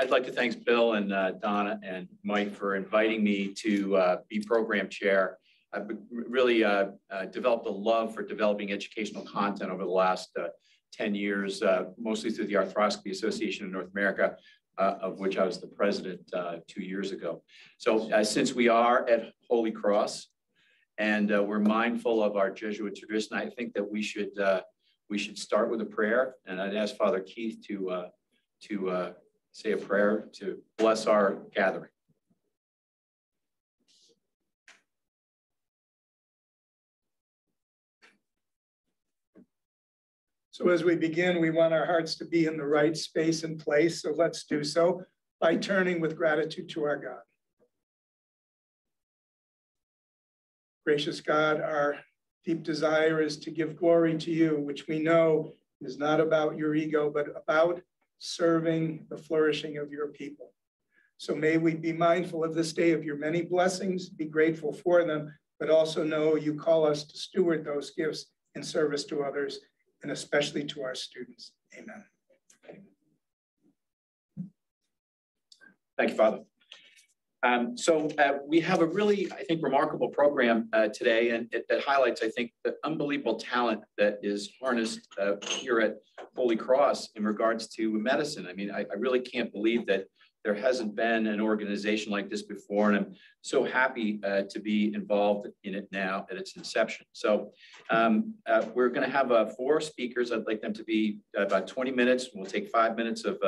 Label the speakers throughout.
Speaker 1: I'd like to thank Bill and uh, Donna and Mike for inviting me to uh, be program chair. I've really uh, uh, developed a love for developing educational content over the last uh, 10 years, uh, mostly through the Arthroscopy Association of North America, of which I was the president two years ago. So since we are at Holy Cross and we're mindful of our Jesuit tradition, I think that we should we should start with a prayer. And I'd ask Father Keith to to say a prayer to bless our gathering.
Speaker 2: So as we begin, we want our hearts to be in the right space and place. So let's do so by turning with gratitude to our God. Gracious God, our deep desire is to give glory to you, which we know is not about your ego, but about serving the flourishing of your people. So may we be mindful of this day of your many blessings, be grateful for them, but also know you call us to steward those gifts in service to others, and especially to our students. Amen.
Speaker 1: Thank you, Father. Um, so uh, we have a really, I think, remarkable program uh, today, and it, highlights, I think, the unbelievable talent that is harnessed uh, here at Holy Cross in regards to medicine. I mean, I, I, really can't believe that there hasn't been an organization like this before, and I'm so happy uh, to be involved in it now at its inception. So um, uh, we're going to have uh, four speakers. I'd like them to be about 20 minutes. We'll take five minutes of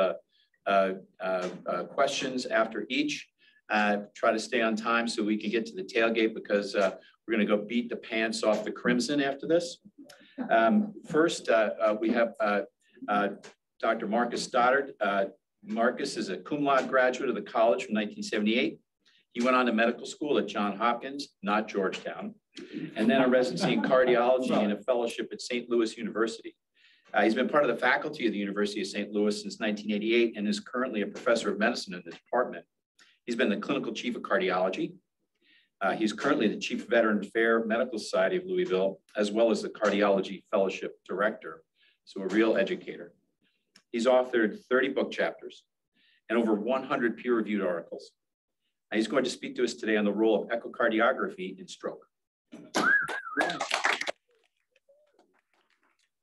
Speaker 1: questions after each uh, try to stay on time so we can get to the tailgate because uh, we're going to go beat the pants off the Crimson after this. Um, first, uh, uh we have uh, uh, Dr. Marcus Stoddard. Marcus is a cum laude graduate of the college from 1978. He went on to medical school at Johns Hopkins, not Georgetown, and then a residency in cardiology and a fellowship at St. Louis University. Uh, he's been part of the faculty of the University of St. Louis since 1988 and is currently a professor of medicine in the department. He's been the clinical chief of cardiology. Uh, he's currently the chief Veteran Affairs Medical Society of Louisville, as well as the cardiology fellowship director. So a real educator. He's authored 30 book chapters and over 100 peer-reviewed articles. And he's going to speak to us today on the role of echocardiography in stroke.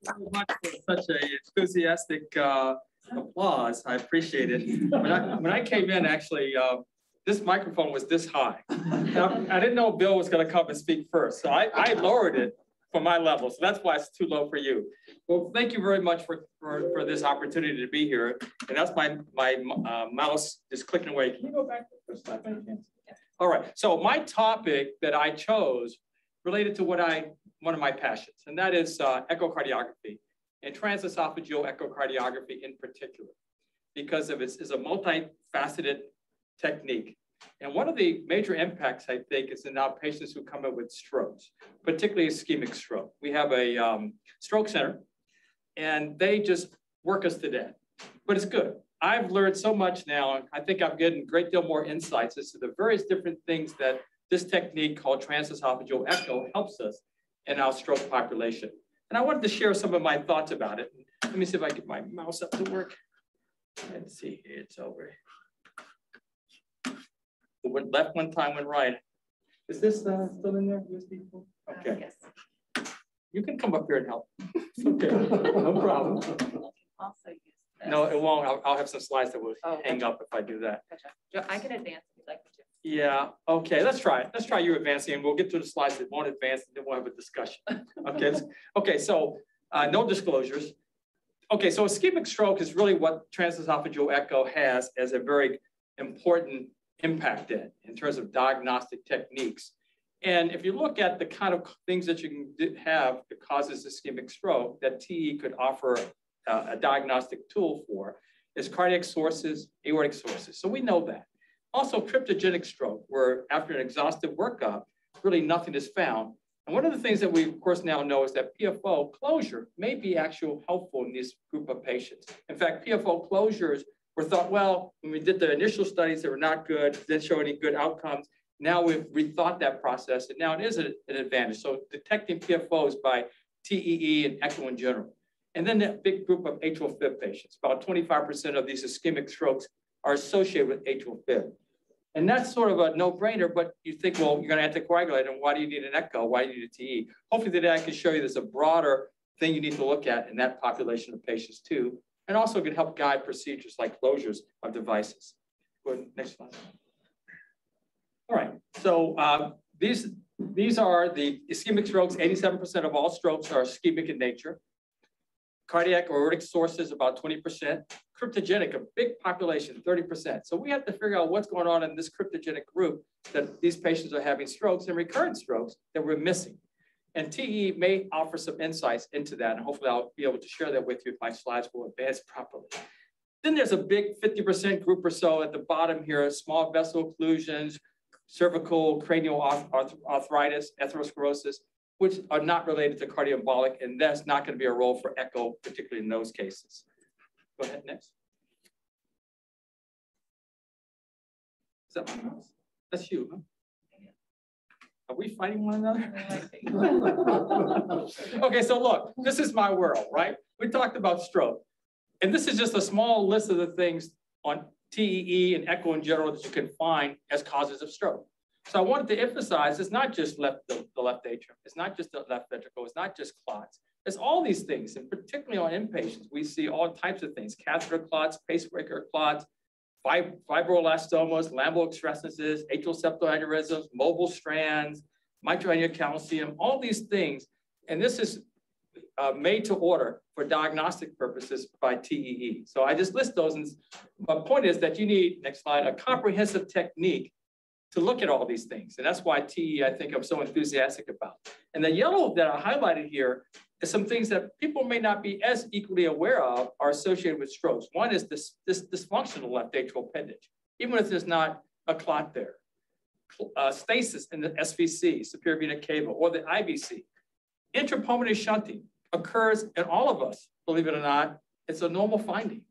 Speaker 3: so much for such an enthusiastic uh, applause. I appreciate it. When I, when I came in, actually, uh, this microphone was this high. Now, I didn't know Bill was going to come and speak first, so I, I lowered it for my level. So that's why it's too low for you. Well, thank you very much for, for, for this opportunity to be here. And that's my, my uh, mouse just clicking away. Can you go back to the slide by chance? All right. So my topic that I chose related to what I, one of my passions, and that is uh, echocardiography and transesophageal echocardiography in particular, because of its is a multifaceted technique. And one of the major impacts, I think, is in our patients who come in with strokes, particularly ischemic stroke. We have a um, stroke center, and they just work us to death, but it's good. I've learned so much now, and I think I'm getting a great deal more insights as to the various different things that this technique called transesophageal echo helps us in our stroke population. And I wanted to share some of my thoughts about it. Let me see if I get my mouse up to work. Let's see, it's over. It went left one time, went right. Is this uh, still in there, USB? Okay. Uh, yes. You can come up here and help. okay, no problem. Also use this. No, it won't. I'll, I'll have some slides that will oh, hang up if I do that.
Speaker 4: Gotcha. I can advance
Speaker 3: Yeah, okay, let's try it. Let's try you advancing and we'll get to the slides that won't advance and then we'll have a discussion. Okay, okay, so uh, no disclosures. Okay, so ischemic stroke is really what transesophageal echo has as a very important impact in, in terms of diagnostic techniques. And if you look at the kind of things that you can have that causes ischemic stroke that TE could offer uh, a diagnostic tool for is cardiac sources, aortic sources. So we know that. Also cryptogenic stroke, where after an exhaustive workup, really nothing is found. And one of the things that we, of course, now know is that PFO closure may be actually helpful in this group of patients. In fact, PFO closures were thought, well, when we did the initial studies, they were not good, didn't show any good outcomes. Now we've rethought that process, and now it is an advantage. So detecting PFOs by TEE and echo in general. And then that big group of atrial fib patients, about 25% of these ischemic strokes are associated with atrial fib. And that's sort of a no-brainer, but you think, well, you're going to anticoagulate, and why do you need an echo? Why do you need a TE? Hopefully today I can show you there's a broader thing you need to look at in that population of patients too, and also can help guide procedures like closures of devices. Go ahead, next slide. All right, so uh, these, these are the ischemic strokes. 87% of all strokes are ischemic in nature. Cardiac aortic sources, about 20%. Cryptogenic, a big population, 30%. So we have to figure out what's going on in this cryptogenic group that these patients are having strokes and recurrent strokes that we're missing. And TE may offer some insights into that, and hopefully I'll be able to share that with you if my slides will advance properly. Then there's a big 50% group or so at the bottom here, small vessel occlusions, cervical cranial arteritis, atherosclerosis, which are not related to cardioembolic, and that's not going to be a role for echo, particularly in those cases. Go ahead, next. Is that? That's you, huh? Are we fighting one another? okay, so look, this is my world, right? We talked about stroke. And this is just a small list of the things on TEE and echo in general that you can find as causes of stroke. So I wanted to emphasize it's not just left the, the left atrium, it's not just the left ventricle, it's not just clots. It's all these things, and particularly on inpatients, we see all types of things, catheter clots, pacemaker clots, fib fibroelastomas, excrescences, atrial septal aneurysms, mobile strands, mitral calcium, all these things. And this is uh, made to order for diagnostic purposes by TEE. So I just list those. And my point is that you need, next slide, a comprehensive technique to look at all these things. And that's why TE, I think I'm so enthusiastic about. And the yellow that I highlighted here is some things that people may not be as equally aware of are associated with strokes. One is this, this dysfunctional left atrial appendage, even if there's not a clot there. Uh, stasis in the SVC, superior vena cava, or the IVC. Intrapulmonary shunting occurs in all of us, believe it or not. It's a normal finding.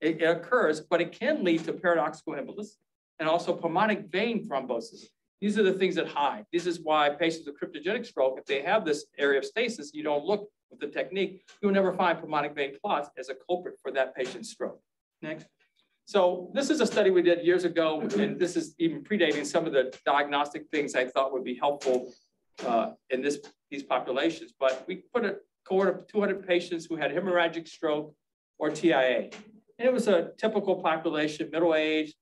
Speaker 3: It, it occurs, but it can lead to paradoxical embolus and also pulmonic vein thrombosis. These are the things that hide. This is why patients with cryptogenic stroke, if they have this area of stasis, you don't look with the technique, you'll never find pulmonic vein clots as a culprit for that patient's stroke. Next. So this is a study we did years ago, and this is even predating some of the diagnostic things I thought would be helpful uh, in this these populations. But we put a cohort of 200 patients who had hemorrhagic stroke or TIA. And it was a typical population, middle age,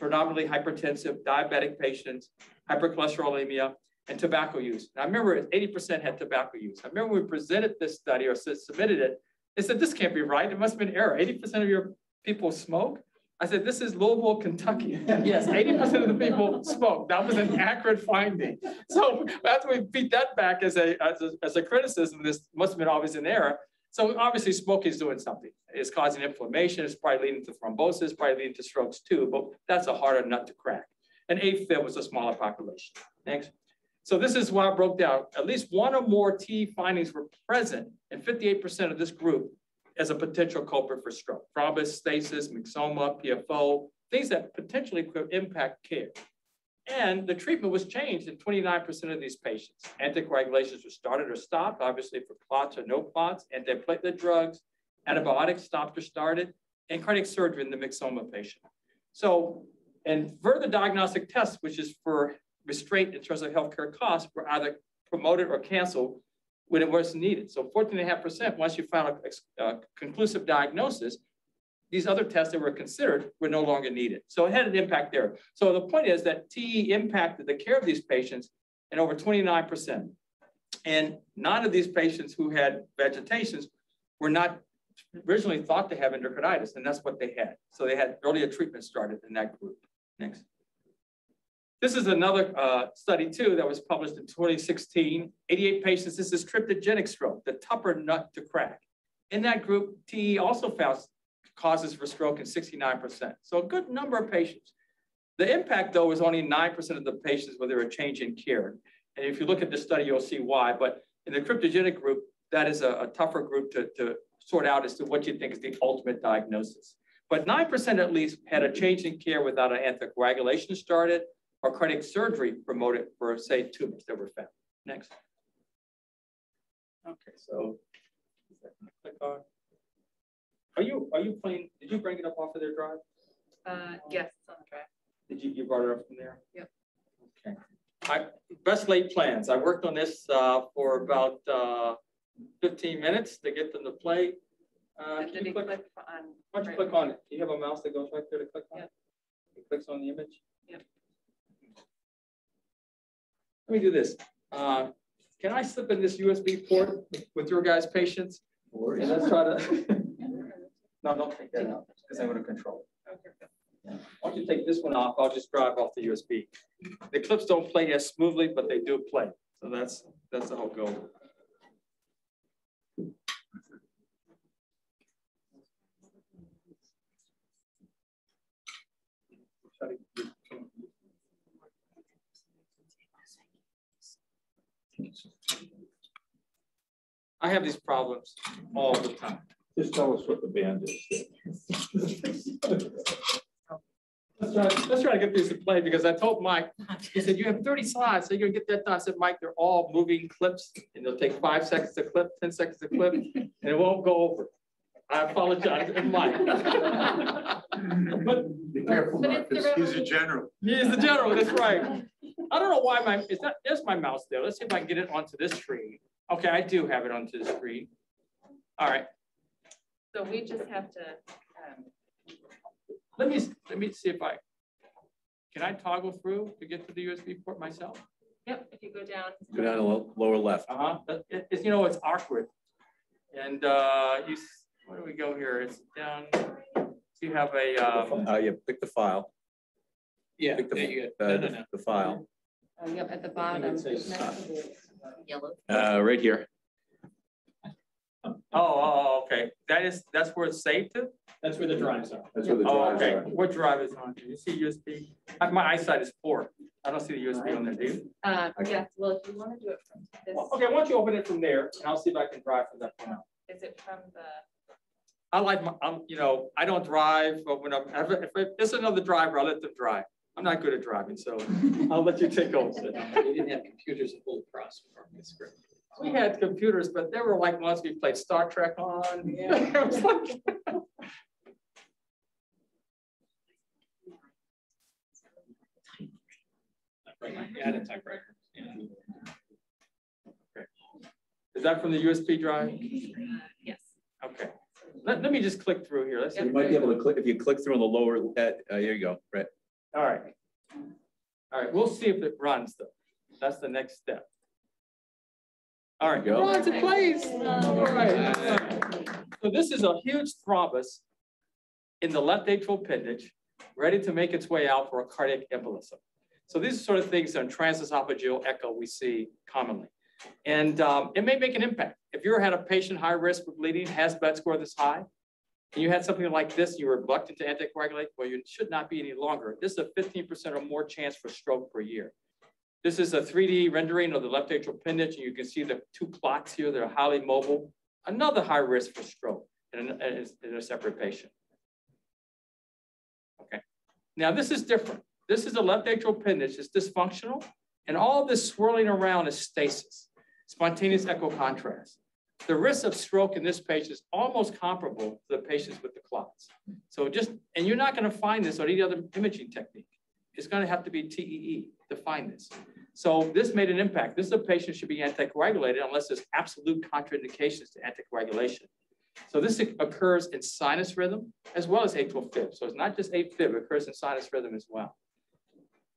Speaker 3: predominantly hypertensive, diabetic patients, hypercholesterolemia, and tobacco use. Now, I remember 80% had tobacco use. I remember when we presented this study or submitted it, they said, this can't be right. It must have been error. 80% of your people smoke. I said, this is Louisville, Kentucky. Yes, 80% of the people smoke. That was an accurate finding. So after we beat that back as a, as a, as a criticism, this must have been always an error. So obviously smoking is doing something. It's causing inflammation. It's probably leading to thrombosis, probably leading to strokes too, but that's a harder nut to crack. And AFib was a smaller population. Next. So this is why I broke down. At least one or more T findings were present in 58% of this group as a potential culprit for stroke. Thrombus, stasis, myxoma, PFO, things that potentially could impact care. And the treatment was changed in 29% of these patients. Anticoagulations were started or stopped, obviously for clots or no clots, antiplatelet drugs, antibiotics stopped or started, and cardiac surgery in the myxoma patient. So, and further diagnostic tests, which is for restraint in terms of healthcare costs, were either promoted or canceled when it was needed. So 14.5%, once you found a, a conclusive diagnosis, these other tests that were considered were no longer needed. So it had an impact there. So the point is that TE impacted the care of these patients in over 29%. And none of these patients who had vegetations were not originally thought to have endocarditis, and that's what they had. So they had earlier treatment started in that group. Next. This is another uh, study too that was published in 2016. 88 patients, this is cryptogenic stroke, the tougher nut to crack. In that group, TE also found causes for stroke in 69%. So a good number of patients. The impact though was only 9% of the patients where there a change in care. And if you look at this study, you'll see why. But in the cryptogenic group, that is a, a tougher group to, to sort out as to what you think is the ultimate diagnosis. But 9% at least had a change in care without an anticoagulation started or cardiac surgery promoted for, say, tumors that were found. Next. Okay, so click on. Are you are you playing? Did you bring it up off of their drive?
Speaker 4: Uh, yes, it's on the drive.
Speaker 3: Did you, you brought it up from there?
Speaker 4: Yep.
Speaker 3: Okay. I, best laid plans. I worked on this, uh, for about, uh, fifteen minutes to get them to play. Uh, can you click,
Speaker 4: click on?
Speaker 3: why don't you click on it? Do you have a mouse that goes right there to click on?
Speaker 4: Yeah.
Speaker 3: It clicks on the image?
Speaker 4: Yep.
Speaker 3: Let me do this. Uh, can I slip in this USB port with your guys' patience? And let's try to. No, don't take that out, because I'm gonna control it. Why don't you take this one off? I'll just drive off the USB. The clips don't play as smoothly, but they do play. So that's, that's the whole goal. I have these problems all the time.
Speaker 5: Just tell us what the band is.
Speaker 3: Let's try, let's try to get these to play because I told Mike, he said, you have thirty slides, so you're gonna get that done. I said, Mike, they're all moving clips and they'll take five seconds to clip, ten seconds to clip, and it won't go over. I apologize, Mike. But
Speaker 5: Be careful,
Speaker 4: But the
Speaker 5: Marcus, he's a general.
Speaker 3: he is the general, that's right. I don't know why my, is that, there's my mouse there. Let's see if I can get it onto this screen. Okay, I do have it onto the screen. All right,
Speaker 4: So we just have to, um,
Speaker 3: let me, let me see if I, can I toggle through to get to the USB port myself?
Speaker 4: yep, if you go down.
Speaker 1: Go down to lower left.
Speaker 3: Uh-huh, That- it- you know, it's awkward. And, uh, you, s- where do we go here? It's down, Do you have a, um,
Speaker 1: Uh, you pick the file,
Speaker 6: Yeah,
Speaker 1: pick
Speaker 6: there
Speaker 1: the,
Speaker 6: you go.
Speaker 1: uh,
Speaker 6: No, no, no.
Speaker 1: the file,
Speaker 4: Oh, yep, at the bottom.
Speaker 3: say
Speaker 4: next
Speaker 3: stop.
Speaker 4: to the Yellow.
Speaker 1: uh, right here.
Speaker 3: oh, oh, oh, okay. That is, that's where it's saved to?
Speaker 6: That's where the drives are.
Speaker 5: That's where the
Speaker 3: Oh,
Speaker 5: drives
Speaker 3: okay.
Speaker 5: are.
Speaker 3: What drive is on? Do you see USB? My eyesight is poor. I don't see the USB on there, do you?
Speaker 4: Uh, yes, well, if you want to do it from this,
Speaker 3: Well, Okay, why don't you open it from there and I'll see if I can drive from that point out.
Speaker 4: is it from the,
Speaker 3: I like, my, I'm, you know, I don't drive, but when I'm, if, if it's another driver, I'll let them drive. I'm not good at driving, so I'll let you take over.
Speaker 6: We didn't have computers that pulled across from the script.
Speaker 3: We had computers, but they were like ones we played Star Trek on. It was like-
Speaker 6: Yeah, the typewriter. Yeah.
Speaker 3: Is that from the USB drive?
Speaker 4: yes.
Speaker 3: Okay. Let, let me just click through here. Let's see.
Speaker 1: You might be able to click, if you click through on the lower, uh, uh, there you go, right.
Speaker 3: All right. All right, we'll see if it runs though. That's the next step. All right,
Speaker 1: Go.
Speaker 3: runs and plays. All right. So this is a huge thrombus in the left atrial appendage, ready to make its way out for a cardiac embolism. So these are sort of things on transesophageal echo we see commonly. And um, it may make an impact. If you ever had a patient high risk for bleeding, has blood score this high, and you had something like this, you were reluctant to anticoagulate, well, you should not be any longer. This is a 15% or more chance for stroke per year. This is a 3D rendering of the left atrial appendage, and you can see the two clots here that are highly mobile. Another high risk for stroke in a, in a separate patient. Okay, now this is different. This is a left atrial appendage, it's dysfunctional, and all this swirling around is stasis, spontaneous echo contrast. The risk of stroke in this patient is almost comparable to the patients with the clots. So just, and you're not gonna find this on any other imaging technique. It's gonna have to be TEE to find this. So this made an impact. This is a patient should be anticoagulated unless there's absolute contraindications to anticoagulation. So this occurs in sinus rhythm as well as atrial fib. So it's not just AFib, it occurs in sinus rhythm as well.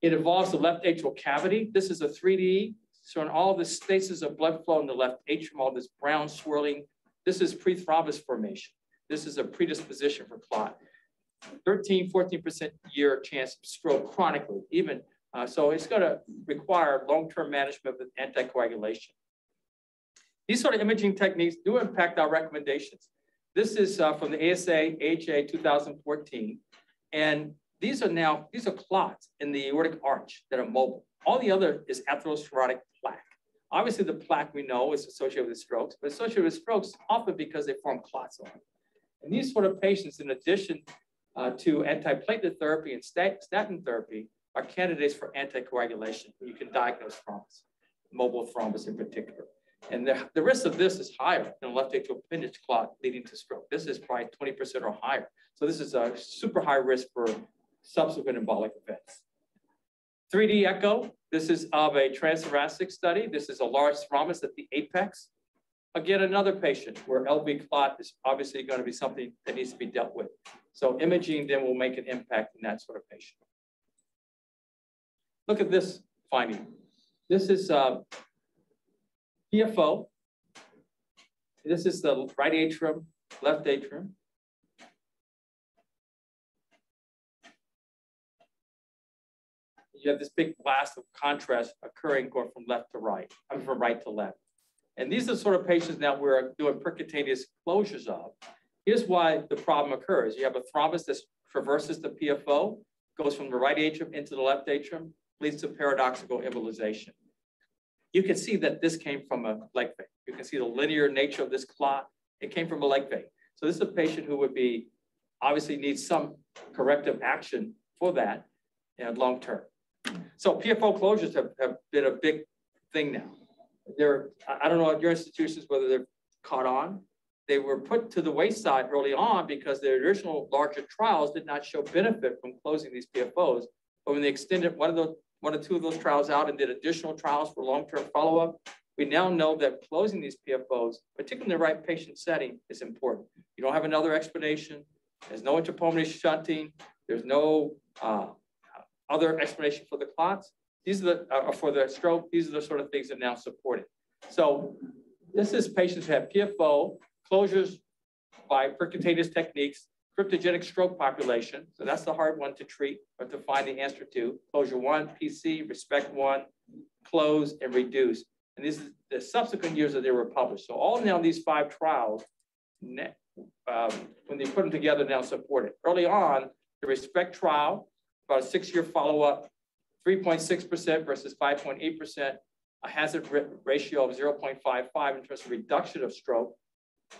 Speaker 3: It involves the left atrial cavity. This is a 3D showing all the stasis of blood flow in the left atrium, all this brown swirling. This is pre-thrombus formation. This is a predisposition for clot. 13, 14% year chance of stroke chronically, even. Uh, so it's going to require long-term management with anticoagulation. These sort of imaging techniques do impact our recommendations. This is uh, from the ASA AHA 2014. And these are now, these are clots in the aortic arch that are mobile. All the other is atherosclerotic plaque. Obviously, the plaque we know is associated with strokes, but associated with strokes often because they form clots on. And these sort of patients, in addition uh, to antiplatelet therapy and stat statin therapy, are candidates for anticoagulation. You can diagnose thrombus, mobile thrombus in particular. And the, the risk of this is higher than left atrial appendage clot leading to stroke. This is probably twenty percent or higher. So this is a super high risk for subsequent embolic events. 3D echo, this is of a transthoracic study. This is a large thrombus at the apex. Again, another patient where LV clot is obviously going to be something that needs to be dealt with. So imaging then will make an impact in that sort of patient. Look at this finding. This is uh, PFO. This is the right atrium, left atrium. You have this big blast of contrast occurring going from left to right, I mean from right to left. And these are the sort of patients that we're doing percutaneous closures of. Here's why the problem occurs. You have a thrombus that traverses the PFO, goes from the right atrium into the left atrium, leads to paradoxical embolization. You can see that this came from a leg vein. You can see the linear nature of this clot. It came from a leg vein. So this is a patient who would be, obviously needs some corrective action for that and long term. So PFO closures have, have been a big thing now. They're, I don't know at your institutions whether they're caught on. They were put to the wayside early on because the original larger trials did not show benefit from closing these PFOs. But when they extended one of the one or two of those trials out and did additional trials for long-term follow-up, we now know that closing these PFOs, particularly in the right patient setting, is important. You don't have another explanation. There's no interpulmonary shunting. There's no uh, other explanation for the clots. These are the, uh, for the stroke, these are the sort of things that now support it. So this is patients who have PFO, closures by percutaneous techniques, cryptogenic stroke population. So that's the hard one to treat or to find the answer to. Closure one, PC, respect one, close and reduce. And this is the subsequent years that they were published. So all now these five trials, um, when they put them together now support it. Early on, the respect trial, about a six-year follow-up, 3.6% versus 5.8%, a hazard ratio of 0.55 in terms of reduction of stroke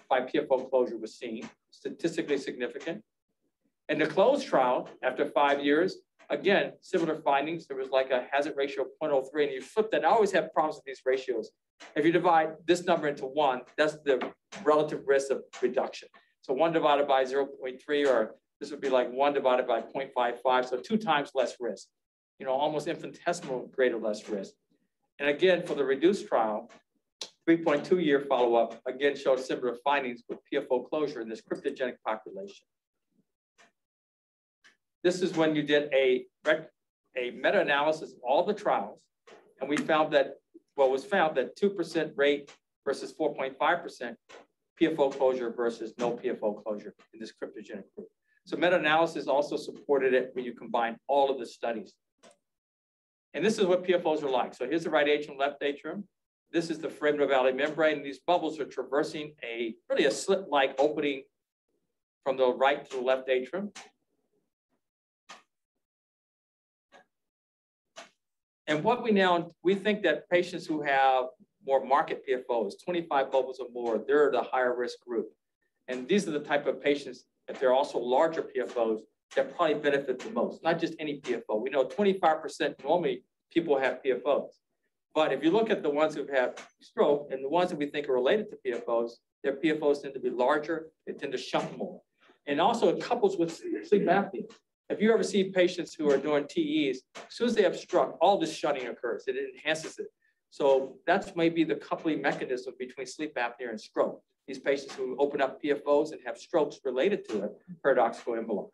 Speaker 3: by PFO closure was seen, statistically significant. In the closed trial, after five years, again, similar findings. There was like a hazard ratio of 0.03, and you flip that. I always have problems with these ratios. If you divide this number into one, that's the relative risk of reduction. So one divided by 0.3, or this would be like one divided by 0.55, so two times less risk. You know, almost infinitesimal greater less risk. And again, for the reduced trial, 3.2 year follow-up, again, showed similar findings with PFO closure in this cryptogenic population. This is when you did a, a meta-analysis of all the trials, and we found that, well, was found that 2% rate versus 4.5% PFO closure versus no PFO closure in this cryptogenic group. So meta-analysis also supported it when you combine all of the studies. And this is what PFOs are like. So here's the right atrium, left atrium. This is the foramen ovale membrane. And These bubbles are traversing a really a slit-like opening from the right to the left atrium. And what we now, we think that patients who have more market PFOs, 25 bubbles or more, they're the higher risk group. And these are the type of patients, if they're also larger PFOs, that probably benefit the most, not just any PFO. We know 25% normally people have PFOs. But if you look at the ones who have stroke and the ones that we think are related to PFOs, their PFOs tend to be larger, they tend to shunt more. And also it couples with sleep apnea. If you ever see patients who are doing TEs, as soon as they have struck, all this shunting occurs. It enhances it. So that's maybe the coupling mechanism between sleep apnea and stroke. These patients who open up PFOs and have strokes related to it, paradoxical emboli.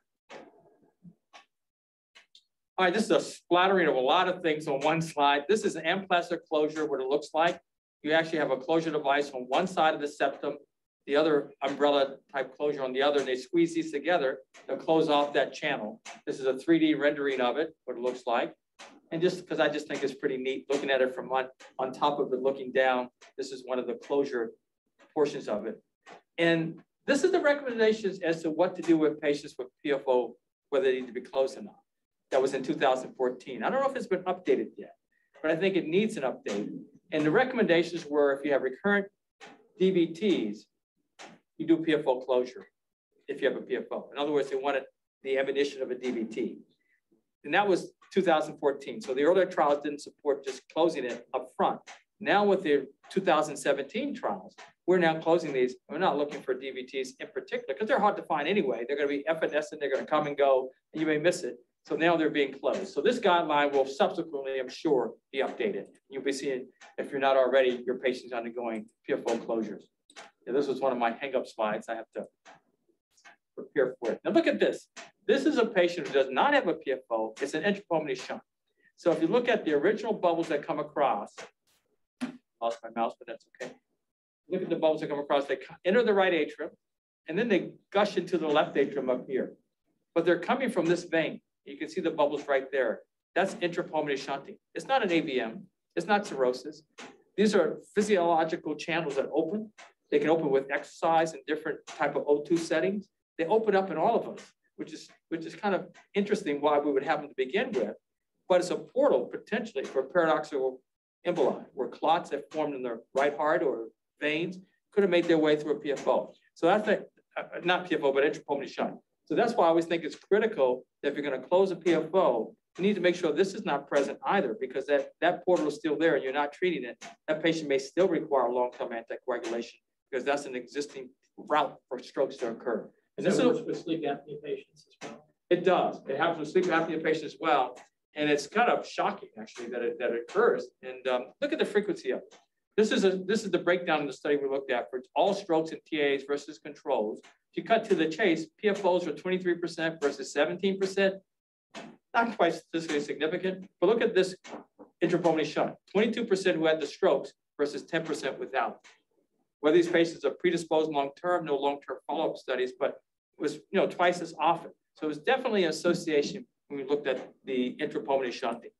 Speaker 3: All right, this is a splattering of a lot of things on one slide. This is an Amplatzer closure, what it looks like. You actually have a closure device on one side of the septum the other umbrella type closure on the other, and they squeeze these together to close off that channel. This is a 3D rendering of it, what it looks like. And just because I just think it's pretty neat looking at it from on, on top of it, looking down, this is one of the closure portions of it. And this is the recommendations as to what to do with patients with PFO, whether they need to be closed or not. That was in 2014. I don't know if it's been updated yet, but I think it needs an update. And the recommendations were if you have recurrent DVTs, you do PFO closure if you have a PFO. In other words, they wanted the admonition of a DVT. And that was 2014. So the earlier trials didn't support just closing it up front. Now with the 2017 trials, we're now closing these. We're not looking for DVTs in particular because they're hard to find anyway. They're going to be evanescent. They're going to come and go, and you may miss it. So now they're being closed. So this guideline will subsequently, I'm sure, be updated. You'll be seeing, if you're not already, your patients undergoing PFO closures. This was one of my hang-up slides. I have to prepare for it. Now look at this. This is a patient who does not have a PFO. It's an intrapulmonary shunt. So if you look at the original bubbles that come across, lost my mouse, but that's okay. Look at the bubbles that come across. They enter the right atrium, and then they gush into the left atrium up here. But they're coming from this vein. You can see the bubbles right there. That's intrapulmonary shunting. It's not an AVM. It's not cirrhosis. These are physiological channels that open. They can open with exercise and different type of O2 settings. They open up in all of us, which is which is kind of interesting why we would have them to begin with. But it's a portal potentially for paradoxical emboli, where clots that formed in the right heart or veins could have made their way through a PFO. So that's a, uh, not PFO, but intrapulmonary shunt. So that's why I always think it's critical that if you're going to close a PFO, you need to make sure this is not present either, because that, that portal is still there and you're not treating it. That patient may still require long-term anticoagulation because that's an existing route for strokes to occur.
Speaker 6: And this works with sleep apnea patients as well.
Speaker 3: It does. It happens with sleep apnea patients as well. And it's kind of shocking, actually, that it, that it occurs. And um, look at the frequency of it. This is, a, this is the breakdown in the study we looked at for all strokes and TAs versus controls. You cut to the chase, PFOs were 23% versus 17%. Not quite statistically significant, but look at this intrapulmonary shunt. 22% who had the strokes versus 10% without. Whether these patients are predisposed long-term, no long-term follow-up studies, but it was you know twice as often. So it was definitely an association when we looked at the intrapulmonary shunting.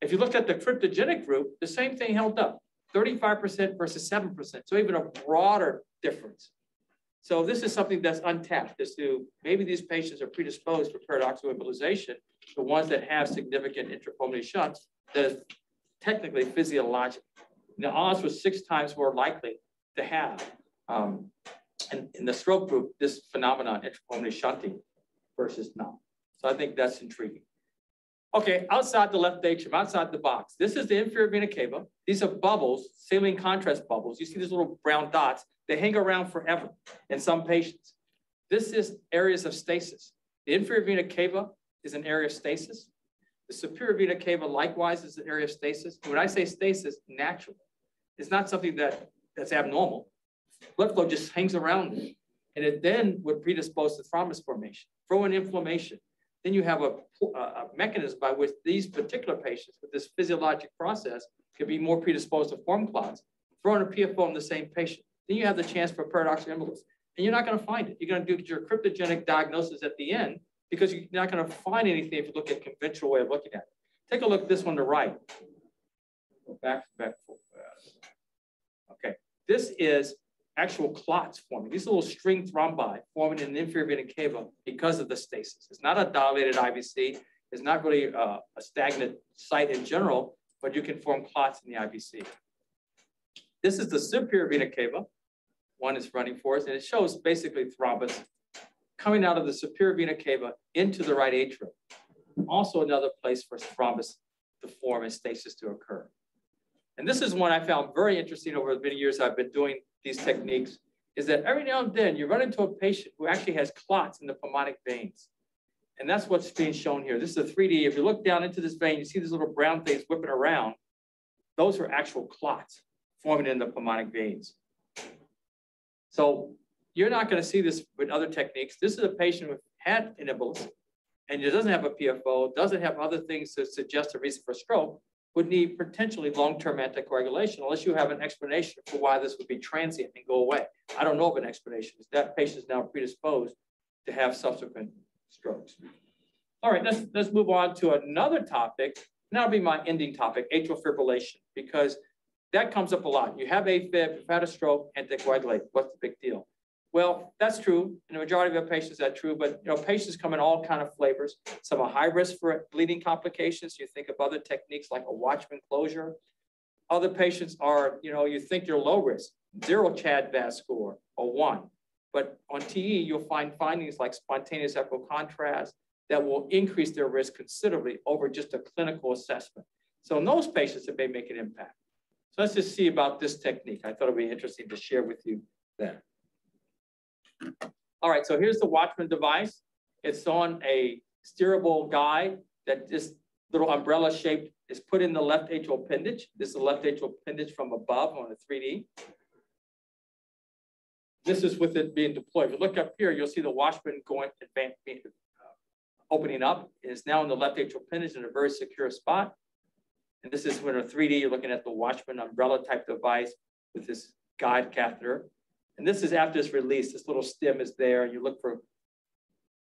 Speaker 3: If you looked at the cryptogenic group, the same thing held up, 35% versus 7%. So even a broader difference. So this is something that's untapped as to maybe these patients are predisposed for paradoxical embolization, the ones that have significant intrapulmonary shunts that is technically physiologic. The odds were six times more likely to have um, in, in the stroke group this phenomenon, intrapulmonary shunting versus not. So I think that's intriguing. Okay, outside the left atrium, outside the box, this is the inferior vena cava. These are bubbles, saline contrast bubbles. You see these little brown dots. They hang around forever in some patients. This is areas of stasis. The inferior vena cava is an area of stasis. The superior vena cava likewise is an area of stasis. When I say stasis, natural. It's not something that, that's abnormal. Blood flow just hangs around it. And it then would predispose to thrombus formation, throw in inflammation, then you have a, a, mechanism by which these particular patients with this physiologic process could be more predisposed to form clots. Throw in a PFO in the same patient. Then you have the chance for paradoxical embolism. And you're not going to find it. You're going to do your cryptogenic diagnosis at the end because you're not going to find anything if you look at conventional way of looking at it. Take a look at this one to right. Go back, back. Okay, this is actual clots forming. These little string thrombi forming in the inferior vena cava because of the stasis. It's not a dilated IVC. It's not really a, a stagnant site in general, but you can form clots in the IVC. This is the superior vena cava. One is running for us, and it shows basically thrombus coming out of the superior vena cava into the right atrium. Also another place for thrombus to form and stasis to occur. And this is one I found very interesting over the many years I've been doing these techniques is that every now and then you run into a patient who actually has clots in the pulmonic veins. And that's what's being shown here. This is a 3D. If you look down into this vein, you see these little brown things whipping around. Those are actual clots forming in the pulmonic veins. So you're not going to see this with other techniques. This is a patient who had an embolus and it doesn't have a PFO, doesn't have other things to suggest a reason for stroke would need potentially long-term anticoagulation unless you have an explanation for why this would be transient and go away. I don't know of an explanation. Is that patient is now predisposed to have subsequent strokes. All right, let's, let's move on to another topic. That'll be my ending topic, atrial fibrillation, because that comes up a lot. You have AFib, you've had a stroke, anticoagulate. What's the big deal? Well, that's true. In the majority of our patients, that's true. But you know, patients come in all kind of flavors. Some are high risk for bleeding complications. You think of other techniques like a Watchman closure. Other patients are, you know, you think they're low risk, zero CHA VAS score or one. But on TE, you'll find findings like spontaneous echo contrast that will increase their risk considerably over just a clinical assessment. So in those patients, it may make an impact. So let's just see about this technique. I thought it'd be interesting to share with you that. All right, so here's the Watchman device. It's on a steerable guide that this little umbrella shaped is put in the left atrial appendage. This is the left atrial appendage from above on a 3D. This is with it being deployed. If you look up here, you'll see the Watchman going, advan- being, uh, opening up. It's now in the left atrial appendage in a very secure spot. And this is when a 3D, you're looking at the Watchman umbrella type device with this guide catheter. And this is after it's released, this little stem is there. And you look for,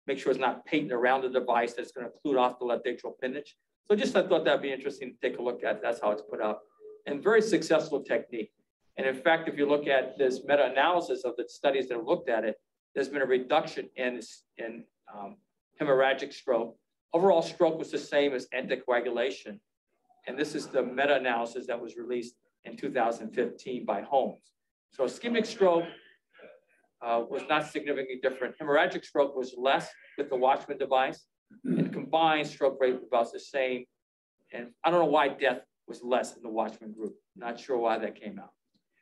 Speaker 3: make sure it's not patent around the device that's going to occlude off the left atrial appendage. So just I thought that'd be interesting to take a look at. That's how it's put out. And very successful technique. And in fact, if you look at this meta-analysis of the studies that have looked at it, there's been a reduction in, in um, hemorrhagic stroke. Overall stroke was the same as anticoagulation. And this is the meta-analysis that was released in 2015 by Holmes. So ischemic stroke uh, was not significantly different. Hemorrhagic stroke was less with the Watchman device and combined stroke rate was about the same. And I don't know why death was less in the Watchman group. Not sure why that came out.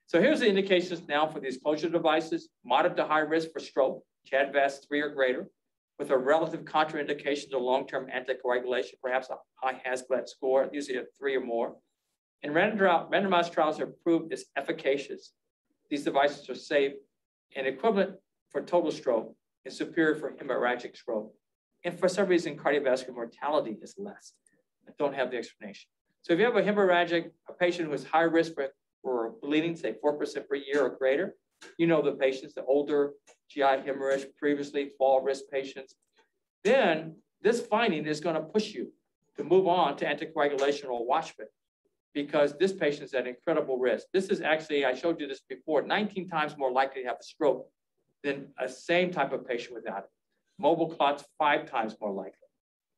Speaker 3: So here's the indications now for these closure devices, moderate to high risk for stroke, CHA2DS3 or greater, with a relative contraindication to long-term anticoagulation, perhaps a high HAS-BLED score, usually a three or more. And randomized trials have proved as efficacious. These devices are safe and equivalent for total stroke and superior for hemorrhagic stroke. And for some reason, cardiovascular mortality is less. I don't have the explanation. So if you have a hemorrhagic, a patient who is high risk for for bleeding, say 4% per year or greater. You know the patients, the older GI hemorrhage, previously fall risk patients. Then this finding is going to push you to move on to anticoagulation or Watchman because this patient is at incredible risk. This is actually, I showed you this before, 19 times more likely to have a stroke than a same type of patient without it. Mobile clots, five times more likely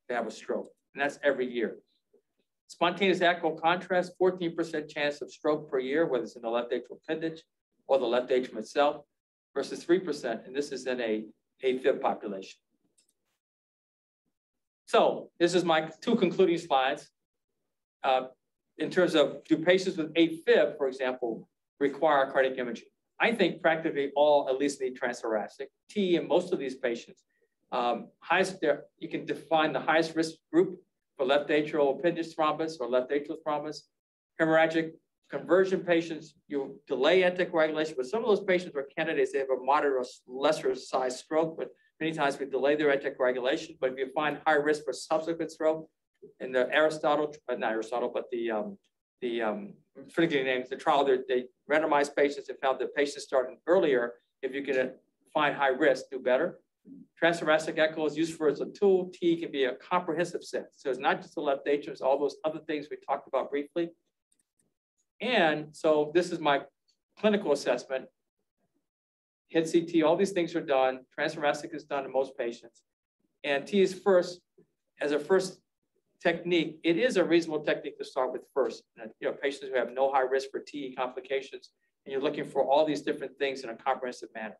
Speaker 3: to have a stroke, and that's every year. Spontaneous axial contrast, 14% chance of stroke per year, whether it's in the left atrial appendage or the left atrium itself, versus 3%, and this is in a AFib population. So this is my two concluding slides. Uh, in terms of do patients with AFib, for example, require cardiac imaging? I think practically all at least need transthoracic. T in most of these patients. Um, highest you can define the highest risk group for left atrial appendage thrombus or left atrial thrombus. Hemorrhagic conversion patients, you delay anticoagulation, but some of those patients are candidates, they have a moderate or lesser size stroke, but many times we delay their anticoagulation. But if you find high risk for subsequent stroke, in the Aristotle, not Aristotle, but the um, the um, forgetting names, the trial, they randomized patients and found that patients starting earlier, if you can find high risk, do better. Transthoracic echo is used for as a tool. T can be a comprehensive sense. So it's not just the left atrium, it's all those other things we talked about briefly. And so this is my clinical assessment. Head CT, all these things are done. Transthoracic is done in most patients. And T is first, as a first technique, it is a reasonable technique to start with first. You know, patients who have no high risk for TE complications, and you're looking for all these different things in a comprehensive manner.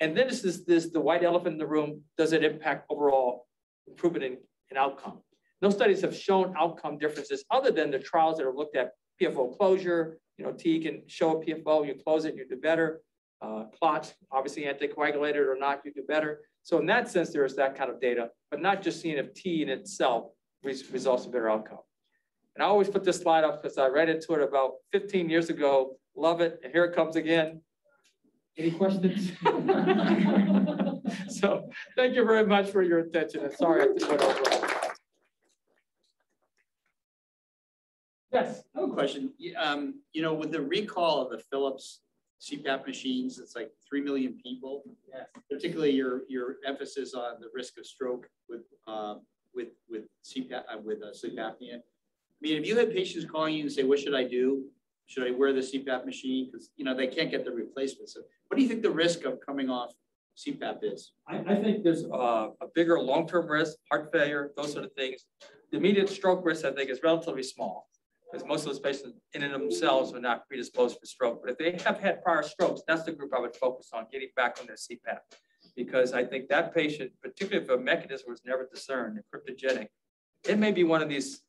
Speaker 3: And then this is this the white elephant in the room. Does it impact overall improvement in, in outcome? No studies have shown outcome differences other than the trials that have looked at PFO closure. You know, T can show a PFO, you close it, you do better. Uh, clots, obviously anticoagulated or not, you do better. So in that sense, there is that kind of data, but not just seeing if T in itself results in better outcome. And I always put this slide up because I read into it about 15 years ago. Love it. And here it comes again. Any questions? so thank you very much for your attention. And sorry I have to put over. Yes.
Speaker 7: I have a question. Um, you know, with the recall of the Philips CPAP machines, it's like 3 million people.
Speaker 3: Yes.
Speaker 7: Particularly your, your emphasis on the risk of stroke with, uh, with, with CPAP, uh, with uh, sleep apnea. I mean, if you had patients calling you and say, what should I do? Should I wear the CPAP machine? Because, you know, they can't get the replacement. So what do you think the risk of coming off CPAP is?
Speaker 3: I, I think there's a, a bigger long-term risk, heart failure, those sort of things. The immediate stroke risk, I think, is relatively small because most of those patients in and of themselves are not predisposed for stroke. But if they have had prior strokes, that's the group I would focus on, getting back on their CPAP. Because I think that patient, particularly if a mechanism was never discerned, cryptogenic, it may be one of these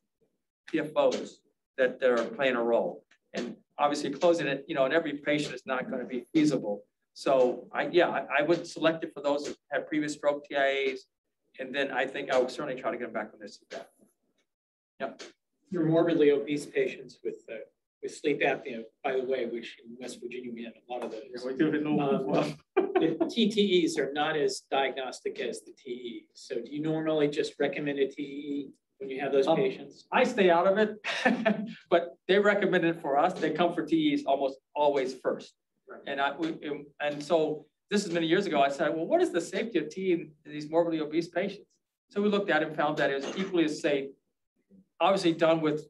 Speaker 3: PFOs that are playing a role. And obviously closing it, you know, and every patient is not gonna be feasible. So I, yeah, I, I would select it for those that have previous stroke TIAs. And then I think I would certainly try to get them back on this. Yeah.
Speaker 6: For morbidly obese patients with, uh, with sleep apnea, by the way, which in West Virginia, we have a lot of those.
Speaker 3: We do it in Louisville as well.
Speaker 6: The TTEs are not as diagnostic as the TE. So do you normally just recommend a TE when you have those
Speaker 3: Um,
Speaker 6: patients?
Speaker 3: I stay out of it, but they recommend it for us. They come for TEs almost always first.
Speaker 6: Right.
Speaker 3: And I, we, um, and so this is many years ago, I said, well, what is the safety of TE in these morbidly obese patients? So we looked at it and found that it was equally as safe, obviously done with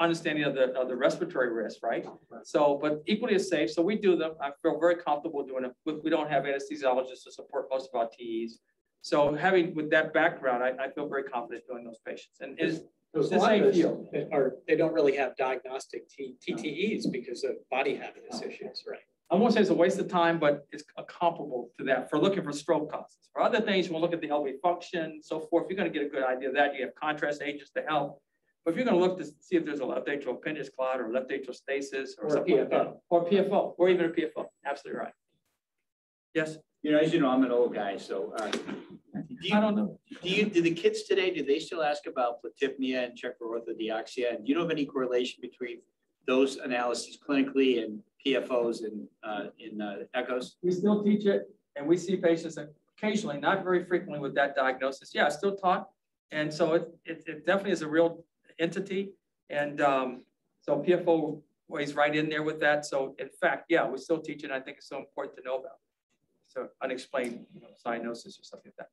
Speaker 3: understanding of the, of the respiratory risk, right? So, but equally as safe. So we do them. I feel very comfortable doing it. We, don't have anesthesiologists to support most of our TEs. So having, with that background, I, I feel very confident doing those patients. And is, the same field.
Speaker 6: are, they don't really have diagnostic T- TTEs because of body habitus issues, right?
Speaker 3: I won't say it's a waste of time, but it's a comparable to that for looking for stroke causes. For other things, you will look at the LV function, so forth. You're gonna get a good idea of that. You have contrast agents to help. But if you're gonna look to see if there's a left atrial appendage clot or left atrial stasis or
Speaker 6: Or
Speaker 3: something like that,
Speaker 6: PFO.
Speaker 3: or PFO, or even a PFO, absolutely right. Yes,
Speaker 7: You know, as you know, I'm an old guy, so, uh, do
Speaker 3: I
Speaker 7: you,
Speaker 3: don't know.
Speaker 7: do you, do the kids today, do they still ask about platypnea and check for orthodeoxia? And do you know of any correlation between those analyses clinically and PFOs and, uh, in, uh, echoes?
Speaker 3: We still teach it and we see patients occasionally, not very frequently with that diagnosis. Yeah, still taught. And so it, it, it definitely is a real entity. And um, so PFO weighs right in there with that. So in fact, yeah, we still teach it. I think it's so important to know about. So unexplained you know, cyanosis or something like that.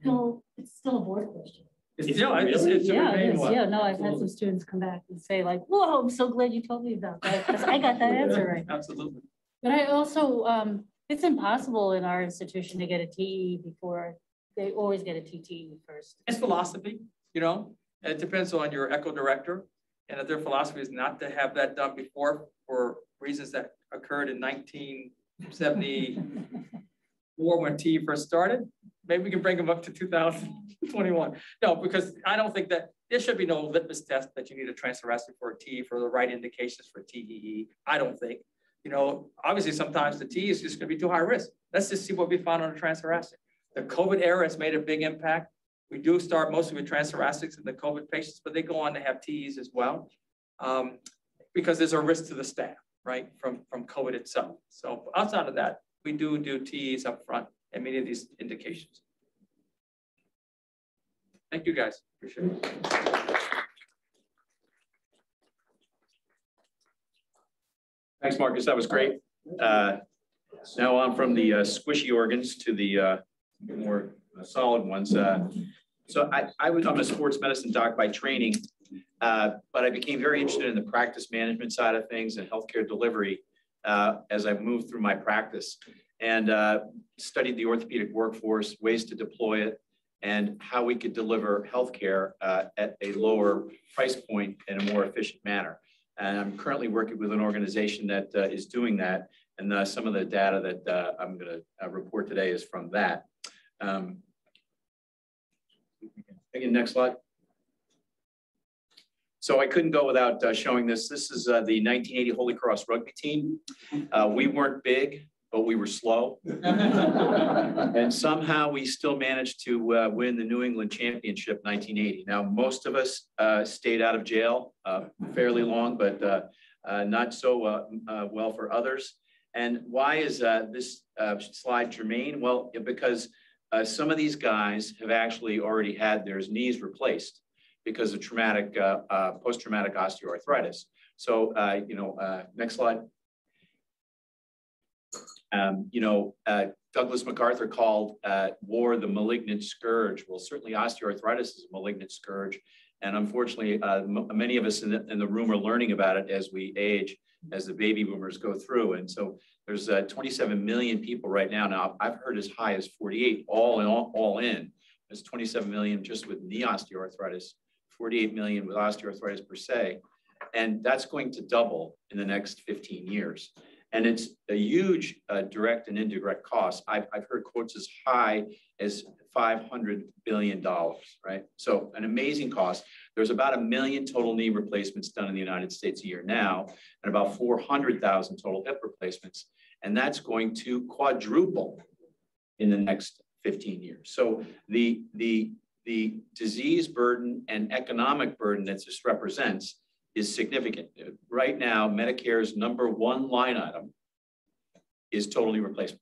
Speaker 8: Still, it's still a board question.
Speaker 3: It's,
Speaker 7: Is
Speaker 3: yeah, it's,
Speaker 7: really?
Speaker 3: it's a
Speaker 8: Yeah, it
Speaker 3: remain
Speaker 8: is.
Speaker 3: one.
Speaker 8: Yeah, no, I've had some students come back and say like, whoa, I'm so glad you told me about that, because I got that answer right.
Speaker 3: Absolutely.
Speaker 8: But I also, um, it's impossible in our institution to get a TE before, they always get a TTE first.
Speaker 3: It's philosophy, you know, it depends on your echo director. And if their philosophy is not to have that done before for reasons that occurred in nineteen seventy-four when T first started, maybe we can bring them up to two thousand twenty-one. No, because I don't think that, there should be no litmus test that you need a transthoracic for a T for the right indications for TEE. I don't think. You know, obviously sometimes the T is just gonna be too high risk. Let's just see what we found on the transthoracic. The COVID era has made a big impact. We do start mostly with transthoracics and the COVID patients, but they go on to have TEs as well. Um, because there's a risk to the staff, right, from, from COVID itself. So outside of that, we do do TEs up front and many of these indications. Thank you, guys. Appreciate it.
Speaker 1: Thanks, Marcus. That was great. Uh, Now on from the uh, squishy organs to the uh, more solid ones. Uh, So I, I was, I'm a sports medicine doc by training, uh, but I became very interested in the practice management side of things and healthcare delivery uh, as I moved through my practice and uh, studied the orthopedic workforce, ways to deploy it, and how we could deliver healthcare uh, at a lower price point in a more efficient manner. And I'm currently working with an organization that uh, is doing that. And uh, some of the data that uh, I'm going to report today is from that. Um, Again, next slide. So I couldn't go without uh, showing this. This is uh, the 1980 Holy Cross rugby team. Uh, We weren't big, but we were slow. And somehow we still managed to uh, win the New England Championship 1980. Now, most of us uh, stayed out of jail uh, fairly long, but not so well for others. And why is uh, this uh, slide germane? Well, because uh, some of these guys have actually already had their knees replaced because of traumatic, uh, uh, post-traumatic osteoarthritis. So, uh, you know, uh, next slide. Um, you know, uh, Douglas MacArthur called war the malignant scourge. Well, certainly osteoarthritis is a malignant scourge. And unfortunately, many of us in the, in the room are learning about it as we age, as the baby boomers go through. And so there's uh, 27 million people right now. Now, I've heard as high as 48, all in, all, all in. There's 27 million just with knee osteoarthritis, 48 million with osteoarthritis per se. And that's going to double in the next 15 years. And it's a huge uh, direct and indirect cost. I've, I've heard quotes as high as $500 billion, right? So an amazing cost. There's about a million total knee replacements done in the United States a year now, and about 400,000 total hip replacements. And that's going to quadruple in the next 15 years. So the, the, the disease burden and economic burden that this represents is significant. Right now, Medicare's number one line item is total knee replacement.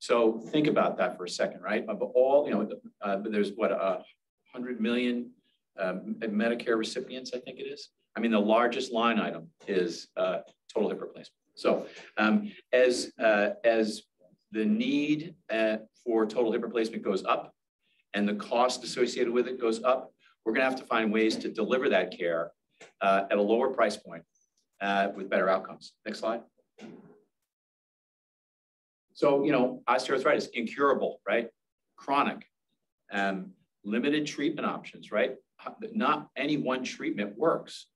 Speaker 1: So think about that for a second, right? Of all, you know, uh, there's what, a hundred million um, Medicare recipients, I think it is. I mean, the largest line item is uh, total hip replacement. So um, as, uh, as the need uh, for total hip replacement goes up and the cost associated with it goes up, we're gonna have to find ways to deliver that care uh, at a lower price point uh, with better outcomes. Next slide. So, you know, osteoarthritis, incurable, right? Chronic, um, limited treatment options, right? Not any one treatment works.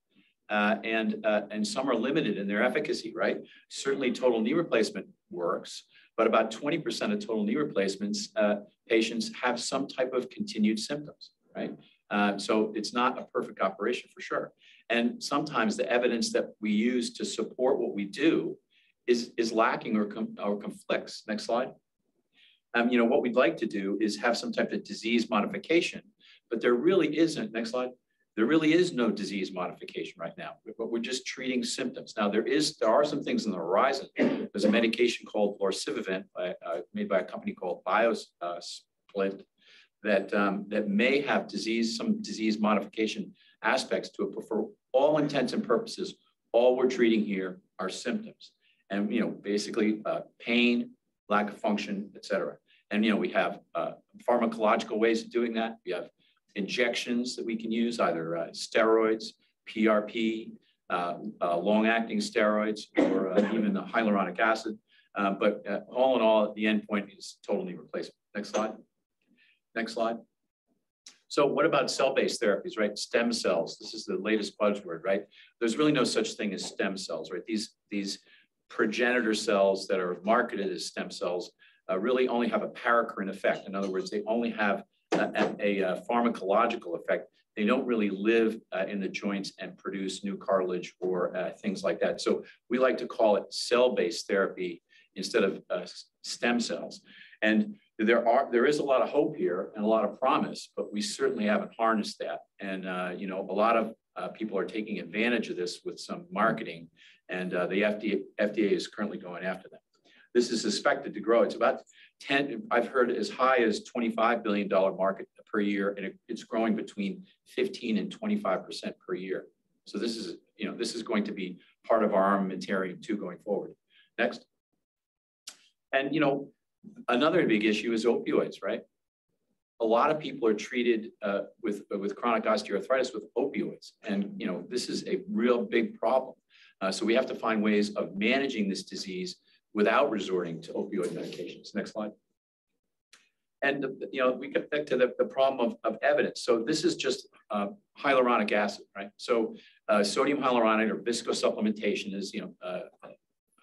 Speaker 1: Uh, and, uh, and some are limited in their efficacy, right? Certainly total knee replacement works, but about 20% of total knee replacements, uh, patients have some type of continued symptoms, right? Uh, so it's not a perfect operation for sure. And sometimes the evidence that we use to support what we do is, is lacking or, or conflicts. Next slide. Um, you know, what we'd like to do is have some type of disease modification, but there really isn't, next slide, there really is no disease modification right now, but we're just treating symptoms. Now there is, there are some things on the horizon. There's a medication called lorecivivint by, uh, made by a company called Biosplice uh, that, um, that may have disease, some disease modification aspects to it, but for all intents and purposes, all we're treating here are symptoms and you know basically uh, pain, lack of function, et cetera. And you know we have uh, pharmacological ways of doing that. We have injections that we can use, either uh, steroids, PRP, uh, uh, long-acting steroids, or uh, even the hyaluronic acid. but all in all, the end point is total knee replacement. Next slide. Next slide. So what about cell-based therapies, right? Stem cells. This is the latest buzzword, right? There's really no such thing as stem cells, right? These these progenitor cells that are marketed as stem cells uh, really only have a paracrine effect. In other words, they only have a, a, a pharmacological effect. They don't really live uh, in the joints and produce new cartilage or uh, things like that. So we like to call it cell-based therapy instead of uh, stem cells. And there are there is a lot of hope here and a lot of promise, but we certainly haven't harnessed that. And uh, you know, a lot of uh, people are taking advantage of this with some marketing and uh, the FDA, FDA is currently going after them. This is suspected to grow. It's about 10, I've heard as high as $25 billion market per year, and it, it's growing between 15 and 25% per year. So this is, you know, this is going to be part of our armamentarium too going forward. Next. And, you know, another big issue is opioids, right? A lot of people are treated uh, with, with chronic osteoarthritis with opioids. And, you know, this is a real big problem. Uh, so we have to find ways of managing this disease without resorting to opioid medications. Next slide. And, you know, we get back to the, the problem of, of evidence. So this is just uh, hyaluronic acid, right? So uh, sodium hyaluronate or viscosupplementation is, you know, uh,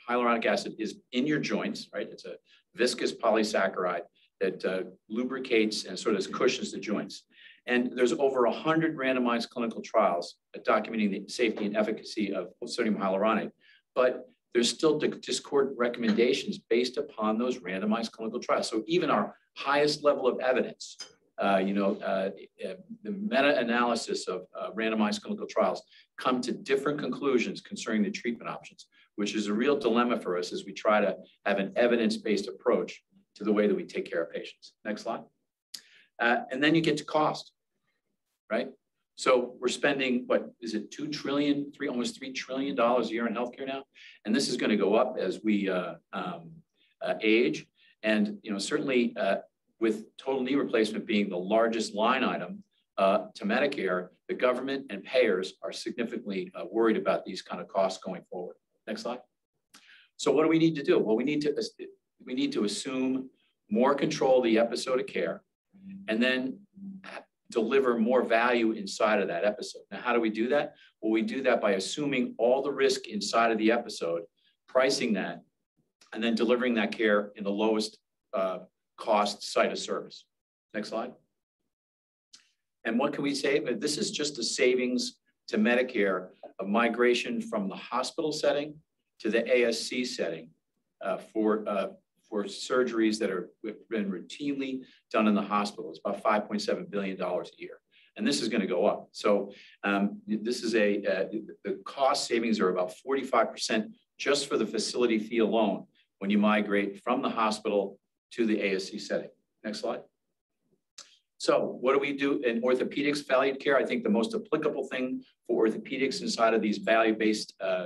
Speaker 1: hyaluronic acid is in your joints, right? It's a viscous polysaccharide that uh, lubricates and sort of cushions the joints. And there's over 100 randomized clinical trials documenting the safety and efficacy of sodium hyaluronate. But there's still discordant recommendations based upon those randomized clinical trials. So even our highest level of evidence, uh, you know, uh, uh the meta-analysis of uh, randomized clinical trials come to different conclusions concerning the treatment options, which is a real dilemma for us as we try to have an evidence-based approach to the way that we take care of patients. Next slide. Uh, and then you get to cost right? So we're spending, what is it, two trillion, three, almost $3 trillion a year in healthcare now? And this is going to go up as we uh, um, uh, age. And, you know, certainly uh, with total knee replacement being the largest line item uh, to Medicare, the government and payers are significantly uh, worried about these kind of costs going forward. Next slide. So what do we need to do? Well, we need to, we need to assume more control of the episode of care and then deliver more value inside of that episode. Now, how do we do that? Well, we do that by assuming all the risk inside of the episode, pricing that, and then delivering that care in the lowest uh, cost site of service. Next slide. And what can we say? But This is just the savings to Medicare of migration from the hospital setting to the ASC setting uh, for, uh, for surgeries that are been routinely done in the hospital. It's about $5.7 billion a year. And this is going to go up. So um, this is a, uh, the cost savings are about 45% just for the facility fee alone when you migrate from the hospital to the ASC setting. Next slide. So what do we do in orthopedics valued care? I think the most applicable thing for orthopedics inside of these value-based uh,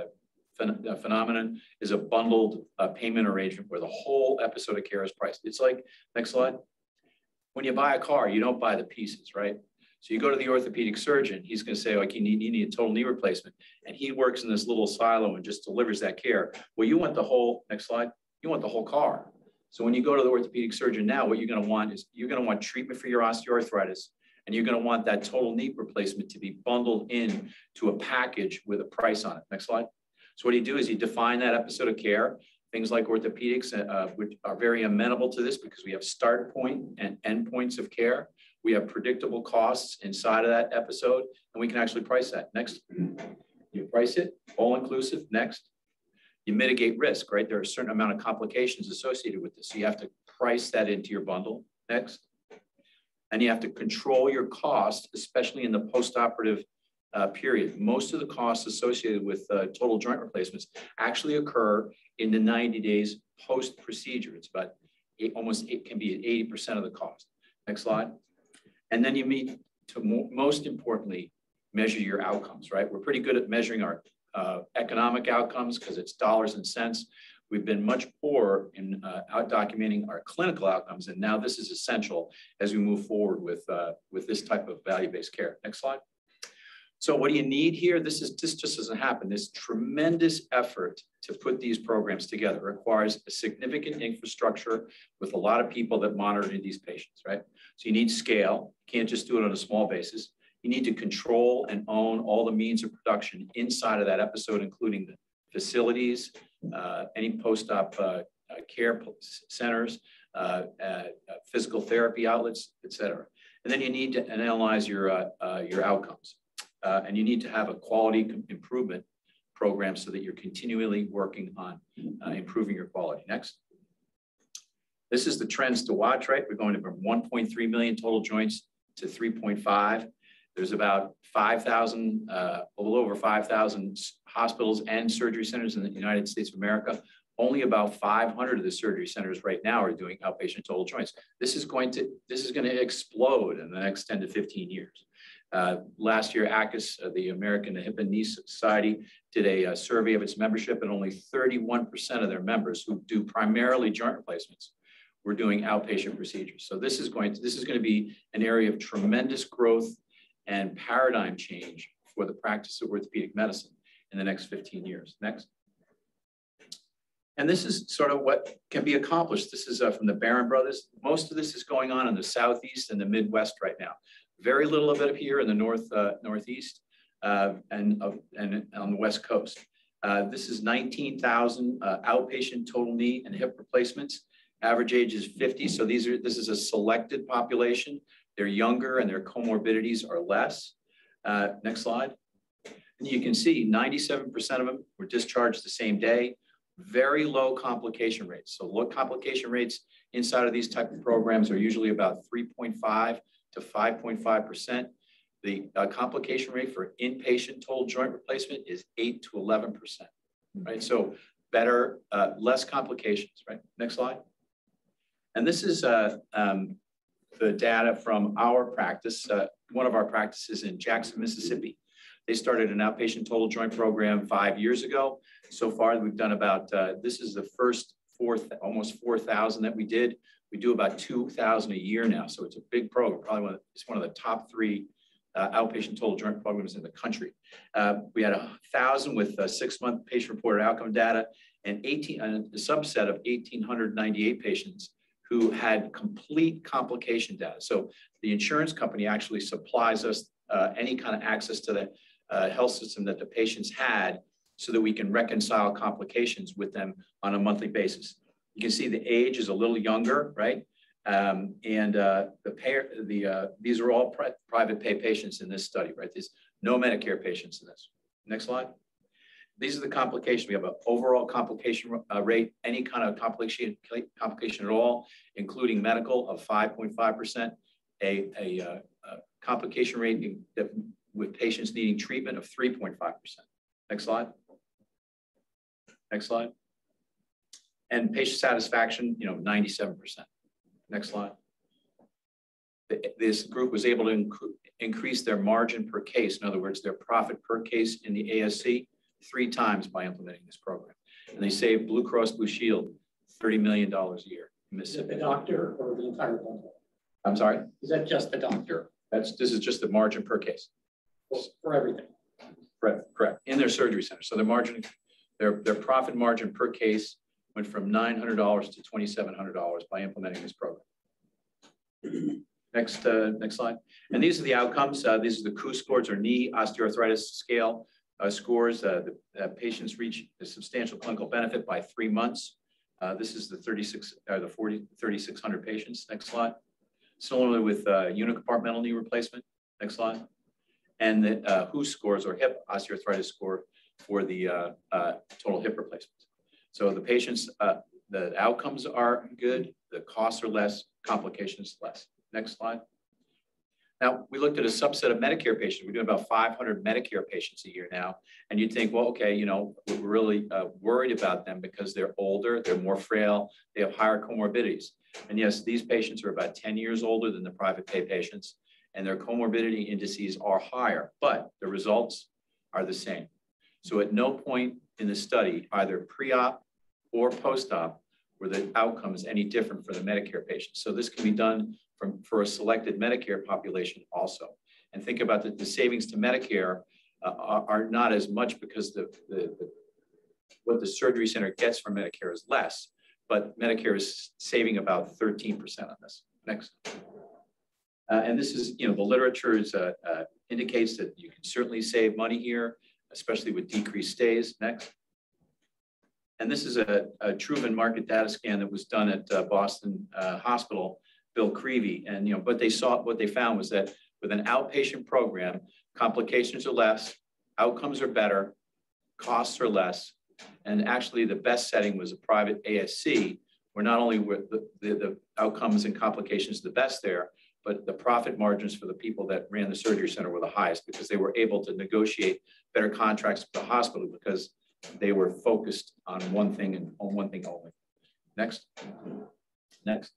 Speaker 1: phen uh, phenomenon is a bundled uh, payment arrangement where the whole episode of care is priced. It's like, next slide. When you buy a car, you don't buy the pieces, right? So you go to the orthopedic surgeon, he's going to say, like, you need, you need a total knee replacement. And he works in this little silo and just delivers that care. Well, you want the whole, next slide, you want the whole car. So when you go to the orthopedic surgeon now, what you're going to want is you're going to want treatment for your osteoarthritis, and you're going to want that total knee replacement to be bundled in to a package with a price on it. Next slide. So what you do is you define that episode of care. Things like orthopedics, uh, which are very amenable to this because we have start point and end points of care. We have predictable costs inside of that episode, and we can actually price that. Next, you price it all inclusive. Next, you mitigate risk, right? There are a certain amount of complications associated with this. So you have to price that into your bundle. Next. And you have to control your cost, especially in the postoperative uh, period. Most of the costs associated with uh, total joint replacements actually occur in the 90 days post-procedure. It's about eight, almost, it can be 80% of the cost. Next slide. And then you meet to mo most importantly, measure your outcomes, right? We're pretty good at measuring our uh, economic outcomes because it's dollars and cents. We've been much poorer in uh, out documenting our clinical outcomes, and now this is essential as we move forward with, uh, with this type of value-based care. Next slide. So what do you need here? This is this just doesn't happen. This tremendous effort to put these programs together requires a significant infrastructure with a lot of people that monitor these patients, right? So you need scale. You can't just do it on a small basis. You need to control and own all the means of production inside of that episode, including the facilities, uh, any post-op uh, uh care centers, uh, uh, physical therapy outlets, et cetera. And then you need to analyze your, your outcomes. And you need to have a quality improvement program so that you're continually working on improving your quality. Next. This is the trends to watch, right? We're going from 1.3 million total joints to 3.5. There's about 5,000, uh, a little over 5,000 hospitals and surgery centers in the United States of America. Only about 500 of the surgery centers right now are doing outpatient total joints. This is going to this is going to explode in the next 10 to 15 years. Uh, last year, ACUS, uh, the American Hip and Knee Society, did a, a survey of its membership, and only 31% of their members who do primarily joint replacements were doing outpatient procedures. So this is going to this is going to be an area of tremendous growth and paradigm change for the practice of orthopedic medicine in the next 15 years. Next. And this is sort of what can be accomplished. This is uh, from the Berend brothers. Most of this is going on in the Southeast and the Midwest right now. Very little of it up here in the North, uh, Northeast uh, and, and on the West Coast. Uh, this is 19,000 uh, outpatient total knee and hip replacements. Average age is 50. So these are, this is a selected population they're younger and their comorbidities are less. Uh, next slide. And you can see 97% of them were discharged the same day. Very low complication rates. So low complication rates inside of these type of programs are usually about 3.5 to 5.5%. The uh, complication rate for inpatient total joint replacement is 8 to 11%, right? So better, uh, less complications, right? Next slide. And this is uh, um, the data from our practice, uh, one of our practices in Jackson, Mississippi. They started an outpatient total joint program five years ago. So far, we've done about, uh, this is the first four, almost 4,000 that we did. We do about 2,000 a year now. So it's a big program, probably one of, it's one of the top three uh, outpatient total joint programs in the country. Uh, we had a thousand with uh, six month patient reported outcome data and 18, a subset of 1,898 patients who had complete complication data. So the insurance company actually supplies us uh, any kind of access to the uh, health system that the patients had so that we can reconcile complications with them on a monthly basis. You can see the age is a little younger, right? Um, and uh, the payer, the uh, these are all pri- private pay patients in this study, right? There's no Medicare patients in this. Next slide. These are the complications. We have an overall complication uh, rate, any kind of complication complication at all, including medical of 5.5%, a, a, uh, a complication rate in, with patients needing treatment of 3.5%. Next slide. Next slide. And patient satisfaction, you know, 97%. Next slide. This group was able to incre- increase their margin per case, in other words, their profit per case in the ASC three times by implementing this program. And they saved Blue Cross Blue Shield $30 million a year in
Speaker 6: Is it
Speaker 1: Mississippi.
Speaker 6: the doctor or the entire bundle?
Speaker 1: I'm sorry,
Speaker 6: Is that just the doctor
Speaker 1: that's, this is just the margin per case.
Speaker 6: or for everything?
Speaker 1: Correct, correct, in their surgery center. So their margin, their, their profit margin per case went from nine hundred dollars to twenty-seven hundred dollars by implementing this program. Next, uh, next slide. And these are the outcomes. Uh, these are the KOOS scores or knee osteoarthritis scale uh, scores. Uh, the uh, patients reach a substantial clinical benefit by three months. Uh, this is the 36, uh, the 40, 3,600 patients. Next slide. Similarly with unicompartmental knee replacement. Next slide and the HOOS scores or hip osteoarthritis score for the total hip replacements. So the patients, uh, the outcomes are good, the costs are less, complications less. Next slide. Now, we looked at a subset of Medicare patients. We're doing about 500 Medicare patients a year now. And you'd think, well, okay, you know, we're really uh, worried about them because they're older, they're more frail, they have higher comorbidities. And yes, these patients are about 10 years older than the private pay patients and their comorbidity indices are higher, but the results are the same. So at no point in the study, either pre-op or post-op, were the outcomes any different for the Medicare patients. So this can be done from, for a selected Medicare population also. And think about the savings to Medicare uh, are, are not as much because the, the, the, what the surgery center gets from Medicare is less, but Medicare is saving about 13% on this. Next. Uh, and this is, you know, the literature is, uh, uh, indicates that you can certainly save money here, especially with decreased stays. Next. And this is a, a Truven market data scan that was done at uh, Boston uh, Hospital, Bill Creevy. And, you know, what they saw, what they found was that with an outpatient program, complications are less, outcomes are better, costs are less. And actually the best setting was a private ASC, where not only were the, the, the outcomes and complications the best there, but the profit margins for the people that ran the surgery center were the highest because they were able to negotiate better contracts with the hospital because they were focused on one thing and on one thing only. Next. Next.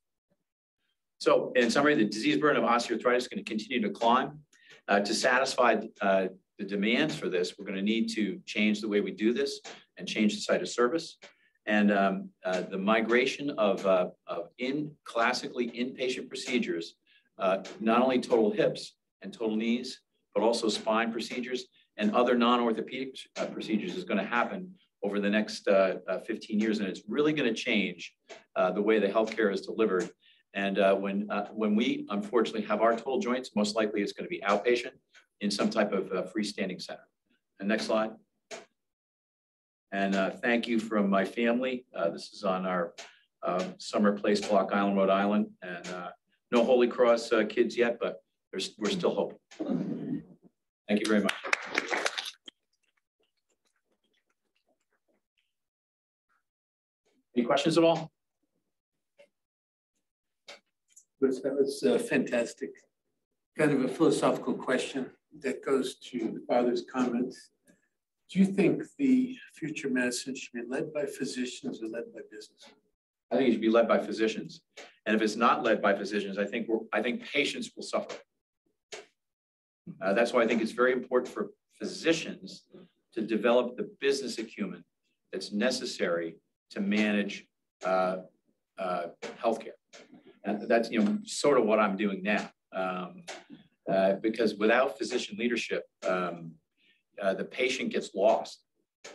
Speaker 1: So in summary, the disease burden of osteoarthritis is going to continue to climb. Uh, to satisfy uh, the demands for this, we're going to need to change the way we do this and change the site of service. And um, uh, the migration of, uh, of in classically inpatient procedures uh, not only total hips and total knees, but also spine procedures and other non-orthopedic uh, procedures is going to happen over the next uh, uh 15 years. And it's really going to change uh, the way the healthcare is delivered. And uh, when, when we unfortunately have our total joints, most likely it's going to be outpatient in some type of freestanding center. And next slide. And thank you from my family. this is on our summer place, Block Island, Rhode Island. And no Holy Cross kids yet, but there's, we're still hoping. Thank you very much. Any questions at all?
Speaker 9: That was uh, fantastic. Kind of a philosophical question that goes to the father's comments. Do you think the future medicine should be led by physicians or led by business?
Speaker 1: I think it should be led by physicians. And if it's not led by physicians, I think we're, I think patients will suffer. Uh, that's why I think it's very important for physicians to develop the business acumen that's necessary to manage uh, uh, healthcare. And that's you know sort of what I'm doing now. Um, uh, because without physician leadership, um, uh, the patient gets lost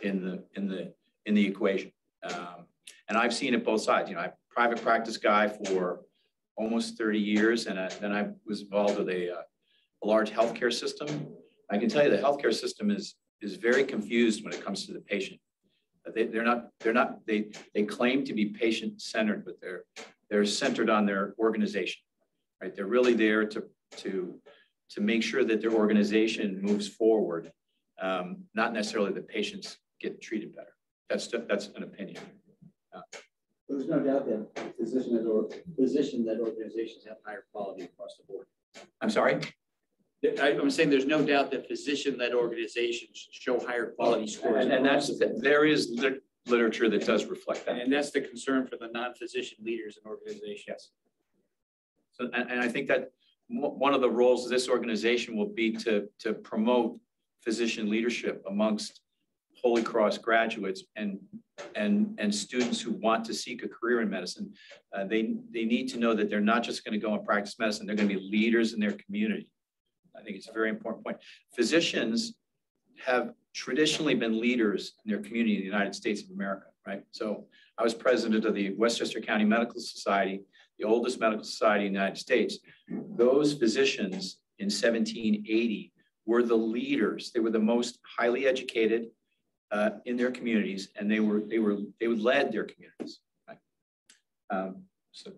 Speaker 1: in the in the in the equation. Um, and I've seen it both sides. You know, I'm a private practice guy for almost 30 years, and I, then I was involved with a, uh, a large healthcare system. I can tell you the healthcare system is is very confused when it comes to the patient. They, they're not they're not they they claim to be patient centered, but they're they're centered on their organization, right? They're really there to, to, to make sure that their organization moves forward, um, not necessarily that patients get treated better. That's, that's an opinion.
Speaker 10: There's no doubt that physician that or physician that organizations have higher quality across the board.
Speaker 1: I'm sorry?
Speaker 7: I- I'm saying there's no doubt that physician-led organizations show higher quality scores.
Speaker 1: And, and that's,
Speaker 7: the
Speaker 1: there is lit- literature that does reflect that.
Speaker 7: And that's the concern for the non-physician leaders in organizations.
Speaker 1: Yes. So, and, and I think that one of the roles of this organization will be to, to promote physician leadership amongst Holy Cross graduates and, and, and students who want to seek a career in medicine. Uh, they, they need to know that they're not just going to go and practice medicine, they're going to be leaders in their community. I think it's a very important point. Physicians have traditionally been leaders in their community in the United States of America, right? So I was president of the Westchester County Medical Society, the oldest medical society in the United States. Those physicians in 1780 were the leaders. They were the most highly educated uh, in their communities, and they were they were they led their communities. Right? Um, so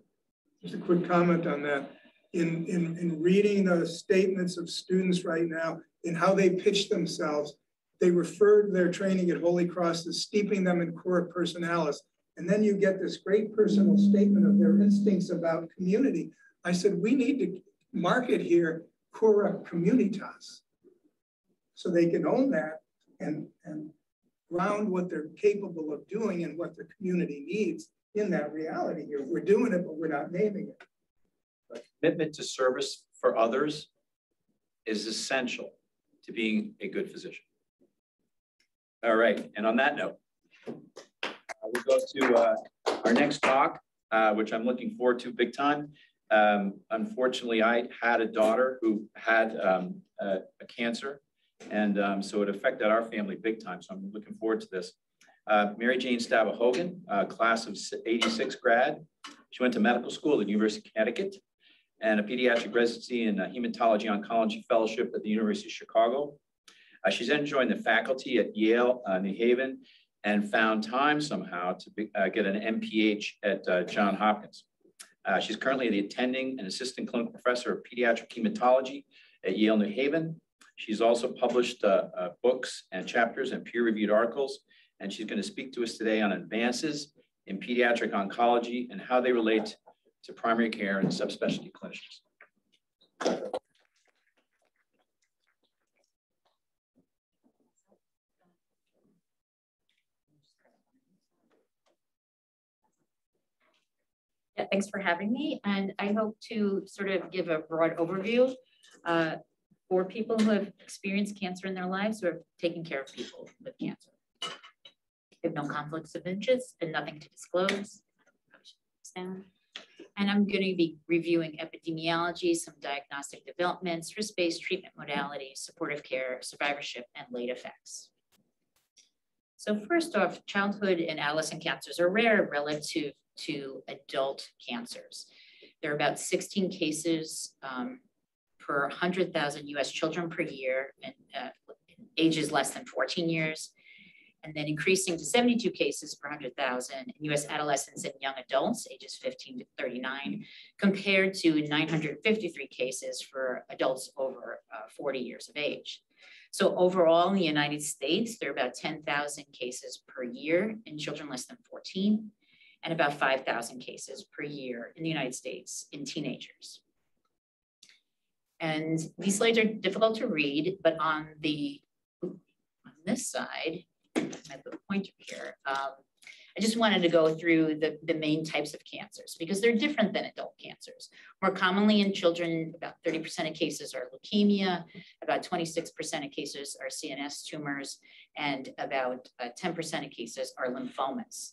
Speaker 2: Just a quick comment on that. In, in, in reading the statements of students right now in how they pitch themselves, they refer to their training at Holy Cross as steeping them in cura personalis. And then you get this great personal statement of their instincts about community. I said, we need to market here cura communitas. So they can own that and, and ground what they're capable of doing and what the community needs in that reality here. We're doing it, but we're not naming it.
Speaker 1: Commitment to service for others is essential to being a good physician. All right, and on that note, uh, we'll go to uh, our next talk, uh, which I'm looking forward to big time. Um, unfortunately, I had a daughter who had um, a, a cancer, and um, so it affected our family big time. So I'm looking forward to this. Uh, Mary Jane Staba Hogan, uh, class of 86 grad. She went to medical school at the University of Connecticut and a pediatric residency in hematology oncology fellowship at the University of Chicago. Uh, she's then joined the faculty at Yale, uh, New Haven, and found time somehow to be, uh, get an MPH at uh, John Hopkins. Uh, she's currently the attending and assistant clinical professor of pediatric hematology at Yale, New Haven. She's also published uh, books and chapters and peer-reviewed articles, and she's going to speak to us today on advances in pediatric oncology and how they relate to primary care and subspecialty clinicians.
Speaker 11: Yeah, thanks for having me. And I hope to sort of give a broad overview uh, for people who have experienced cancer in their lives or have taken care of people with cancer. They have no conflicts of interest and nothing to disclose. And I'm going to be reviewing epidemiology, some diagnostic developments, risk-based treatment modalities, supportive care, survivorship, and late effects. So first off, childhood and adolescent cancers are rare relative to adult cancers. There are about 16 cases um, per 100,000 US children per year and uh, ages less than 14 years, and then increasing to 72 cases per 100,000 in US adolescents and young adults ages 15 to 39, compared to 953 cases for adults over uh, 40 years of age. So overall in the United States, there are about 10,000 cases per year in children less than 14 and about 5,000 cases per year in the United States in teenagers. And these slides are difficult to read, but on the on this side, my little pointer here, um, I just wanted to go through the, the main types of cancers because they're different than adult cancers. More commonly in children, about 30% of cases are leukemia, about 26% of cases are CNS tumors, and about 10% uh, of cases are lymphomas.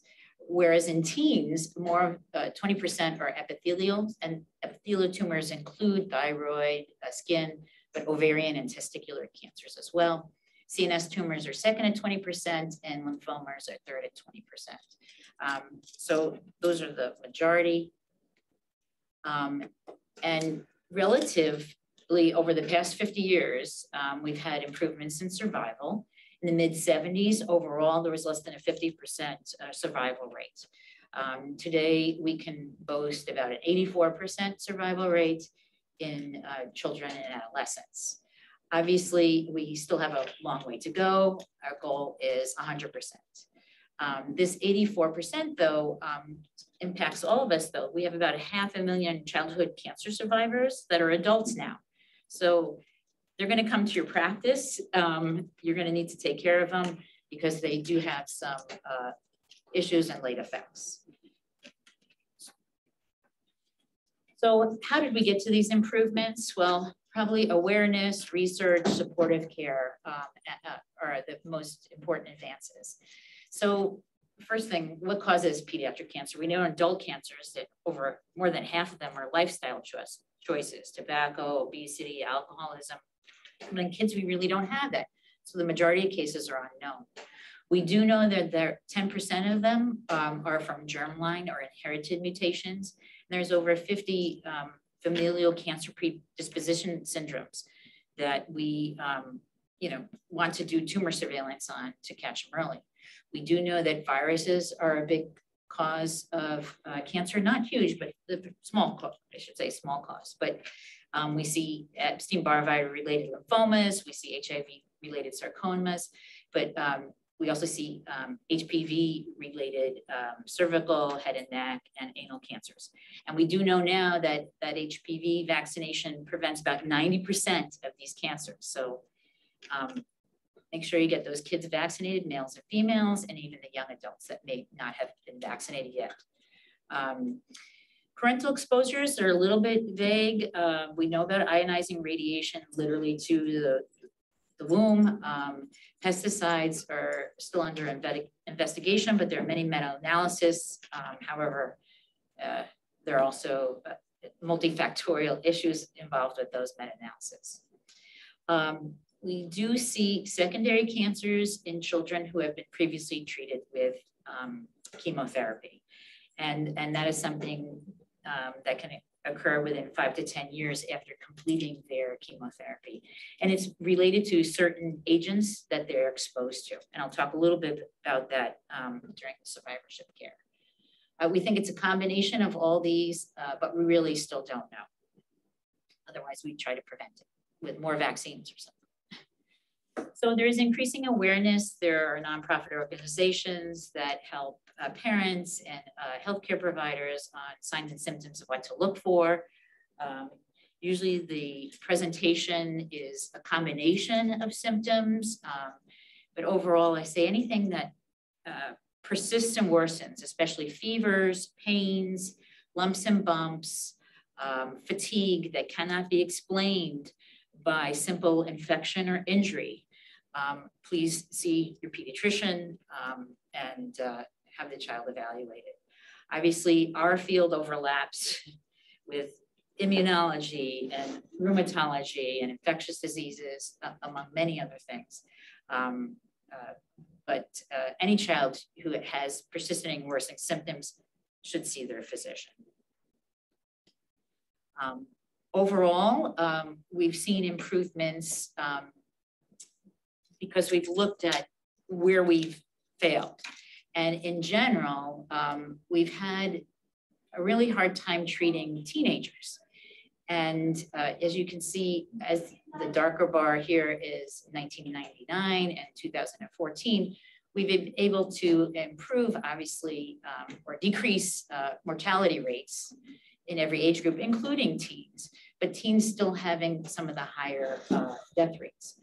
Speaker 11: Whereas in teens, more 20% uh, are epithelial, and epithelial tumors include thyroid, uh, skin, but ovarian and testicular cancers as well. CNS tumors are second at 20% and lymphomas are third at 20%. Um, so those are the majority. Um, and relatively over the past 50 years, um, we've had improvements in survival. In the mid 70s, overall, there was less than a 50% uh, survival rate. Um, today, we can boast about an eighty-four percent survival rate in uh, children and adolescents. Obviously, we still have a long way to go. Our goal is hundred percent. Um, this eighty-four percent though, um, impacts all of us though. We have about a half a million childhood cancer survivors that are adults now. So they're gonna come to your practice. Um, you're gonna need to take care of them because they do have some uh, issues and late effects. So how did we get to these improvements? Well, probably awareness, research, supportive care um, are the most important advances. So first thing, what causes pediatric cancer? We know in adult cancers that over more than half of them are lifestyle choice, choices, tobacco, obesity, alcoholism. But in kids, we really don't have that. So the majority of cases are unknown. We do know that there 10% of them um, are from germline or inherited mutations. And there's over 50 um, familial cancer predisposition syndromes that we, um, you know, want to do tumor surveillance on to catch them early. We do know that viruses are a big cause of uh, cancer, not huge, but the small, cause, I should say small cause. But um, we see Epstein-Barr virus related lymphomas, we see HIV related sarcomas, but um, we also see um, HPV related um, cervical, head and neck, and anal cancers. And we do know now that, that HPV vaccination prevents about 90% of these cancers. So um, make sure you get those kids vaccinated, males and females, and even the young adults that may not have been vaccinated yet. Um, parental exposures are a little bit vague. Uh, we know about ionizing radiation literally to the, the womb. Um, pesticides are still under investigation, but there are many meta-analysis. Um, however, uh, there are also uh, multifactorial issues involved with those meta-analysis. Um, we do see secondary cancers in children who have been previously treated with um, chemotherapy. And, and that is something um, that can occur within five to 10 years after completing their chemotherapy. And it's related to certain agents that they're exposed to. And I'll talk a little bit about that um, during the survivorship care. Uh, we think it's a combination of all these, uh, but we really still don't know. Otherwise, we try to prevent it with more vaccines or something. So there is increasing awareness. There are nonprofit organizations that help uh, parents and uh, healthcare providers on signs and symptoms of what to look for. Um, usually the presentation is a combination of symptoms, um, but overall I say anything that uh, persists and worsens, especially fevers, pains, lumps and bumps, um, fatigue that cannot be explained by simple infection or injury. Um, please see your pediatrician um, and uh, have the child evaluated. Obviously, our field overlaps with immunology and rheumatology and infectious diseases, uh, among many other things. Um, uh, but uh, any child who has persistent and worsening symptoms should see their physician. Um, overall, um, we've seen improvements um, because we've looked at where we've failed. And in general, um, we've had a really hard time treating teenagers. And uh, as you can see, as the darker bar here is 1999 and 2014, we've been able to improve, obviously, um, or decrease uh, mortality rates in every age group, including teens, but teens still having some of the higher uh, death rates.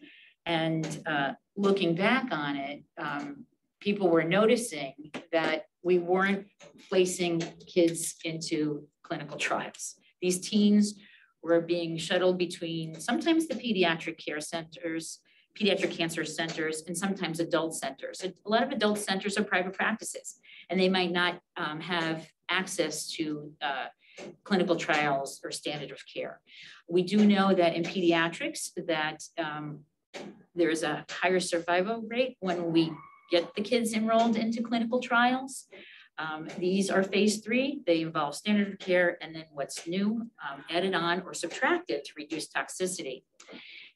Speaker 11: And uh, looking back on it, um, people were noticing that we weren't placing kids into clinical trials. These teens were being shuttled between sometimes the pediatric care centers, pediatric cancer centers, and sometimes adult centers. A lot of adult centers are private practices, and they might not um, have access to uh, clinical trials or standard of care. We do know that in pediatrics that um, there is a higher survival rate when we get the kids enrolled into clinical trials. Um, these are phase three. They involve standard of care and then what's new um, added on or subtracted to reduce toxicity.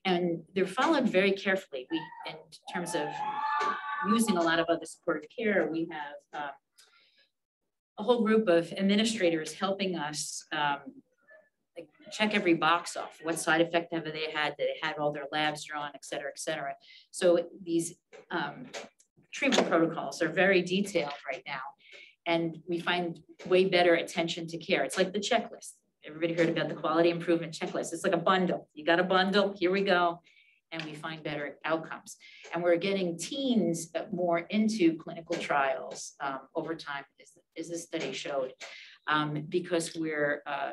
Speaker 11: And they're followed very carefully. We, in terms of using a lot of other supportive care, we have um, a whole group of administrators helping us um, like check every box off. What side effect have they had? They have all their labs drawn, et cetera, et cetera. So these um, treatment protocols are very detailed right now. And we find way better attention to care. It's like the checklist. Everybody heard about the quality improvement checklist. It's like a bundle. You got a bundle, here we go. And we find better outcomes. And we're getting teens more into clinical trials um, over time, as, as this study showed, um, because we're, uh,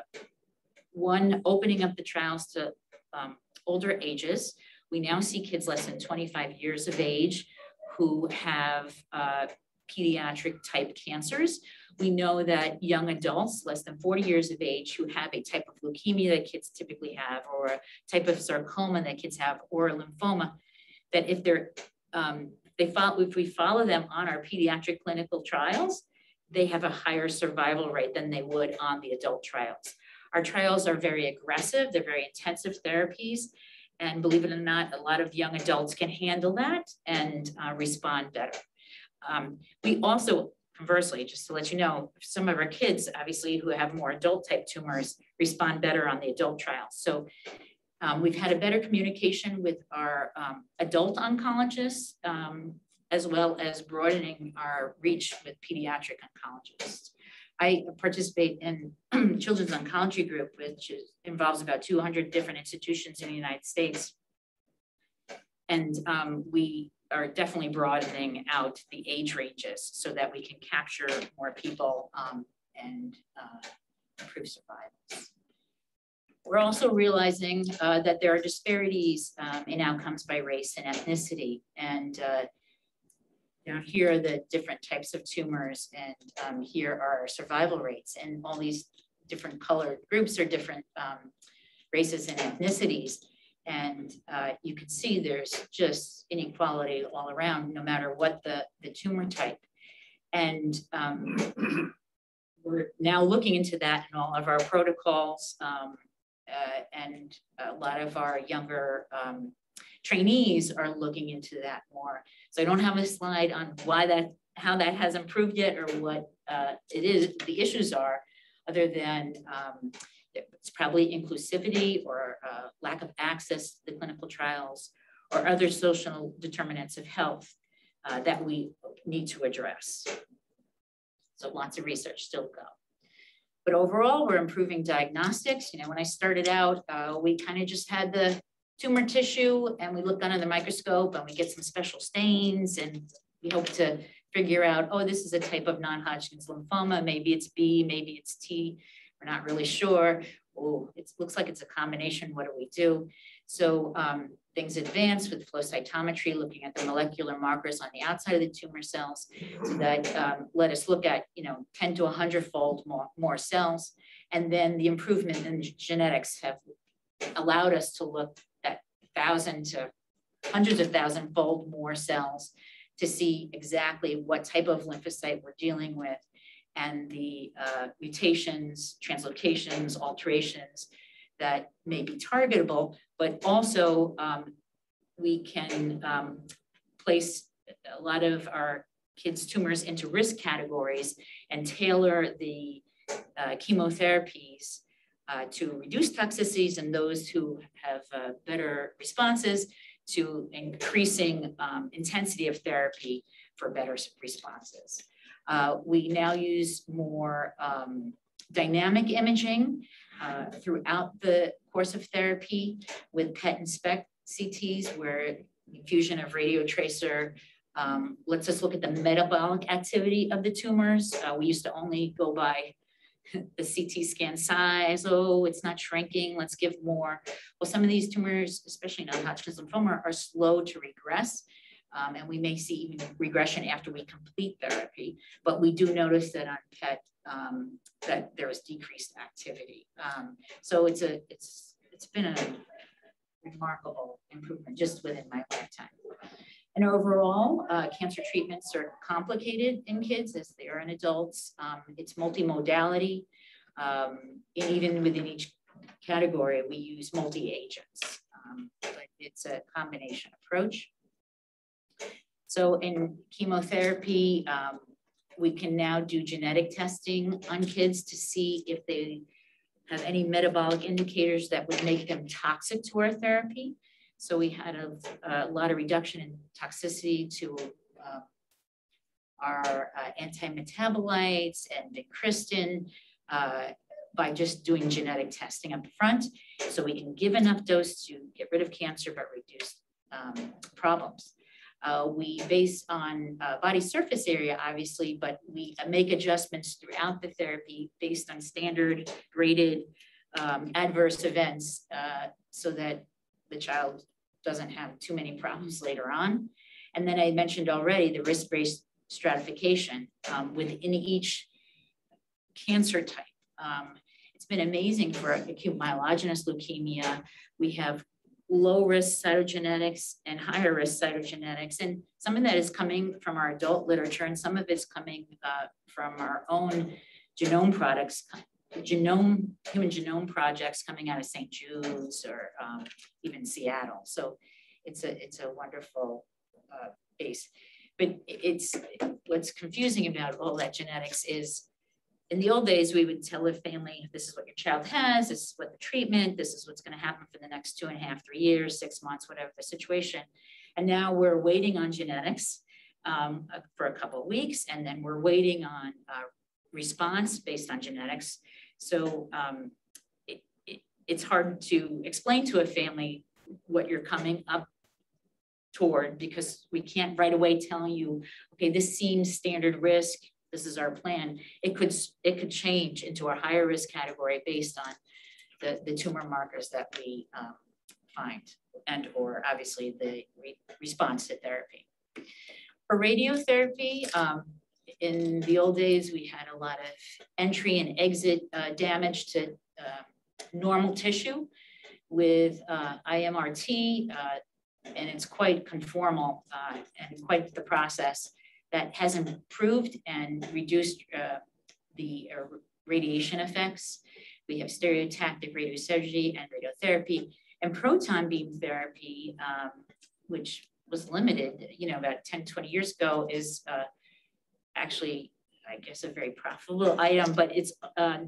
Speaker 11: one, opening up the trials to um, older ages. We now see kids less than 25 years of age who have uh, pediatric type cancers. We know that young adults less than 40 years of age who have a type of leukemia that kids typically have, or a type of sarcoma that kids have, or a lymphoma, that if they're um, they follow, if we follow them on our pediatric clinical trials, they have a higher survival rate than they would on the adult trials. Our trials are very aggressive, they're very intensive therapies, and believe it or not, a lot of young adults can handle that and uh, respond better. Um, we also, conversely, just to let you know, some of our kids, obviously, who have more adult type tumors respond better on the adult trials. So um, we've had a better communication with our um, adult oncologists, um, as well as broadening our reach with pediatric oncologists. I participate in Children's Oncology Group, which is, involves about 200 different institutions in the United States. And um, we are definitely broadening out the age ranges so that we can capture more people um, and uh, improve survival. We're also realizing uh, that there are disparities um, in outcomes by race and ethnicity. And uh, down here are the different types of tumors, and um, here are survival rates. And all these different colored groups are different um, races and ethnicities. And uh, you can see there's just inequality all around, no matter what the, the tumor type. And um, we're now looking into that in all of our protocols. Um, uh, and a lot of our younger um, trainees are looking into that more. So I don't have a slide on why that, how that has improved yet or what uh, it is, the issues are, other than um, it's probably inclusivity or uh, lack of access to the clinical trials or other social determinants of health uh, that we need to address. So lots of research still go. But overall, we're improving diagnostics. You know, when I started out, uh, we kind of just had the tumor tissue and we look under the microscope and we get some special stains and we hope to figure out, oh, this is a type of non-Hodgkin's lymphoma. Maybe it's B, maybe it's T. We're not really sure. Oh, it looks like it's a combination. What do we do? So um, things advance with flow cytometry, looking at the molecular markers on the outside of the tumor cells. So that um, let us look at, you know, 10 to 100 fold more, more cells. And then the improvement in genetics have allowed us to look thousand to hundreds of thousand fold more cells to see exactly what type of lymphocyte we're dealing with and the uh, mutations, translocations, alterations that may be targetable, but also um, we can um, place a lot of our kids' tumors into risk categories and tailor the uh, chemotherapies uh, to reduce toxicities and those who have uh, better responses to increasing um, intensity of therapy for better responses. Uh, we now use more um, dynamic imaging uh, throughout the course of therapy with PET and SPECT CTs where infusion of radio tracer um, lets us look at the metabolic activity of the tumors. Uh, we used to only go by the CT scan size. Oh, it's not shrinking. Let's give more. Well, some of these tumors, especially non-Hodgkin's lymphoma, are slow to regress. Um, and we may see even regression after we complete therapy. But we do notice that on PET um, that there is decreased activity. Um, so it's a it's it's been a remarkable improvement just within my lifetime. And overall, uh, cancer treatments are complicated in kids as they are in adults. Um, it's multimodality. Um, and even within each category, we use multi-agents, um, but it's a combination approach. So in chemotherapy, um, we can now do genetic testing on kids to see if they have any metabolic indicators that would make them toxic to our therapy. So we had a, a lot of reduction in toxicity to uh, our uh, anti-metabolites and vincristine uh, by just doing genetic testing up front. So we can give enough dose to get rid of cancer but reduce um, problems. Uh, we base on uh, body surface area, obviously, but we make adjustments throughout the therapy based on standard graded um, adverse events uh, so that the child doesn't have too many problems later on. And then I mentioned already the risk-based stratification um, within each cancer type. Um, it's been amazing for acute myelogenous leukemia. We have low risk cytogenetics and higher risk cytogenetics. And some of that is coming from our adult literature and some of it's coming uh, from our own genome products, genome, human genome projects coming out of St. Jude's or um, even Seattle. So it's a, it's a wonderful uh, base. But it's, what's confusing about all that genetics is in the old days, we would tell a family, this is what your child has, this is what the treatment, this is what's going to happen for the next two and a half, three years, six months, whatever the situation. And now we're waiting on genetics um, uh, for a couple of weeks, and then we're waiting on uh, response based on genetics. So um, it, it, it's hard to explain to a family what you're coming up toward because we can't right away tell you, okay, this seems standard risk, this is our plan, it could it could change into a higher risk category based on the, the tumor markers that we um, find and or obviously the re response to therapy. For radiotherapy, um, in the old days, we had a lot of entry and exit uh, damage to uh, normal tissue with uh, IMRT, uh, and it's quite conformal uh, and quite the process that has improved and reduced the radiation effects. We have stereotactic radiosurgery and radiotherapy and proton beam therapy, um, which was limited, you know, about 10, 20 years ago is uh, actually, I guess, a very profitable item, but it's uh,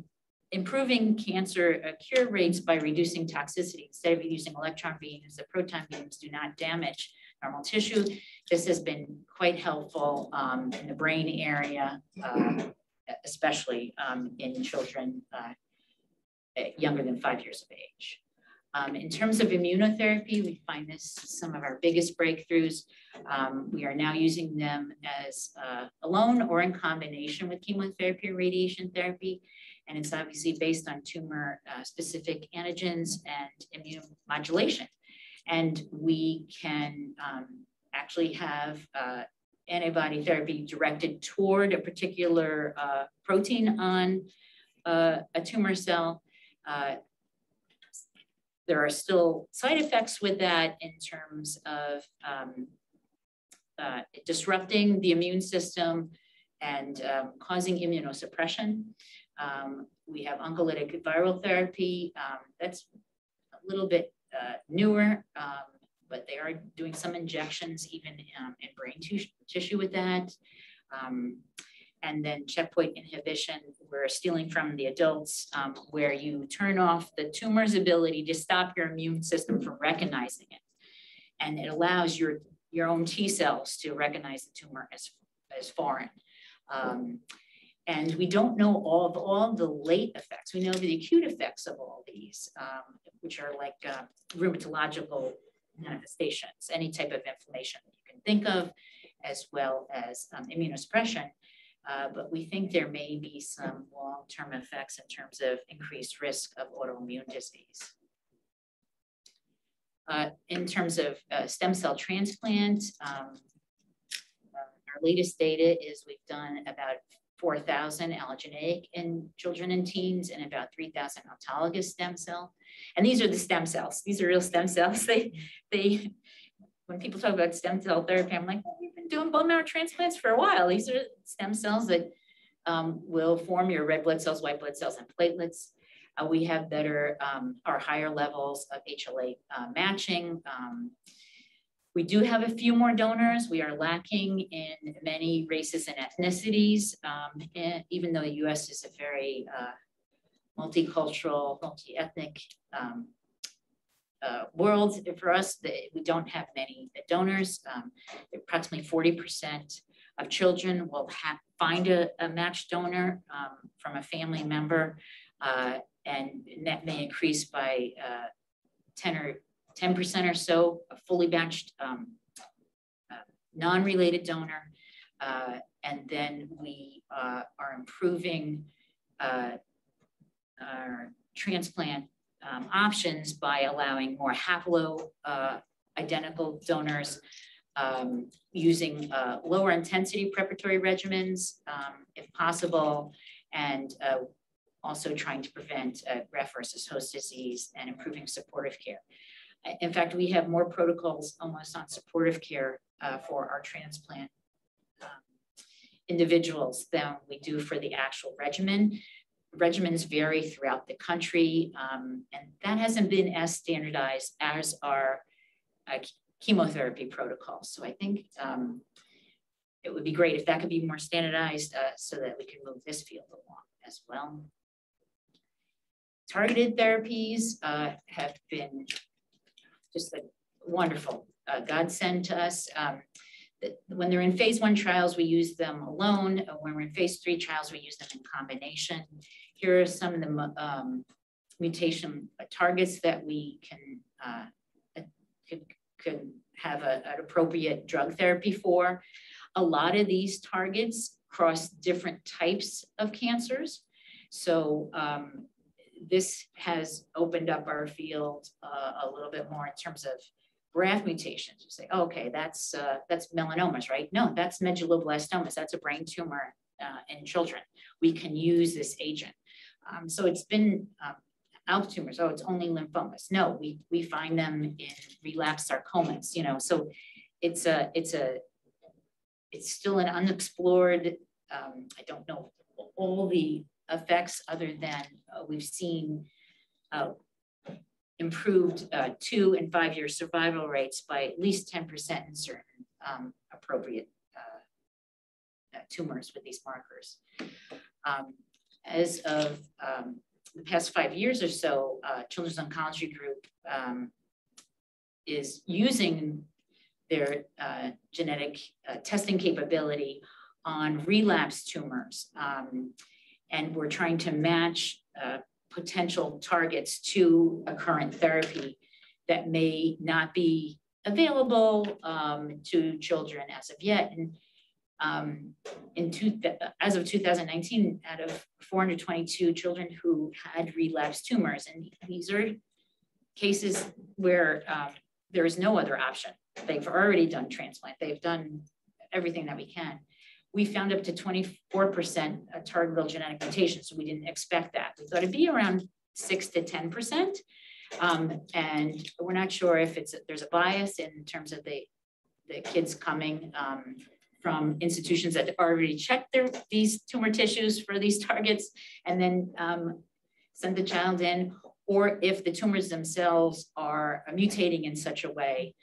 Speaker 11: improving cancer uh, cure rates by reducing toxicity. Instead of using electron beams, the proton beams do not damage normal tissue. This has been quite helpful um, in the brain area, uh, especially um, in children uh, younger than five years of age. Um, in terms of immunotherapy, we find this some of our biggest breakthroughs. Um, we are now using them as uh, alone or in combination with chemotherapy or radiation therapy. And it's obviously based on tumor uh, specific antigens and immunomodulation. And we can um, actually have uh, antibody therapy directed toward a particular uh, protein on uh, a tumor cell. Uh, there are still side effects with that in terms of um, uh, disrupting the immune system and um, causing immunosuppression. Um, we have oncolytic viral therapy um, that's a little bit uh, newer, um, but they are doing some injections even um, in brain tissue with that. And then checkpoint inhibition, we're stealing from the adults, um, where you turn off the tumor's ability to stop your immune system from recognizing it. And it allows your, your own T cells to recognize the tumor as, as foreign. Um, and we don't know all of all the late effects. We know the acute effects of all these, um, which are like uh, rheumatological manifestations, any type of inflammation that you can think of, as well as um, immunosuppression. Uh, but we think there may be some long-term effects in terms of increased risk of autoimmune disease. Uh, in terms of uh, stem cell transplant, um, our latest data is we've done about 4,000 allogeneic in children and teens and about 3,000 autologous stem cell. And these are the stem cells. These are real stem cells. They, they, when people talk about stem cell therapy, I'm like, we've been doing bone marrow transplants for a while. These are stem cells that um, will form your red blood cells, white blood cells, and platelets. Uh, we have better um, or higher levels of HLA uh, matching. Um, We do have a few more donors. We are lacking in many races and ethnicities, um, and even though the US is a very uh, multicultural, multi-ethnic um, uh, world. For us, the, we don't have many donors. Um, approximately 40% of children will have, find a, a matched donor um, from a family member, uh, and that may increase by uh, 10 or 10% or so, a fully matched um, uh, non-related donor. Uh, and then we uh, are improving our transplant um, options by allowing more haplo uh, identical donors um, using uh, lower intensity preparatory regimens um, if possible, and uh, also trying to prevent uh, graft versus host disease and improving supportive care. In fact, we have more protocols almost on supportive care uh, for our transplant um, individuals than we do for the actual regimen regimens vary throughout the country, um, and that hasn't been as standardized as our uh, chemotherapy protocols. So I think um, it would be great if that could be more standardized uh, so that we can move this field along as well. Targeted therapies uh, have been just a wonderful uh, godsend to us. Um, when they're in phase one trials, we use them alone. When we're in phase three trials, we use them in combination here are some of the um, mutation targets that we can uh, could, could have a, an appropriate drug therapy for. A lot of these targets cross different types of cancers. So um, this has opened up our field uh, a little bit more in terms of BRAF mutations. You say, oh, okay, that's uh, that's melanomas, right? No, that's medulloblastomas. That's a brain tumor uh, in children. We can use this agent. Um, so it's been um, ALK tumors. Oh, it's only lymphomas. No, we we find them in relapse sarcomas. You know, so it's a it's a it's still an unexplored. Um, I don't know all the effects other than uh, we've seen uh, improved uh, two and five year survival rates by at least 10% in certain um, appropriate uh, tumors with these markers. Um, as of um, the past five years or so, uh, Children's Oncology Group um, is using their uh, genetic uh, testing capability on relapse tumors. Um, and we're trying to match uh, potential targets to a current therapy that may not be available um, to children as of yet. And um, in two, as of 2019, out of 422 children who had relapsed tumors, and these are cases where um, there is no other option. They've already done transplant. They've done everything that we can. We found up to 24% targetable genetic mutations, so we didn't expect that. We thought it'd be around six to 10%. Um, and we're not sure if it's there's a bias in terms of the the kids coming um, from institutions that already checked their, these tumor tissues for these targets and then um, send the child in, or if the tumors themselves are mutating in such a way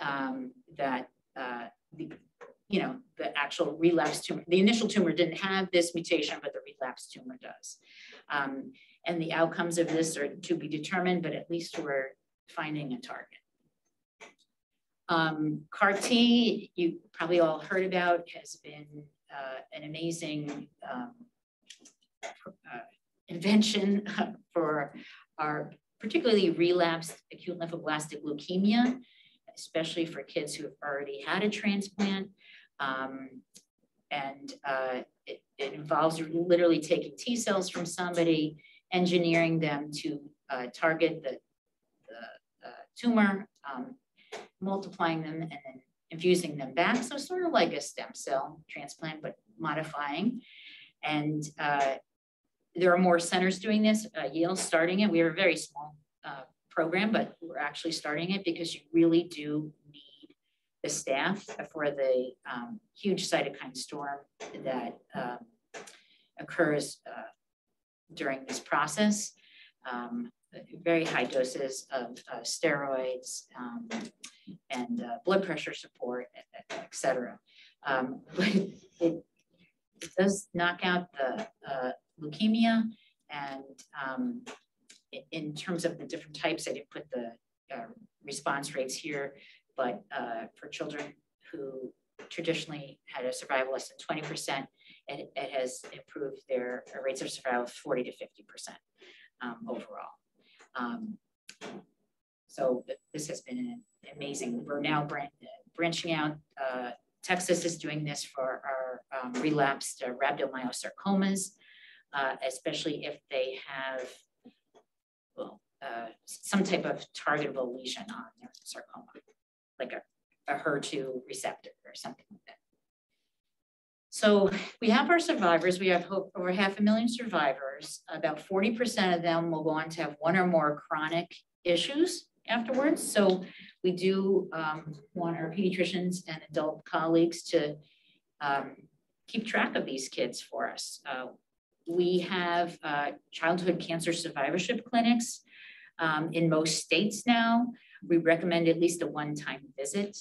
Speaker 11: um, that uh, the, you know, the actual relapse tumor, the initial tumor didn't have this mutation, but the relapse tumor does. Um, and the outcomes of this are to be determined, but at least we're finding a target. Um, CAR T, you probably all heard about, has been uh, an amazing um, uh, invention for our particularly relapsed acute lymphoblastic leukemia, especially for kids who have already had a transplant. Um, and uh, it, it, involves literally taking T cells from somebody, engineering them to uh, target the, the uh, tumor, um, multiplying them and then infusing them back. So sort of like a stem cell transplant, but modifying. And uh, there are more centers doing this. Uh, Yale's starting it. We are a very small uh, program, but we're actually starting it because you really do the staff for the um, huge cytokine storm that um, occurs uh, during this process. Um, very high doses of uh, steroids um, and uh, blood pressure support, et- et cetera. Um, but it, it does knock out the uh, leukemia and um, in terms of the different types, I didn't put the uh, response rates here, but uh, for children who traditionally had a survival less than twenty percent, it, it has improved their rates of survival forty to fifty percent um, overall. Um, so this has been amazing. We're now bran- branching out. Uh, Texas is doing this for our um, relapsed uh, rhabdomyosarcomas, uh, especially if they have well, uh, some type of targetable lesion on their sarcoma, like a, a HER2 receptor or something like that. So we have our survivors. We have over half a million survivors. About 40% of them will go on to have one or more chronic issues afterwards. So we do um, want our pediatricians and adult colleagues to um, keep track of these kids for us. Uh, we have uh, childhood cancer survivorship clinics um, in most states now. We recommend at least a one-time visit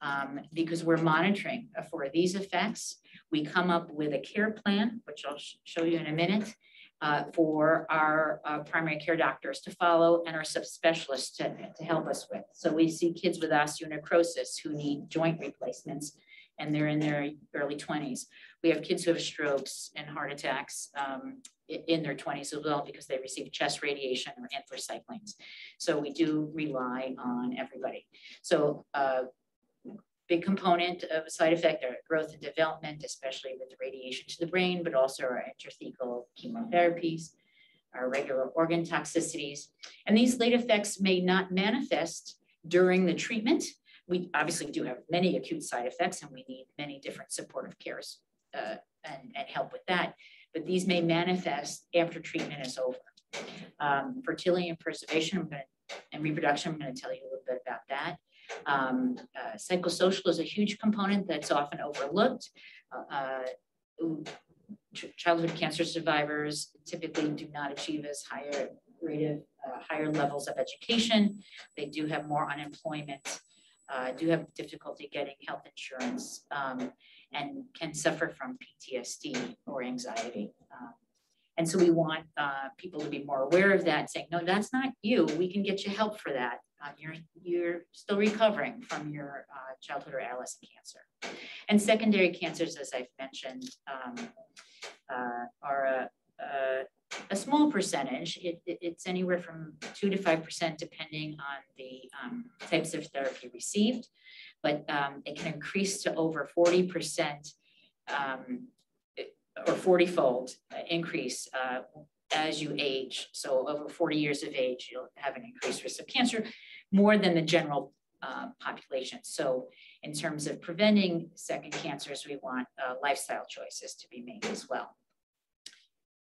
Speaker 11: um, because we're monitoring for these effects. We come up with a care plan, which I'll sh- show you in a minute, uh, for our uh, primary care doctors to follow and our subspecialists to, to help us with. So we see kids with osteonecrosis who need joint replacements and they're in their early 20s. We have kids who have strokes and heart attacks um, in their 20s as well because they receive chest radiation or anthracyclines. So we do rely on everybody. So uh, big component of a side effect are growth and development, especially with the radiation to the brain, but also our intrathecal chemotherapies, our regular organ toxicities. And these late effects may not manifest during the treatment. We obviously do have many acute side effects and we need many different supportive cares uh, and, and help with that. But these may manifest after treatment is over. Um, fertility and preservation, I'm gonna, and reproduction, I'm gonna tell you a little bit about that. Um, uh, psychosocial is a huge component that's often overlooked. Uh, uh, ch- childhood cancer survivors typically do not achieve as higher rate of uh, higher levels of education. They do have more unemployment, uh, do have difficulty getting health insurance, um, and can suffer from PTSD or anxiety. Um, and so we want uh, people to be more aware of that, saying, no, that's not you. We can get you help for that. Um, you're, you're still recovering from your uh, childhood or adolescent cancer. And secondary cancers, as I've mentioned, um, uh, are a, a, a small percentage. It, it- it's anywhere from two to 5% depending on the um, types of therapy received. But um, it can increase to over 40% um, or 40 fold increase uh, as you age. So over 40 years of age, you'll have an increased risk of cancer more than the general uh, population. So in terms of preventing second cancers, we want uh, lifestyle choices to be made as well.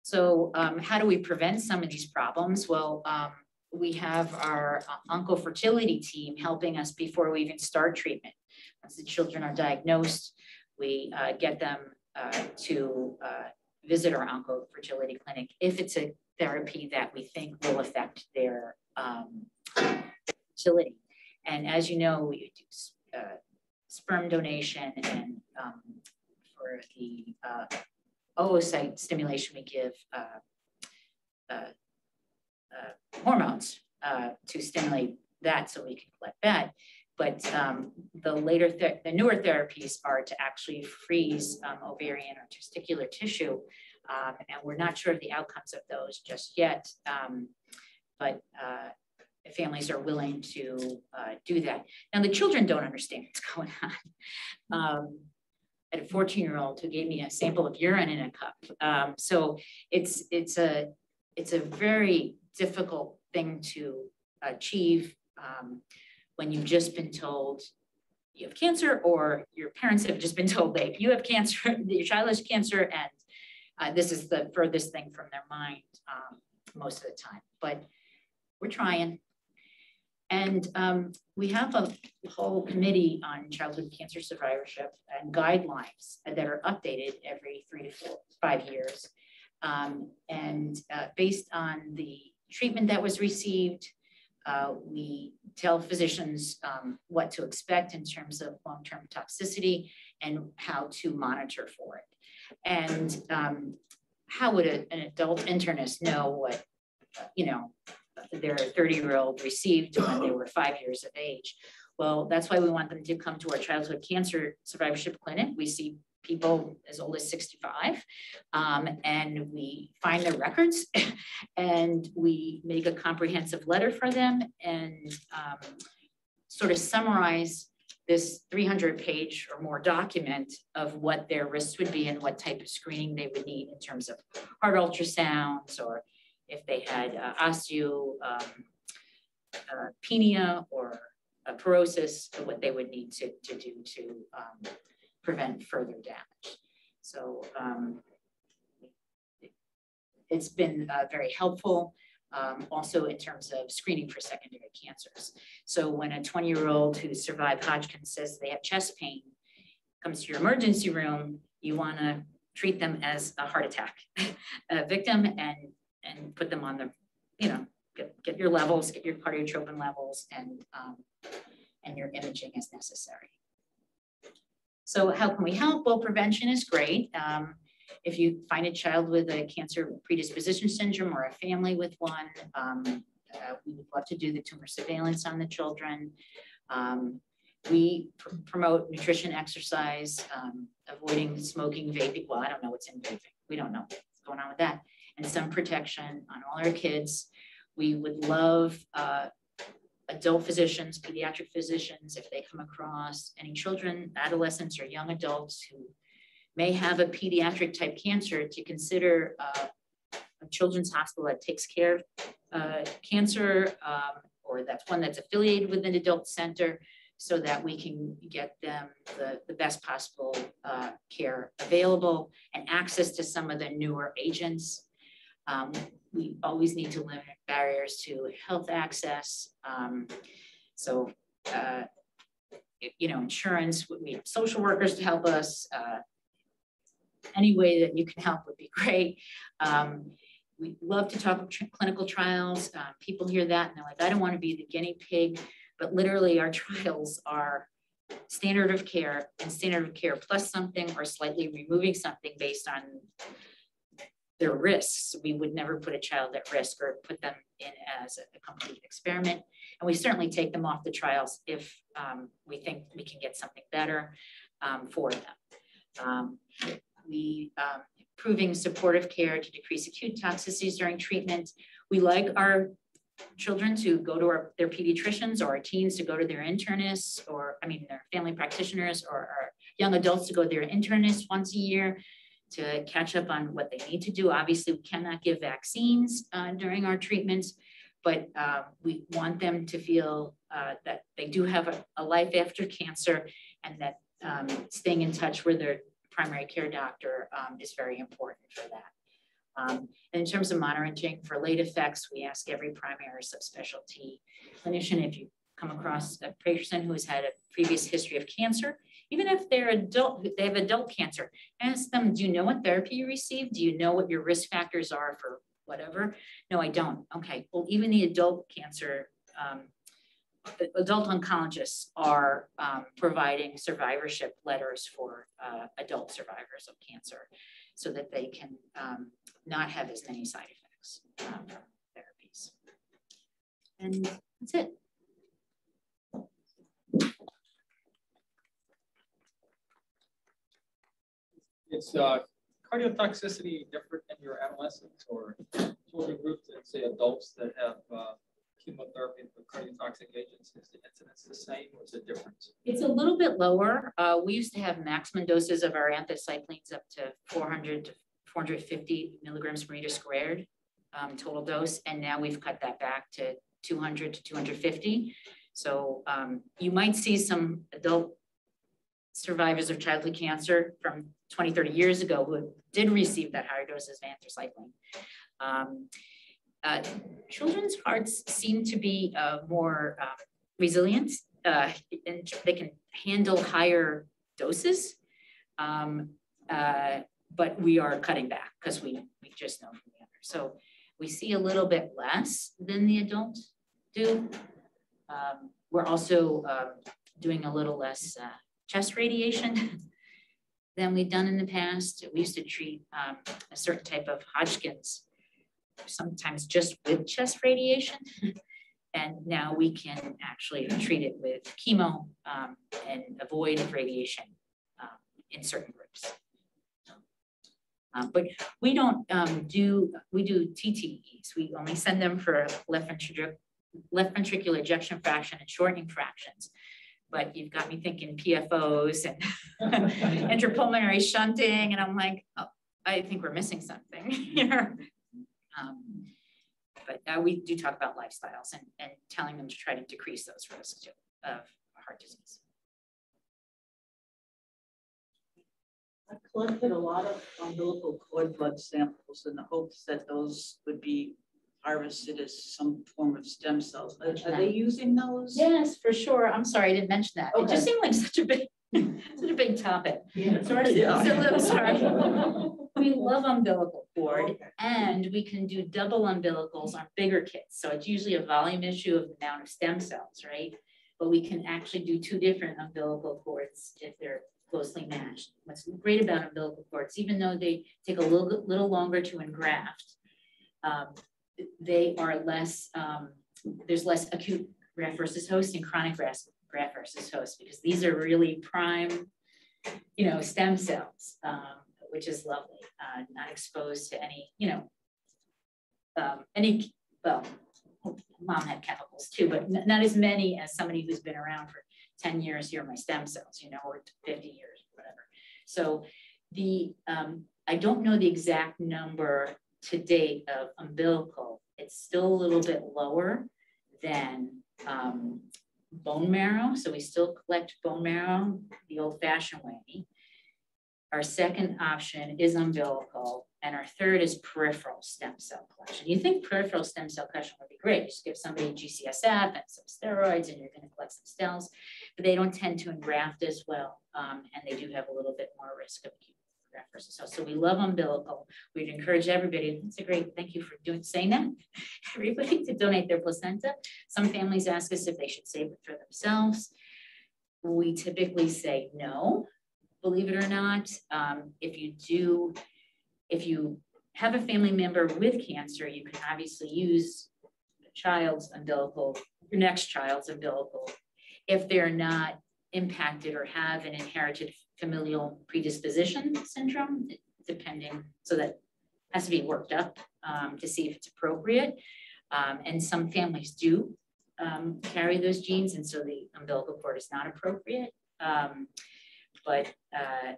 Speaker 11: So um, how do we prevent some of these problems? Well, um, we have our uh, oncofertility team helping us before we even start treatment. Once the children are diagnosed, we uh, get them uh, to uh, visit our oncofertility clinic if it's a therapy that we think will affect their um, fertility. And as you know, we do uh, sperm donation and um, for the uh, oocyte stimulation, we give uh, uh, uh, hormones uh, to stimulate that so we can collect that. But um, the later, the newer therapies are to actually freeze um, ovarian or testicular tissue. Um, and we're not sure of the outcomes of those just yet. Um, but uh, families are willing to uh, do that. Now, the children don't understand what's going on. Um, I had a 14 year old who gave me a sample of urine in a cup. Um, so it's, it's a, it's a very difficult thing to achieve um, when you've just been told you have cancer or your parents have just been told that you have cancer, your child has cancer and uh, this is the furthest thing from their mind um, most of the time. But we're trying. And um, we have a whole committee on childhood cancer survivorship and guidelines that are updated every three to four, five years. Um, and uh, based on the treatment that was received. Uh, we tell physicians um, what to expect in terms of long-term toxicity and how to monitor for it. And um, how would a, an adult internist know what, you know, their 30-year-old received when they were five years of age? Well, that's why we want them to come to our childhood cancer survivorship clinic. We see people as old as 65 um, and we find their records and we make a comprehensive letter for them and um, sort of summarize this 300 page or more document of what their risks would be and what type of screening they would need in terms of heart ultrasounds or if they had uh, osteopenia uh, or a porosis, what they would need to, to do to um, prevent further damage. So um, it's been uh, very helpful. Um, also in terms of screening for secondary cancers. So when a 20 year old who survived Hodgkin says they have chest pain, comes to your emergency room, you wanna treat them as a heart attack a victim and, and put them on the, you know, get, get your levels, get your cardiotropin levels and, um, and your imaging as necessary. So how can we help? Well, prevention is great. Um, if you find a child with a cancer predisposition syndrome or a family with one, um, uh, we would love to do the tumor surveillance on the children. Um, we pr promote nutrition, exercise, um, avoiding smoking, vaping. Well, I don't know what's in vaping. We don't know what's going on with that. And sun protection on all our kids. We would love uh, adult physicians, pediatric physicians, if they come across any children, adolescents, or young adults who may have a pediatric type cancer to consider uh, a children's hospital that takes care of uh, cancer um, or that's one that's affiliated with an adult center so that we can get them the, the best possible uh, care available and access to some of the newer agents. Um, we always need to limit barriers to health access. Um, so, uh, you know, insurance, we have social workers to help us, uh, any way that you can help would be great. Um, we love to talk about clinical trials. Uh, people hear that and they're like, I don't want to be the guinea pig, but literally our trials are standard of care and standard of care plus something or slightly removing something based on their risks. We would never put a child at risk or put them in as a, complete experiment. And we certainly take them off the trials if um, we think we can get something better um, for them. Um, we um, proving supportive care to decrease acute toxicities during treatment. We like our children to go to our, their pediatricians or our teens to go to their internists or, I mean, their family practitioners or our young adults to go to their internists once a year to catch up on what they need to do. Obviously, we cannot give vaccines uh, during our treatments, but uh, we want them to feel uh, that they do have a, a, life after cancer and that um, staying in touch with their primary care doctor um, is very important for that. Um, and in terms of monitoring for late effects, we ask every primary or subspecialty clinician if you come across a patient who has had a previous history of cancer, even if they're adult, they have adult cancer, ask them, do you know what therapy you received? Do you know what your risk factors are for whatever? No, I don't. Okay, well, even the adult cancer um, adult oncologists are um, providing survivorship letters for uh, adult survivors of cancer so that they can um, not have as many side effects um, from therapies. And that's it.
Speaker 3: Is uh, cardiotoxicity different in your adolescents or children groups than say adults that have uh, chemotherapy with cardiotoxic agents? Is the incidence the same or is it different?
Speaker 11: It's a little bit lower. Uh, we used to have maximum doses of our anthracyclines up to 400 to 450 milligrams per meter squared um, total dose. And now we've cut that back to 200 to 250. So um, you might see some adult survivors of childhood cancer from 20, 30 years ago who did receive that higher doses of anthracycline. Um, uh, children's hearts seem to be uh, more uh, resilient and they can handle higher doses. Um, uh, but we are cutting back because we, we just know from the other. So we see a little bit less than the adult do. Um, we're also um, doing a little less uh, chest radiation than we've done in the past. We used to treat um, a certain type of Hodgkin's, sometimes just with chest radiation. And now we can actually treat it with chemo um, and avoid radiation um, in certain groups. Um, but we don't um, do, we do TTEs. We only send them for left ventricular, left ventricular ejection fraction and shortening fractions. But you've got me thinking PFOs and intrapulmonary shunting, and I'm like, oh, I think we're missing something here. Um, but uh, we do talk about lifestyles and, and telling them to try to decrease those risks of heart disease.
Speaker 12: I collected a lot of umbilical cord blood samples in the hopes that those would be harvested as some form of stem cells. Are, are they using those?
Speaker 11: Yes, for sure. I'm sorry, I didn't mention that. It just seemed like such a big, such a big topic.
Speaker 12: Yeah.
Speaker 11: So we're-
Speaker 12: Yeah.
Speaker 11: sorry. We love umbilical cord
Speaker 12: Okay.
Speaker 11: and we can do double umbilicals on bigger kids. So it's usually a volume issue of the amount of stem cells, right? But we can actually do two different umbilical cords if they're closely matched. What's great about umbilical cords, even though they take a little, little longer to engraft, um, they are less, um, there's less acute graft versus host and chronic graft, graft versus host because these are really prime, you know, stem cells, um, which is lovely, uh, not exposed to any, you know, um, any, well, mom had chemicals too, but not as many as somebody who's been around for 10 years, here my stem cells, you know, or 50 years, whatever. So the, um, I don't know the exact number to date of umbilical. It's still a little bit lower than um, bone marrow. So we still collect bone marrow the old fashioned way. Our second option is umbilical, and our third is peripheral stem cell collection. You think peripheral stem cell collection would be great. Just give somebody GCSF and some steroids, and you're going to collect some cells, but they don't tend to engraft as well, um, and they do have a little bit more risk of acute versus. So we love umbilical. We'd encourage everybody. It's a great. Thank you for doing saying that. Everybody to donate their placenta. Some families ask us if they should save it for themselves. We typically say no believe it or not. Um, if you do, if you have a family member with cancer, you can obviously use the child's umbilical, your next child's umbilical, if they're not impacted or have an inherited familial predisposition syndrome, depending, so that has to be worked up um, to see if it's appropriate. Um, and some families do um, carry those genes, and so the umbilical cord is not appropriate. Um, but uh,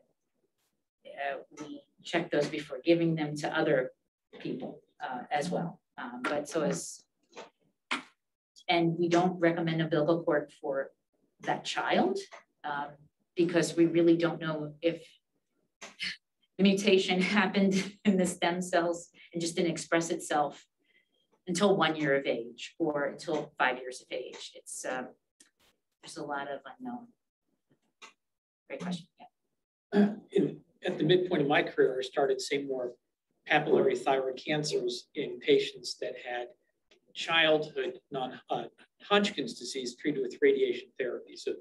Speaker 11: uh, we check those before giving them to other people uh, as well. Um, but so as, and we don't recommend umbilical cord for that child um, because we really don't know if the mutation happened in the stem cells and just didn't express itself until one year of age or until five years of age. It's uh, there's a lot of unknown. Great question. Yeah.
Speaker 6: Uh, in, at the midpoint of my career, I started seeing more papillary thyroid cancers in patients that had childhood non uh, disease treated with radiation therapy. So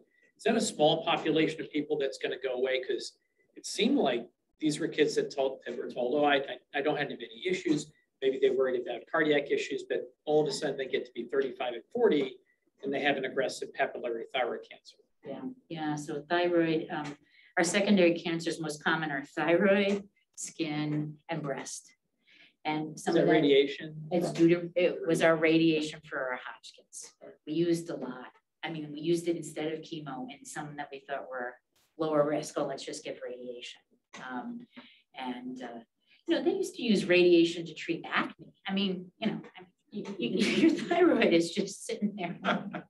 Speaker 6: that a small population of people that's going to go away? Because it seemed like these were kids that told that were told, oh, I, I, don't have any issues. Maybe they worried about cardiac issues, but all of a sudden they get to be 35 and 40 and they have an aggressive papillary thyroid cancer.
Speaker 11: Yeah, yeah. So thyroid, um, our secondary cancers most common are thyroid, skin, and breast. And some of that,
Speaker 6: radiation?
Speaker 11: it's due to, it was our radiation for our Hodgkins. We used a lot. I mean, we used it instead of chemo in some that we thought were lower risk. Oh, let's just give radiation. Um, and, uh, you know, they used to use radiation to treat acne. I mean, you know, I mean, you, you, your thyroid is just sitting there.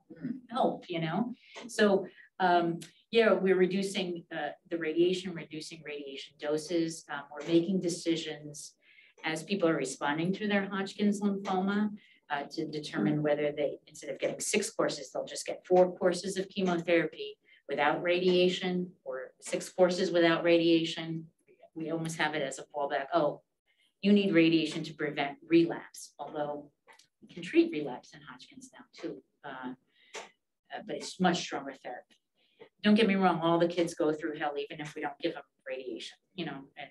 Speaker 11: Help, you know? So, um, yeah, we're reducing uh, the radiation, reducing radiation doses. Um, we're making decisions as people are responding to their Hodgkin's lymphoma uh, to determine whether they, instead of getting six courses, they'll just get four courses of chemotherapy without radiation or six courses without radiation. We almost have it as a fallback. Oh, you need radiation to prevent relapse, although you can treat relapse in Hodgkin's now too. Uh, uh, but it's much stronger therapy. Don't get me wrong, all the kids go through hell even if we don't give them radiation, you know, and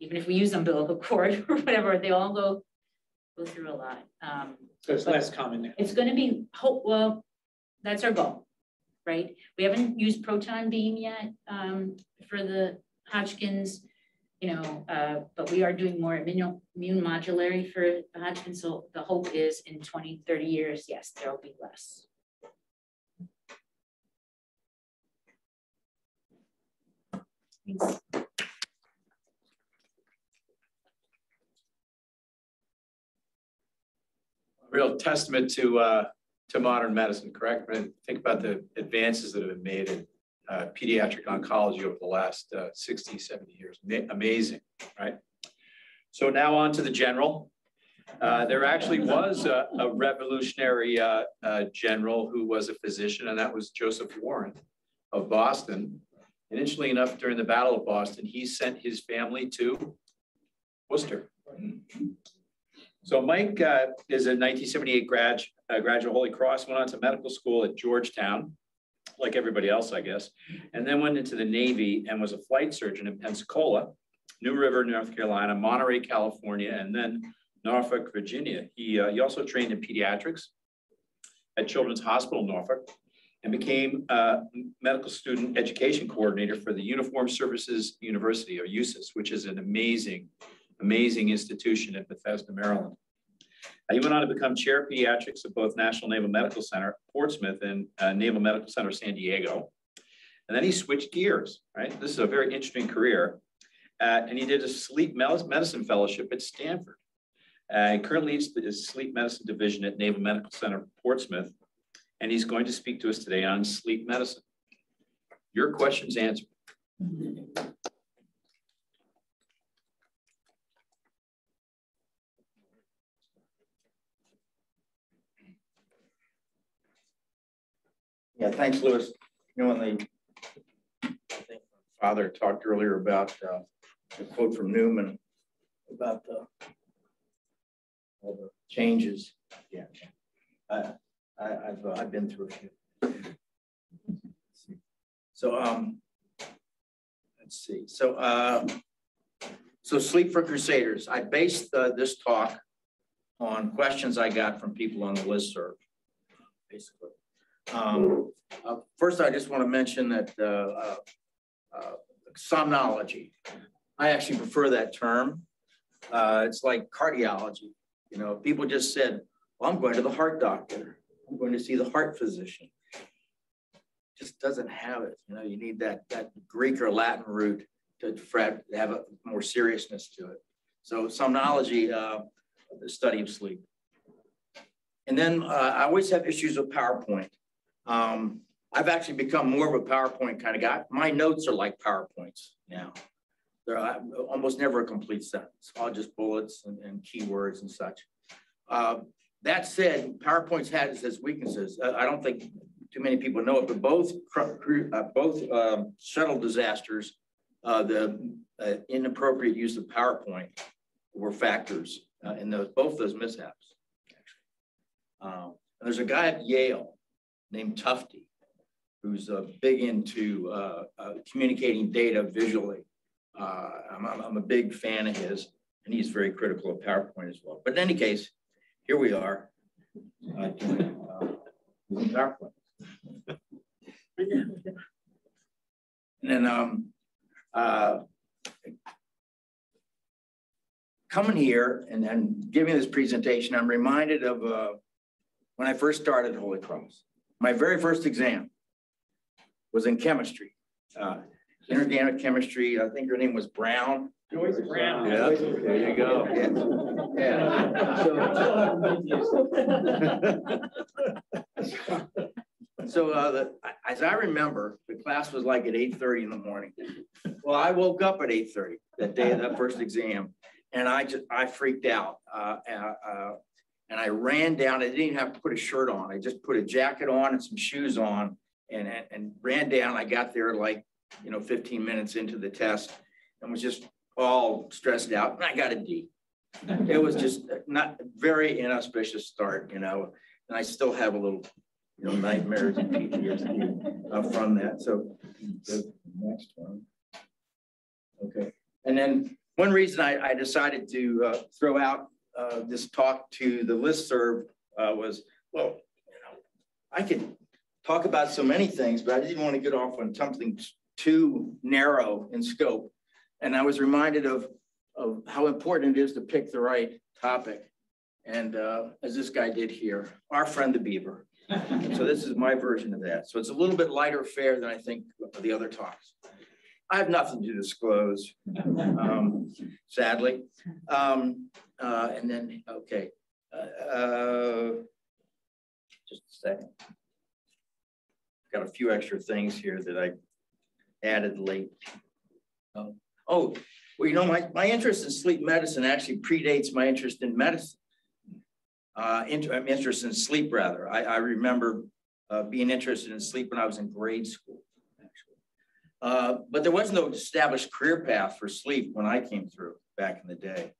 Speaker 11: even if we use umbilical cord or whatever, they all go go through a lot. Um,
Speaker 6: So it's less common now.
Speaker 11: it's gonna be, hope, well, that's our goal, right? We haven't used proton beam yet um, for the Hodgkins, you know, uh, but we are doing more immune, immune modulatory for Hodgkins. So the hope is in 20, 30 years, yes, there'll be less. Thanks.
Speaker 1: Real testament to, uh, to modern medicine, correct? When Think about the advances that have been made in uh, pediatric oncology over the last uh, 60, 70 years. Ma- Amazing, right? So now on to the general. Uh, There actually was a a revolutionary uh, uh, general who was a physician, and that was Joseph Warren of Boston. And interestingly enough, during the Battle of Boston, he sent his family to Worcester. So Mike uh, is a 1978 grad, uh, graduate Holy Cross, went on to medical school at Georgetown, like everybody else, I guess, and then went into the Navy and was a flight surgeon in Pensacola, New River, North Carolina, Monterey, California, and then Norfolk, Virginia. He, uh, he also trained in pediatrics at Children's Hospital Norfolk and became a medical student education coordinator for the Uniform Services University, or USUS, which is an amazing amazing institution in Bethesda, Maryland. Uh, He went on to become chair of pediatrics at both National Naval Medical Center, Portsmouth, and uh, Naval Medical Center, San Diego. And then he switched gears, right? This is a very interesting career. Uh, and he did a sleep medicine fellowship at Stanford. Uh, he currently leads the sleep medicine division at Naval Medical Center, Portsmouth. And he's going to speak to us today on sleep medicine. Your questions answered.
Speaker 13: Yeah, thanks, Louis. You know, when the father talked earlier about uh, the quote from Newman about the all the changes. Yeah, I, I, I've uh, I've been through a few. So um, let's see. So uh, so sleep for Crusaders. I based uh, this talk on questions I got from people on the listserv, basically. Um, uh, first, I just want to mention that uh, uh, uh, somnology. I actually prefer that term. Uh, it's like cardiology. You know, people just said, "Well, I'm going to the heart doctor. I'm going to see the heart physician." Just doesn't have it. You know, you need that that Greek or Latin root to, have a more seriousness to it. So, somnology, uh, the study of sleep. And then uh, I always have issues with PowerPoint. Um, I've actually become more of a PowerPoint kind of guy. My notes are like PowerPoints now. They're uh, almost never a complete sentence, all just bullets and, and keywords and such. Uh, that said, PowerPoint's had its weaknesses. Uh, I don't think too many people know it, but both uh, both um, shuttle disasters, uh, the uh, inappropriate use of PowerPoint were factors in those both those mishaps. Actually, Um, there's a guy at Yale named Tufte, who's uh, big into uh, uh, communicating data visually. Uh, I'm, I'm, a big fan of his, and he's very critical of PowerPoint as well. But in any case, here we are uh, doing, uh, PowerPoint. and then um, coming here and, and giving this presentation, I'm reminded of when I first started Holy Cross. My very first exam was in chemistry, uh, inorganic chemistry. I think her name was Brown.
Speaker 6: Joyce Brown.
Speaker 13: Yeah, there you go. Yeah. yeah. So, so uh, the, as I remember, the class was like at 8.30 in the morning. Well, I woke up at 8.30 that day of that first exam, and I just, I freaked out. Uh, uh, and I ran down. I didn't even have to put a shirt on. I just put a jacket on and some shoes on and, and, ran down. I got there like, you know, 15 minutes into the test and was just all stressed out. And I got a D. It was just not very inauspicious start, you know, and I still have a little, you know, nightmares and PTSD uh, from that. So the next one. Okay, and then one reason I, I decided to uh, throw out uh, this talk to the listserv uh, was, well, you know, I could talk about so many things, but I didn't want to get off on something too narrow in scope. And I was reminded of, of how important it is to pick the right topic. And uh, as this guy did here, our friend the beaver. so this is my version of that. So it's a little bit lighter fare than I think the other talks. I have nothing to disclose, um, sadly. Um, uh, and then, okay. Uh, uh, just a second. Got a few extra things here that I added late. Oh, oh well, you know, my, my interest in sleep medicine actually predates my interest in medicine. Uh, inter, I'm interested in sleep rather. I, I remember uh, being interested in sleep when I was in grade school. Uh, but there was no established career path for sleep when I came through back in the day.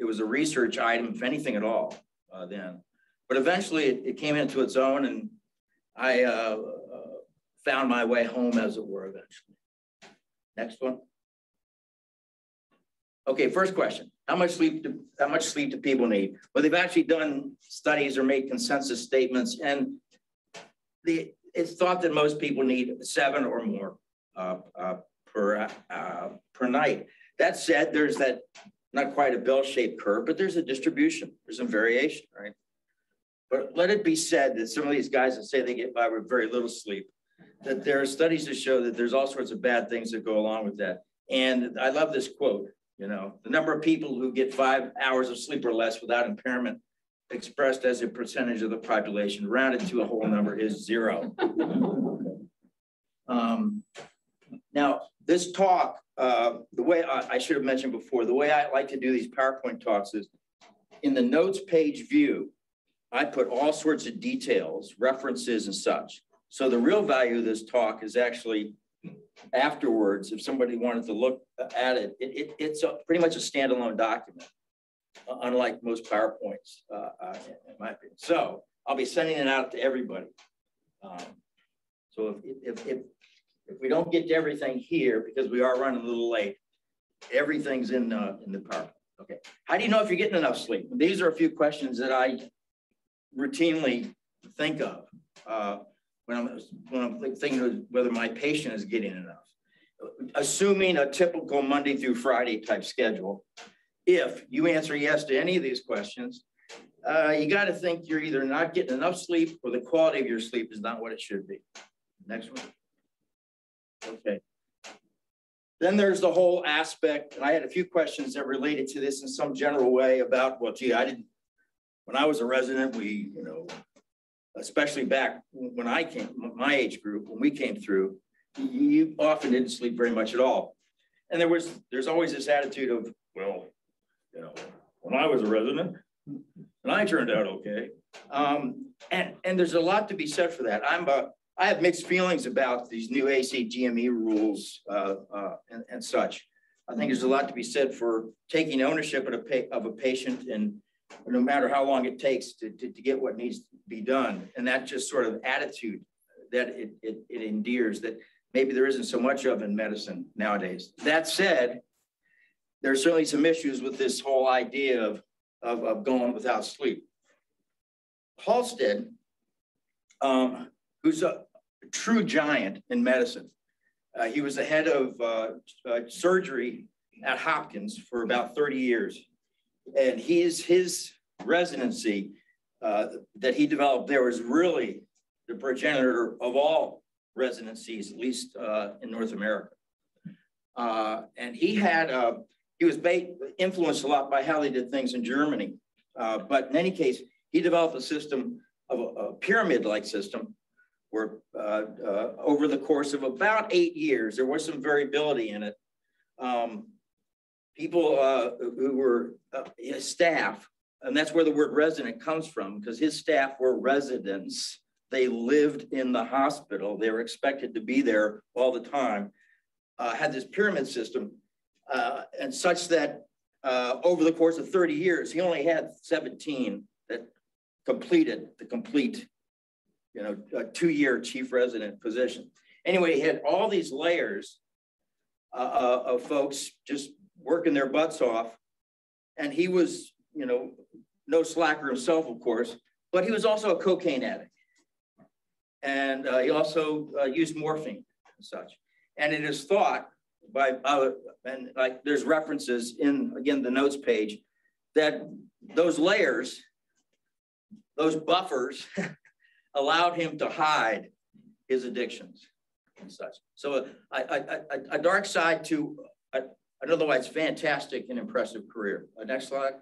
Speaker 13: It was a research item, if anything at all, uh, then. But eventually it, it, came into its own and I uh, uh, found my way home, as it were, eventually. Next one. Okay, first question. How much sleep do, how much sleep do people need? Well, they've actually done studies or made consensus statements, and the, it's thought that most people need seven or more uh, uh, per, uh, per night. That said, there's that, not quite a bell-shaped curve, but there's a distribution. There's some variation, right? But let it be said that some of these guys that say they get by with very little sleep, that there are studies to show that there's all sorts of bad things that go along with that. And I love this quote, you know, the number of people who get five hours of sleep or less without impairment expressed as a percentage of the population rounded to a whole number is zero. um, now, this talk, uh, the way I, I, should have mentioned before, the way I like to do these PowerPoint talks is in the notes page view, I put all sorts of details, references and such. So the real value of this talk is actually afterwards, if somebody wanted to look at it, it, it it's a, pretty much a standalone document, uh, unlike most PowerPoints, uh, uh, in my opinion. So I'll be sending it out to everybody. Um, so if, if, if, if we don't get to everything here, because we are running a little late, everything's in, the, in the PowerPoint. Okay. How do you know if you're getting enough sleep? These are a few questions that I routinely think of uh, when I'm when I'm thinking of whether my patient is getting enough. Assuming a typical Monday through Friday type schedule, if you answer yes to any of these questions, uh, you got to think you're either not getting enough sleep or the quality of your sleep is not what it should be. Next one. Okay. Then there's the whole aspect, and I had a few questions that related to this in some general way about, well, gee, I didn't, when I was a resident, we, you know, especially back when I came, my age group, when we came through, you often didn't sleep very much at all. And there was, there's always this attitude of, well, you know, when I was a resident, and I turned out okay. Um, and, and there's a lot to be said for that. I'm a, I have mixed feelings about these new ACGME rules uh, uh, and, and, such. I think there's a lot to be said for taking ownership of a, of a patient and no matter how long it takes to, to, to, get what needs to be done. And that just sort of attitude that it, it, it endears that maybe there isn't so much of in medicine nowadays. That said, there's certainly some issues with this whole idea of, of, of going without sleep. Halsted, um, who's a true giant in medicine, uh, he was the head of uh, uh, surgery at Hopkins for about 30 years and he's his residency uh, that he developed there was really the progenitor of all residencies, at least uh, in North America. Uh, and he had, he was influenced a lot by how they did things in Germany. But in any case, he developed a system of a, a pyramid-like system where uh, over the course of about eight years, there was some variability in it. Um, people uh, who were uh, his staff, and that's where the word resident comes from, because his staff were residents. They lived in the hospital. They were expected to be there all the time. Uh, had this pyramid system, uh, and such that uh, over the course of 30 years, he only had 17 that completed the complete, you know, uh, two-year chief resident position. Anyway, he had all these layers uh, uh, of folks just working their butts off. And he was, you know, no slacker himself, of course, but he was also a cocaine addict. And uh, he also uh, used morphine and such. And it is thought by other, and like there's references in, again, the notes page, that those layers, those buffers allowed him to hide his addictions and such. So a, a, a, a dark side to a, an otherwise fantastic and impressive career. Uh, next slide.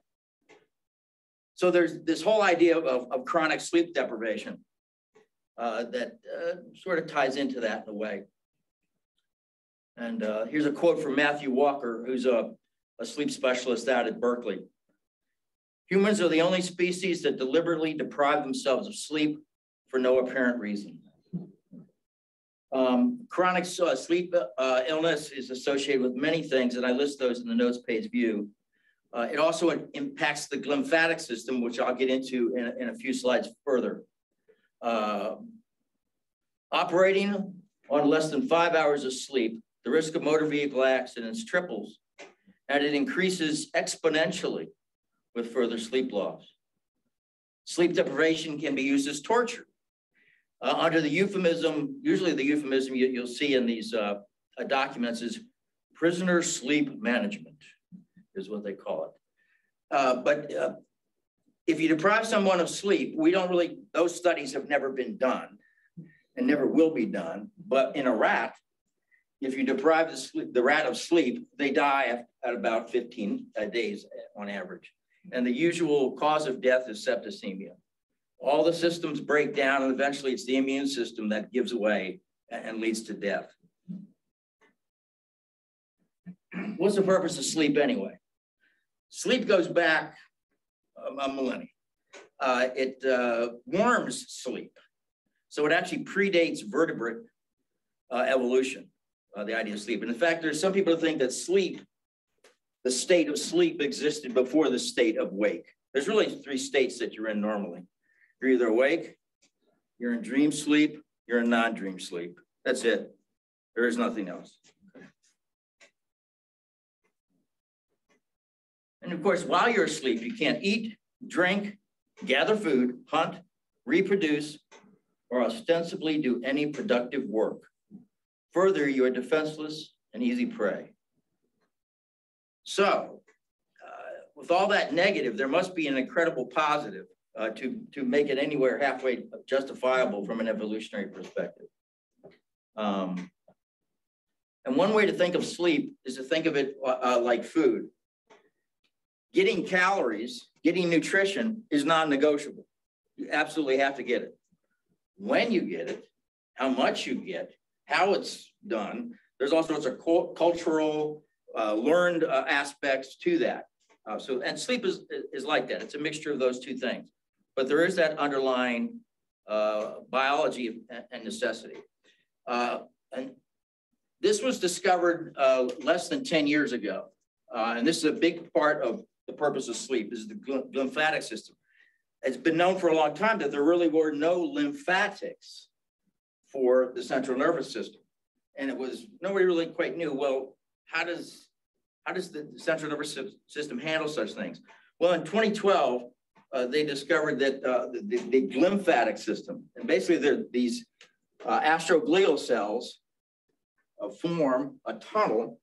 Speaker 13: So there's this whole idea of, of chronic sleep deprivation uh, that uh, sort of ties into that in a way. And uh, here's a quote from Matthew Walker, who's a, a sleep specialist out at Berkeley. Humans are the only species that deliberately deprive themselves of sleep for no apparent reason. Um, chronic uh, sleep uh, illness is associated with many things, and I list those in the notes page view. Uh, it also impacts the lymphatic system, which I'll get into in, in a few slides further. Uh, operating on less than five hours of sleep, the risk of motor vehicle accidents triples, and it increases exponentially with further sleep loss. Sleep deprivation can be used as torture uh, under the euphemism, usually the euphemism you, will see in these uh, uh, documents is prisoner sleep management is what they call it. Uh, but uh, if you deprive someone of sleep, we don't really, those studies have never been done and never will be done. But in a rat, if you deprive the, sleep, the rat of sleep, they die at, about 15 uh, days on average. And the usual cause of death is septicemia all the systems break down and eventually it's the immune system that gives away and leads to death. What's the purpose of sleep anyway? Sleep goes back a millennia. Uh, it uh, warms sleep. So it actually predates vertebrate uh, evolution, uh, the idea of sleep. And in fact, there's some people who think that sleep, the state of sleep existed before the state of wake. There's really three states that you're in normally. You're either awake, you're in dream sleep, you're in non-dream sleep. That's it. There is nothing else. And of course, while you're asleep, you can't eat, drink, gather food, hunt, reproduce, or ostensibly do any productive work. Further, you are defenseless and easy prey. So, uh, with all that negative, there must be an incredible positive uh, to, to make it anywhere halfway justifiable from an evolutionary perspective. Um, and one way to think of sleep is to think of it uh, uh like food. Getting calories, getting nutrition is non-negotiable. You absolutely have to get it. When you get it, how much you get, how it's done. There's all sorts of cultural, uh, learned uh, aspects to that. Uh, so, and sleep is, is like that. It's a mixture of those two things but there is that underlying uh, biology and necessity. Uh, and this was discovered uh, less than 10 years ago. Uh, and this is a big part of the purpose of sleep is the lymphatic system. It's been known for a long time that there really were no lymphatics for the central nervous system. And it was, nobody really quite knew, well, how does, how does the central nervous system handle such things? Well, in 2012, uh, they discovered that uh, the, the, lymphatic system, and basically these uh, astroglial cells uh, form a tunnel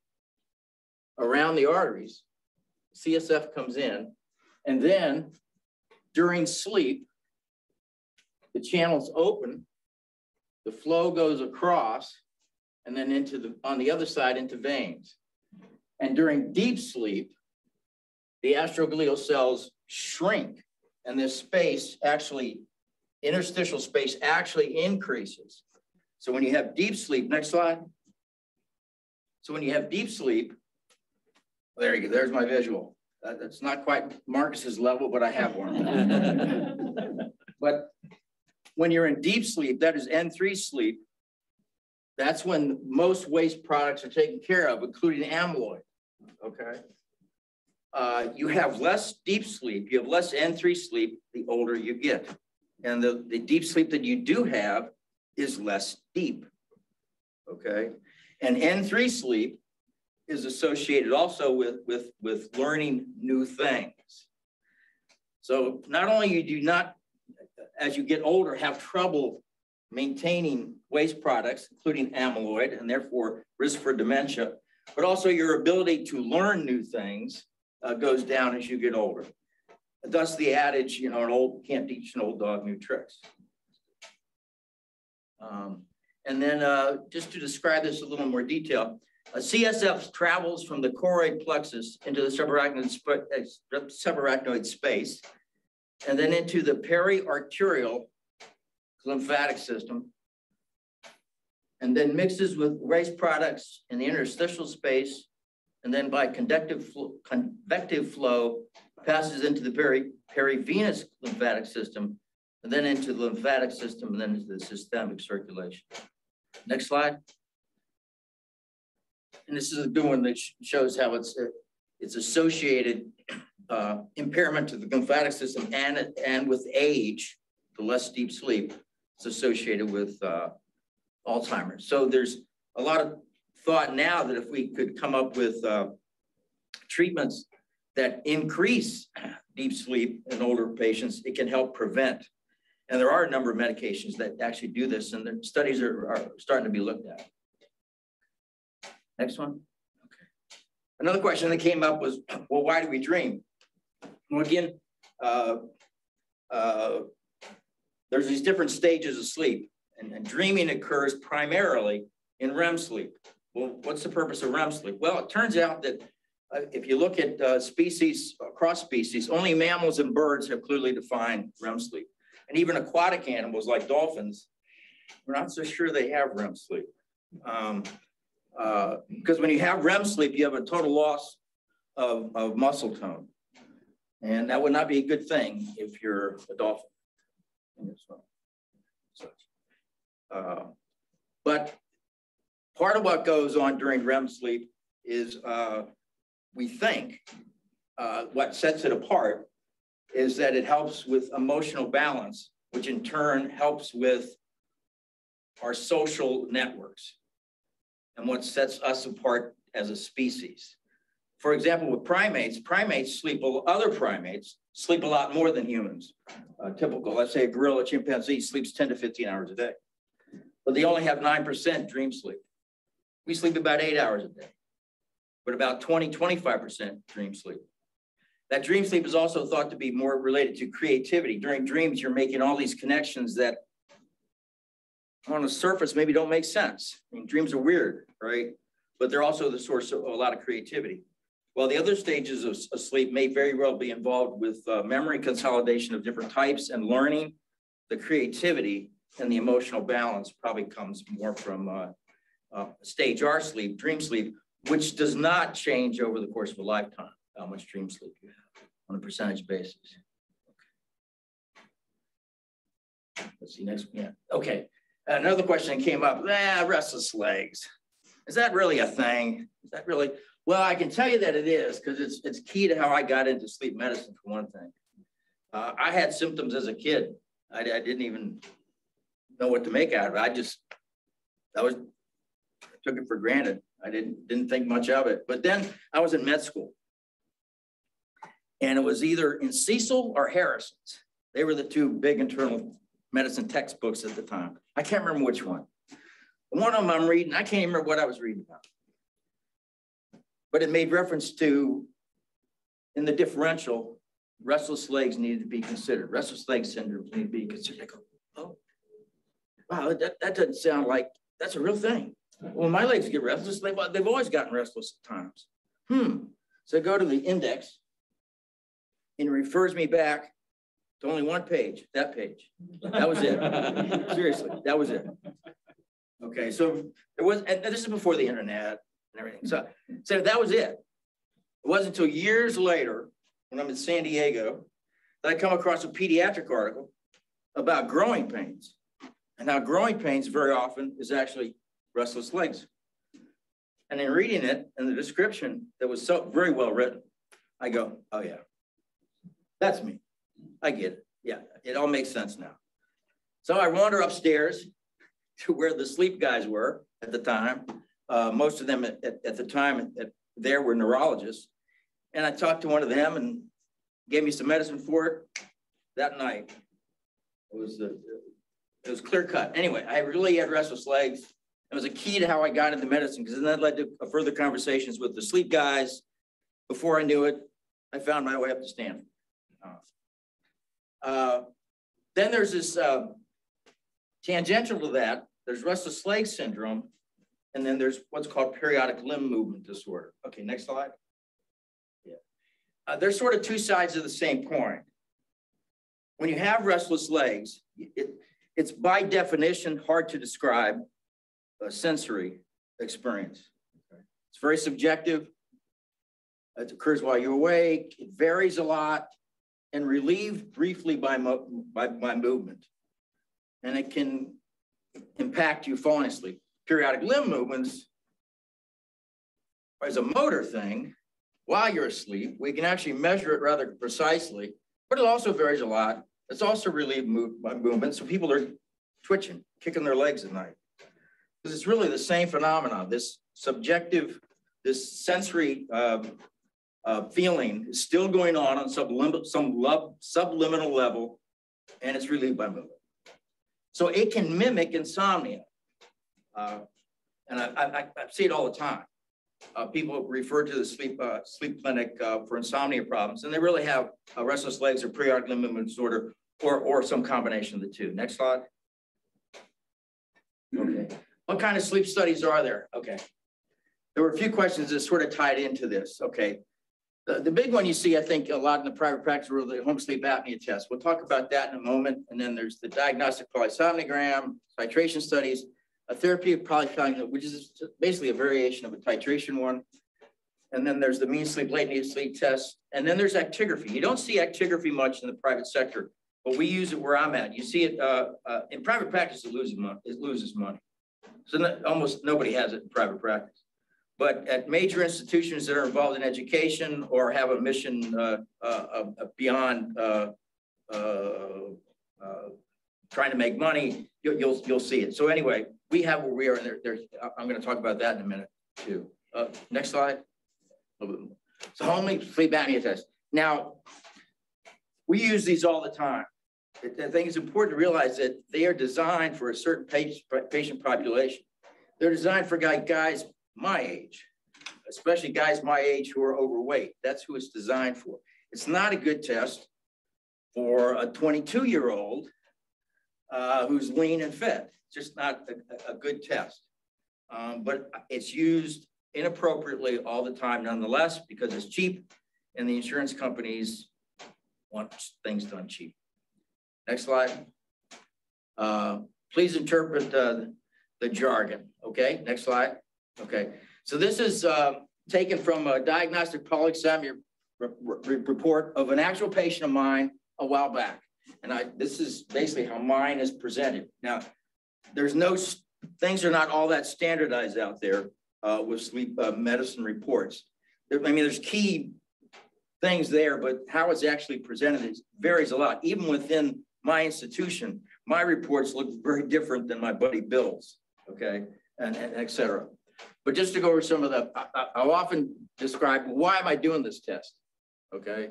Speaker 13: around the arteries. CSF comes in, and then during sleep, the channels open, the flow goes across, and then into the on the other side into veins. And during deep sleep, the astroglial cells shrink and this space actually, interstitial space actually increases. So when you have deep sleep, next slide. So when you have deep sleep, there you go, there's my visual. That, that's not quite Marcus's level, but I have one. but when you're in deep sleep, that is N3 sleep, that's when most waste products are taken care of, including amyloid, okay? Uh, you have less deep sleep, you have less N3 sleep the older you get. And the, the deep sleep that you do have is less deep. Okay. And N3 sleep is associated also with, with, with learning new things. So not only you do not, as you get older, have trouble maintaining waste products, including amyloid, and therefore risk for dementia, but also your ability to learn new things uh, goes down as you get older. Thus the adage, you know, an old can't teach an old dog new tricks. Um, and then uh, just to describe this a little more detail, a CSF travels from the choroid plexus into the subarachnoid, sp uh, subarachnoid space, and then into the periarterial lymphatic system, and then mixes with waste products in the interstitial space, and then by conductive convective flow passes into the peri perivenous lymphatic system, and then into the lymphatic system, and then into the systemic circulation. Next slide. And this is a good one that shows how it's uh, it's associated uh, impairment to the lymphatic system and, and with age, the less deep sleep, it's associated with uh, Alzheimer's. So there's a lot of thought now that if we could come up with uh, treatments that increase deep sleep in older patients, it can help prevent. And there are a number of medications that actually do this, and the studies are, are starting to be looked at. Next one. Okay. Another question that came up was, well, why do we dream? Well, again, uh, uh, there's these different stages of sleep, and, and dreaming occurs primarily in REM sleep. Well, what's the purpose of REM sleep? Well, it turns out that uh, if you look at uh, species, across species, only mammals and birds have clearly defined REM sleep. And even aquatic animals like dolphins, we're not so sure they have REM sleep. Um, uh, because when you have REM sleep, you have a total loss of, of muscle tone. And that would not be a good thing if you're a dolphin. Uh, but part of what goes on during REM sleep is uh, we think uh, what sets it apart is that it helps with emotional balance, which in turn helps with our social networks and what sets us apart as a species. For example, with primates, primates sleep, other primates sleep a lot more than humans. Uh, typical, let's say a gorilla chimpanzee sleeps 10 to 15 hours a day, but they only have 9% dream sleep. We sleep about eight hours a day, but about 20, 25% dream sleep. That dream sleep is also thought to be more related to creativity. During dreams, you're making all these connections that on the surface maybe don't make sense. I mean, dreams are weird, right? But they're also the source of a lot of creativity. While the other stages of, sleep may very well be involved with uh, memory consolidation of different types and learning. The creativity and the emotional balance probably comes more from uh, uh, stage R sleep, dream sleep, which does not change over the course of a lifetime, how much dream sleep you have on a percentage basis. Let's see next, one. yeah, okay. Another question came up, ah, restless legs. Is that really a thing? Is that really, well, I can tell you that it is because it's, it's key to how I got into sleep medicine for one thing. Uh, I had symptoms as a kid. I, I, didn't even know what to make out of it. I just, I was, took it for granted. I didn't, didn't think much of it. But then I was in med school and it was either in Cecil or Harrison's. They were the two big internal medicine textbooks at the time. I can't remember which one. One of them I'm reading, I can't remember what I was reading about but it made reference to in the differential, restless legs needed to be considered. Restless leg syndrome need to be considered. I go, oh, wow, that, that doesn't sound like that's a real thing. Well, my legs get restless. They've, they've always gotten restless at times. Hmm. So I go to the index and it refers me back to only one page, that page. That was it. Seriously, that was it. Okay, so there was, and this is before the internet and everything. So, so that was it. It wasn't until years later, when I'm in San Diego, that I come across a pediatric article about growing pains. And how growing pains very often is actually restless legs. And in reading it and the description that was so very well written, I go, oh yeah, that's me. I get it. Yeah, it all makes sense now. So I wander upstairs to where the sleep guys were at the time. Uh, most of them at, at, at the time at, there were neurologists. And I talked to one of them and gave me some medicine for it that night. It was the, it was clear cut. Anyway, I really had restless legs. It was a key to how I got into medicine because then that led to further conversations with the sleep guys. Before I knew it, I found my way up to Stanford. Uh, then there's this uh, tangential to that, there's restless leg syndrome, and then there's what's called periodic limb movement disorder. Okay, next slide. Yeah. Uh, there's sort of two sides of the same coin. When you have restless legs, it, it's by definition hard to describe a sensory experience. It's very subjective. It occurs while you're awake. It varies a lot and relieved briefly by, by, by movement. And it can impact you falling asleep. Periodic limb movements is a motor thing while you're asleep. We can actually measure it rather precisely, but it also varies a lot. It's also relieved move, by movement. So people are twitching, kicking their legs at night. Because it's really the same phenomenon, this subjective, this sensory um, uh, feeling is still going on on some, some subliminal level, and it's relieved by movement. So it can mimic insomnia. Uh, and I, I, I, see it all the time. Uh, people refer to the sleep uh, sleep clinic uh, for insomnia problems, and they really have restless legs or limb movement disorder, or or some combination of the two. Next slide. Okay. What kind of sleep studies are there? Okay. There were a few questions that sort of tied into this. Okay. The, the big one you see, I think, a lot in the private practice world, the home sleep apnea test. We'll talk about that in a moment. And then there's the diagnostic polysomnogram, titration studies, a therapeutic polysomnogram, which is basically a variation of a titration one. And then there's the mean sleep latency sleep test. And then there's actigraphy. You don't see actigraphy much in the private sector, but we use it where I'm at. You see it uh, uh, in private practice, it loses money. It loses money. So no, almost nobody has it in private practice. But at major institutions that are involved in education or have a mission uh, uh, uh, beyond uh, uh, trying to make money, you'll, you'll, you'll see it. So anyway, we have where we are, and there, I'm going to talk about that in a minute too. next slide. So home sleep apnea test. Now, we use these all the time. I think it's important to realize that they are designed for a certain patient, population. They're designed for guys my age, especially guys my age who are overweight. That's who it's designed for. It's not a good test for a 22 year old uh, who's lean and fit. It's just not a, a good test. Um, but it's used inappropriately all the time nonetheless because it's cheap and the insurance companies want things done cheap. Next slide. Uh, please interpret uh, the jargon. Okay, next slide. Okay, so this is uh, taken from a diagnostic re report of an actual patient of mine a while back. And I, this is basically how mine is presented. Now, there's no, things are not all that standardized out there uh, with sleep uh, medicine reports. There, I mean, there's key things there, but how it's actually presented varies a lot. Even within my institution, my reports look very different than my buddy Bill's, okay, and, and et cetera. But just to go over some of the, I, I'll often describe why am I doing this test, okay?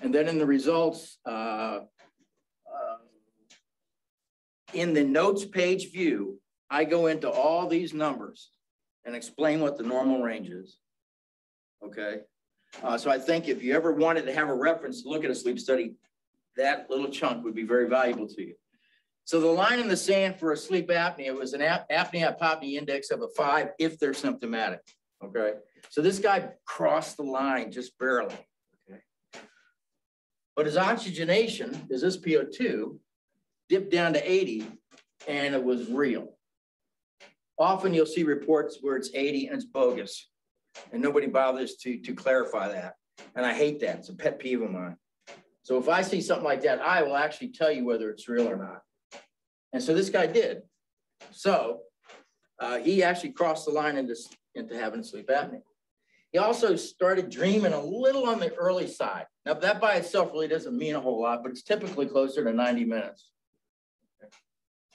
Speaker 13: And then in the results, uh, uh, in the notes page view, I go into all these numbers and explain what the normal range is, okay? Uh, so I think if you ever wanted to have a reference to look at a sleep study, that little chunk would be very valuable to you. So the line in the sand for a sleep apnea was an apnea-hypopnea index of a five if they're symptomatic, okay? So this guy crossed the line just barely, okay? But his oxygenation, his SpO2, dipped down to 80 and it was real. Often you'll see reports where it's 80 and it's bogus and nobody bothers to, to clarify that. And I hate that, it's a pet peeve of mine. So if I see something like that, I will actually tell you whether it's real or not. And so this guy did. So uh, he actually crossed the line into, into having sleep apnea. He also started dreaming a little on the early side. Now, that by itself really doesn't mean a whole lot, but it's typically closer to 90 minutes.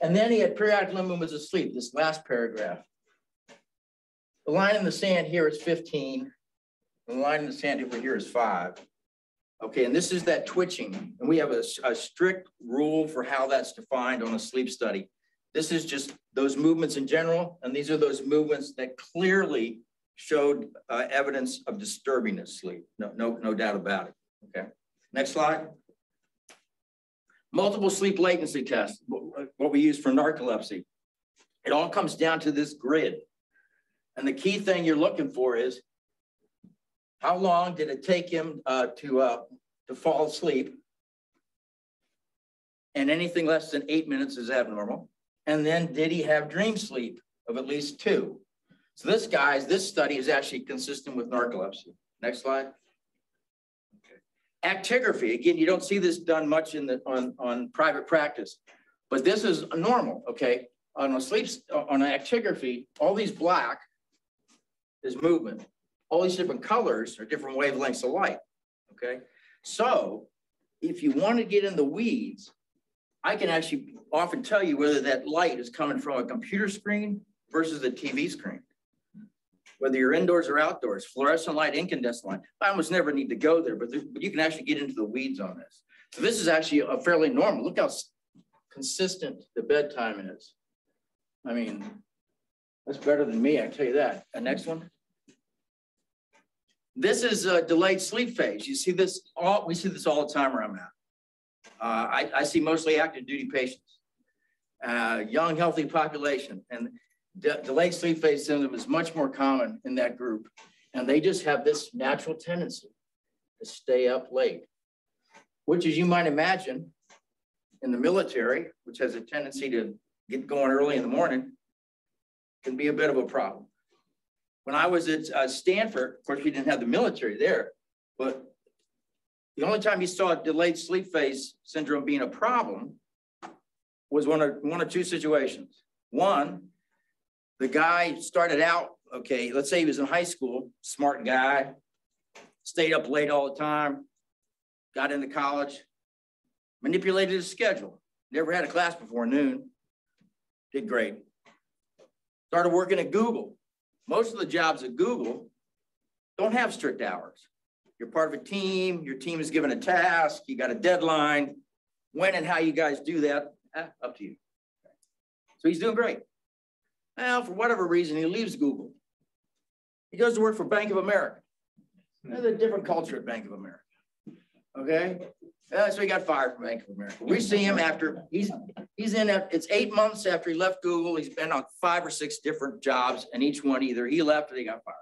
Speaker 13: And then he had periodic limb movements of sleep, this last paragraph. The line in the sand here is 15. The line in the sand over here is five. Okay, and this is that twitching. And we have a, a strict rule for how that's defined on a sleep study. This is just those movements in general, and these are those movements that clearly showed uh, evidence of disturbing his sleep. No, no, no doubt about it. Okay, next slide. Multiple sleep latency test, what we use for narcolepsy. It all comes down to this grid. And the key thing you're looking for is how long did it take him uh, to, uh, to fall asleep? And anything less than eight minutes is abnormal. And then did he have dream sleep of at least two? So this guy's, this study is actually consistent with narcolepsy. Next slide. Okay. Actigraphy, again, you don't see this done much in the on, on private practice, but this is normal, okay? On a sleep, on an actigraphy, all these black is movement. All these different colors are different wavelengths of light, okay? So if you want to get in the weeds, I can actually often tell you whether that light is coming from a computer screen versus a TV screen. Whether you're indoors or outdoors, fluorescent light, incandescent light. I almost never need to go there, but, there, but you can actually get into the weeds on this. So this is actually a fairly normal. Look how consistent the bedtime is. I mean, that's better than me, I tell you that. The next one. This is a delayed sleep phase. You see this all, we see this all the time I'm at. Uh, I, I, see mostly active duty patients, uh, young, healthy population. And de delayed sleep phase syndrome is much more common in that group. And they just have this natural tendency to stay up late, which as you might imagine in the military, which has a tendency to get going early in the morning, can be a bit of a problem. When I was at uh, Stanford, of course, we didn't have the military there, but the only time you saw delayed sleep phase syndrome being a problem was one of one or two situations. One, the guy started out, okay, let's say he was in high school, smart guy, stayed up late all the time, got into college, manipulated his schedule, never had a class before noon, did great. Started working at Google. Most of the jobs at Google don't have strict hours. You're part of a team, your team is given a task, you got a deadline. When and how you guys do that, eh, up to you. So he's doing great. Now, for whatever reason, he leaves Google. He goes to work for Bank of America. There's a different culture at Bank of America. Okay? Uh, so he got fired from Bank of America. We see him after he's he's in a, it's eight months after he left Google. He's been on five or six different jobs, and each one either he left or he got fired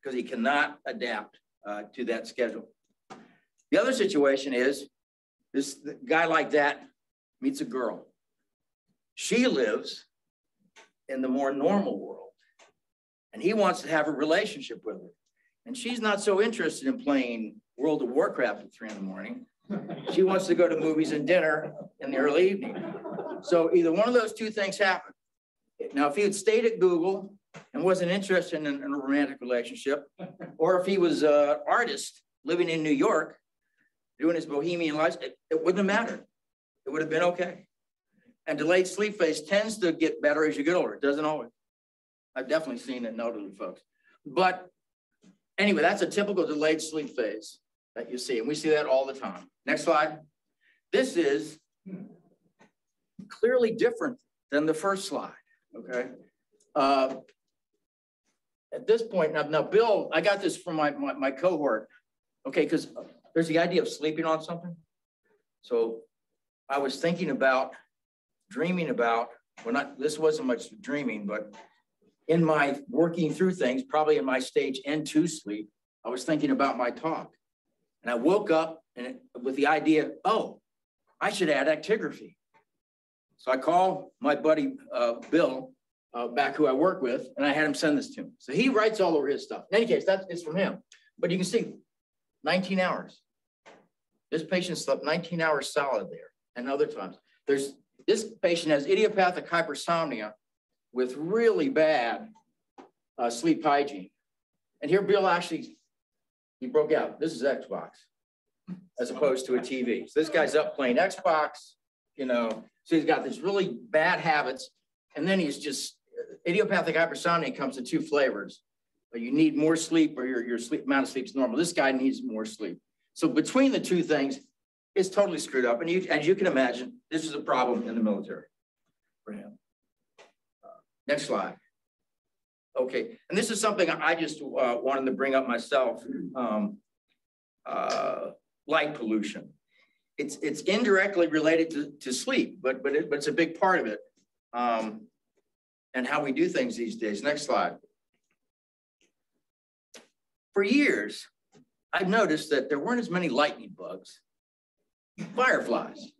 Speaker 13: because he cannot adapt uh, to that schedule. The other situation is this guy like that meets a girl. She lives in the more normal world, and he wants to have a relationship with her. And she's not so interested in playing World of Warcraft at three in the morning. She wants to go to movies and dinner in the early evening. So either one of those two things happened. Now, if he had stayed at Google and wasn't interested in, in a romantic relationship, or if he was an artist living in New York, doing his bohemian life, it, it wouldn't have mattered. It would have been okay. And delayed sleep phase tends to get better as you get older. It doesn't always. I've definitely seen it in elderly folks. But anyway, that's a typical delayed sleep phase that you see. And we see that all the time. Next slide. This is clearly different than the first slide, okay? Uh, at this point, now, now Bill, I got this from my, my, my cohort, okay, because there's the idea of sleeping on something. So I was thinking about, dreaming about, well, not, this wasn't much dreaming, but in my working through things, probably in my stage N2 sleep, I was thinking about my talk. And I woke up and it, with the idea, oh, I should add actigraphy. So I call my buddy uh, Bill uh, back who I work with, and I had him send this to me. So he writes all over his stuff. In any case, that's it's from him. But you can see 19 hours. This patient slept 19 hours solid there, and other times. There's this patient has idiopathic hypersomnia with really bad uh, sleep hygiene. And here Bill actually, he broke out, this is Xbox as opposed to a TV. So this guy's up playing Xbox, you know, so he's got these really bad habits. And then he's just, idiopathic hypersomnia comes in two flavors. But you need more sleep or your, your sleep amount of sleep is normal. This guy needs more sleep. So between the two things, it's totally screwed up. And you, as you can imagine, this is a problem in the military for him. Uh, next slide. Okay, and this is something I just uh, wanted to bring up myself. Um, uh, light pollution. It's, it's indirectly related to, to sleep, but, but, it, but it's a big part of it. Um, and how we do things these days. Next slide. For years, I've noticed that there weren't as many lightning bugs, fireflies,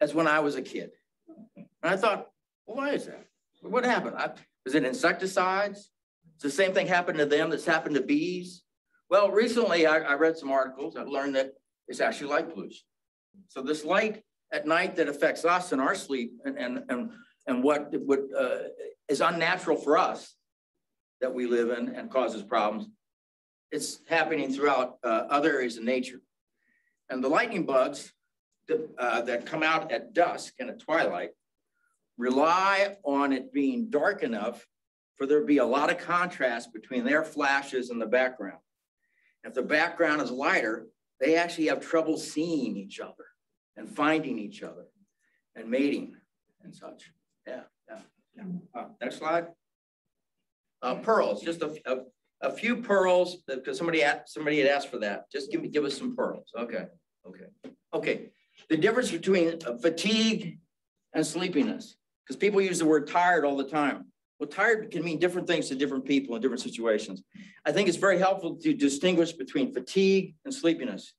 Speaker 13: as when I was a kid. And I thought, well, why is that? What happened? I, was it insecticides? It's the same thing happened to them that's happened to bees. Well, recently I, I read some articles. I learned that it's actually light pollution. So this light at night that affects us in our sleep and, and, and, and what, what uh, is unnatural for us that we live in and causes problems, it's happening throughout uh, other areas of nature. And the lightning bugs uh, that come out at dusk and at twilight rely on it being dark enough for there to be a lot of contrast between their flashes and the background. If the background is lighter, they actually have trouble seeing each other and finding each other and mating and such. Yeah, yeah. yeah. Uh, next slide. Uh, pearls, just a, a, a, few pearls because somebody somebody had asked for that. Just give me give us some pearls. Okay, okay, okay. The difference between uh, fatigue and sleepiness, because people use the word tired all the time. Well, tired can mean different things to different people in different situations. I think it's very helpful to distinguish between fatigue and sleepiness.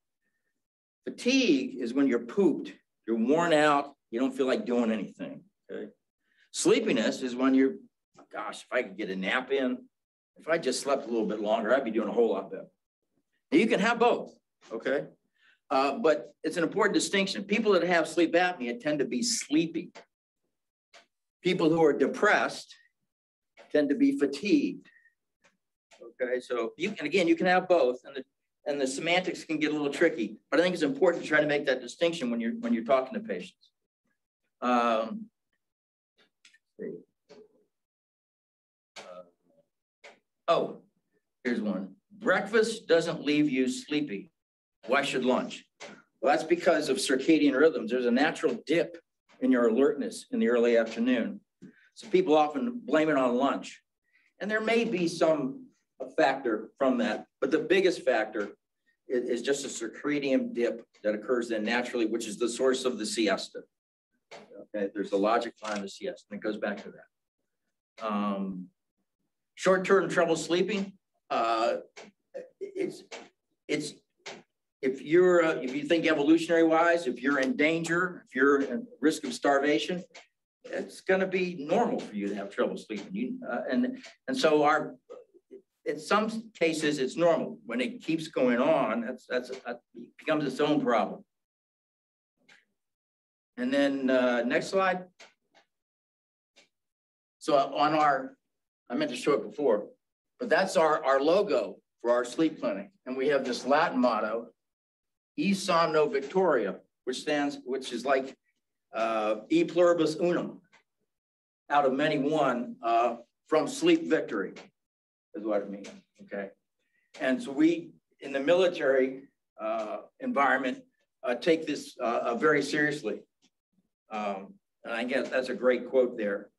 Speaker 13: Fatigue is when you're pooped, you're worn out, you don't feel like doing anything. Okay. Sleepiness is when you're, oh gosh, if I could get a nap in, if I just slept a little bit longer, I'd be doing a whole lot better. Now, you can have both, okay? Uh, but it's an important distinction. People that have sleep apnea tend to be sleepy. People who are depressed tend to be fatigued. Okay, so you can again, you can have both, and the and the semantics can get a little tricky, but I think it's important to try to make that distinction when you're when you're talking to patients. Um, uh, oh, here's one. Breakfast doesn't leave you sleepy. Why should lunch? Well, that's because of circadian rhythms. There's a natural dip in your alertness in the early afternoon. So people often blame it on lunch. And there may be some factor from that, but the biggest factor is, is just a circadian dip that occurs then naturally, which is the source of the siesta. Okay, there's the logic behind the siesta, and it goes back to that. Um, Short-term trouble sleeping, uh, it's, it's, if you're, uh, if you think evolutionary wise, if you're in danger, if you're at risk of starvation, it's going to be normal for you to have trouble sleeping. You, uh, and, and so our, in some cases, it's normal. When it keeps going on, that's, that's, that becomes its own problem. And then uh, next slide. So on our, I meant to show it before, but that's our, our logo for our sleep clinic. And we have this Latin motto, E somno victoria, which stands, which is like uh, e pluribus unum, out of many one, uh, from sleep victory, is what it means, okay? And so we, in the military uh, environment, uh, take this uh, very seriously. Um, and I guess that's a great quote there.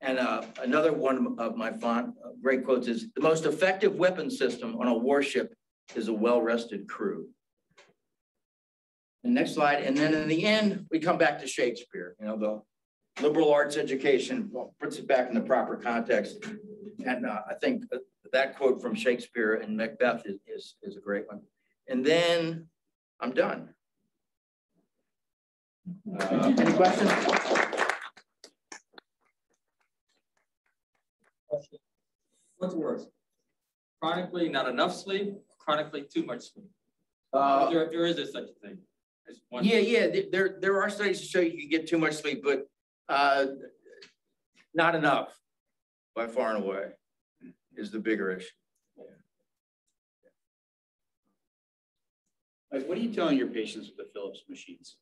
Speaker 13: And uh, another one of my font, uh, great quotes is, the most effective weapon system on a warship is a well-rested crew. The next slide, and then in the end, we come back to Shakespeare, you know, the liberal arts education puts it back in the proper context. And uh, I think that quote from Shakespeare in Macbeth is, is, is a great one. And then I'm done. Uh, any questions?
Speaker 3: What's worse? Chronically not enough sleep, chronically too much sleep?
Speaker 13: Uh,
Speaker 3: there, there is such a thing.
Speaker 13: Yeah, yeah. There, there are studies to show you can get too much sleep, but uh, not enough by far and away is the bigger issue. Yeah.
Speaker 7: Like, what are you telling your patients with the Philips machines?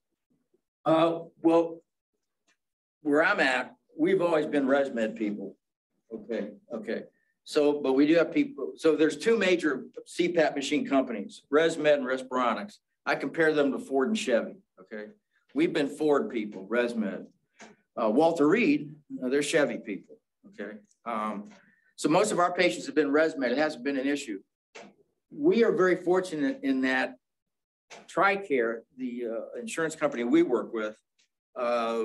Speaker 13: Uh, well, where I'm at, we've always been ResMed people. Okay, okay. So, but we do have people. So there's two major CPAP machine companies, ResMed and Respironics. I compare them to Ford and Chevy, okay? We've been Ford people, ResMed. Uh, Walter Reed, uh, they're Chevy people, okay? Um, so most of our patients have been ResMed. It hasn't been an issue. We are very fortunate in that TRICARE, the uh, insurance company we work with, uh,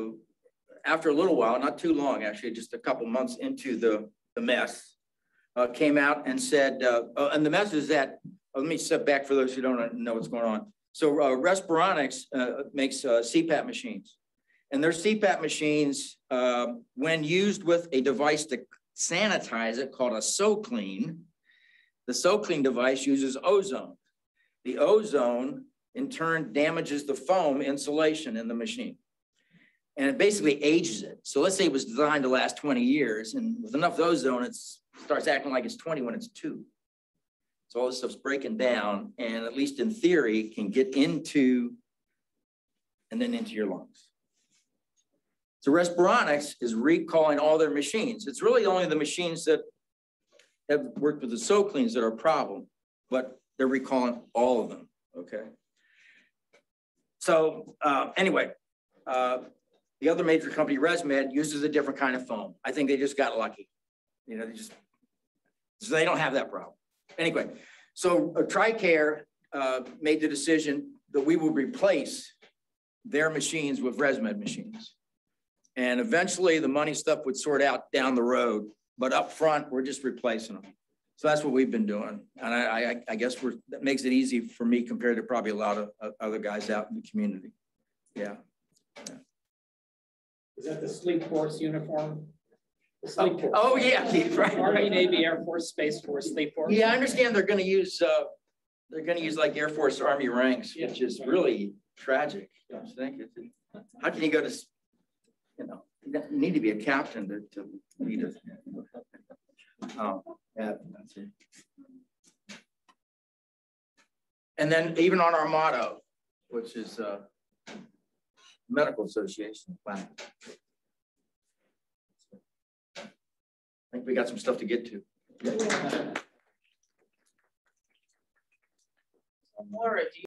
Speaker 13: after a little while, not too long, actually, just a couple months into the, the mess, uh, came out and said, uh, and the message is that, let me step back for those who don't know what's going on. So uh, Respironics uh, makes uh, CPAP machines. And their CPAP machines, um, when used with a device to sanitize it called a SoClean, the SoClean device uses ozone. The ozone in turn damages the foam insulation in the machine. And it basically ages it. So let's say it was designed to last 20 years and with enough ozone, it starts acting like it's 20 when it's two. So all this stuff's breaking down and at least in theory can get into and then into your lungs. So Respironics is recalling all their machines. It's really only the machines that have worked with the SoCleans that are a problem, but they're recalling all of them, okay? So uh, anyway, uh, the other major company, ResMed, uses a different kind of foam. I think they just got lucky. You know, they just, so they don't have that problem. Anyway, so uh, TRICARE uh, made the decision that we would replace their machines with ResMed machines. And eventually the money stuff would sort out down the road, but up front, we're just replacing them. So that's what we've been doing. And I, I, I guess we're, that makes it easy for me compared to probably a lot of uh, other guys out in the community. Yeah.
Speaker 6: Is that the Sleep Force uniform? The Sleep Force.
Speaker 13: Oh, yeah, right,
Speaker 6: Army,
Speaker 13: right.
Speaker 6: Navy, Air Force, Space Force, Sleep Force.
Speaker 13: Yeah, I understand they're gonna use, uh, they're gonna use like Air Force Army ranks, which is really tragic. Don't you think? How can you go to, you know, you need to be a captain to, to lead us. Oh, yeah, that's it. And then even on our motto, which is, uh, Medical Association plan. I think we got some stuff to get to.
Speaker 12: Laura, do you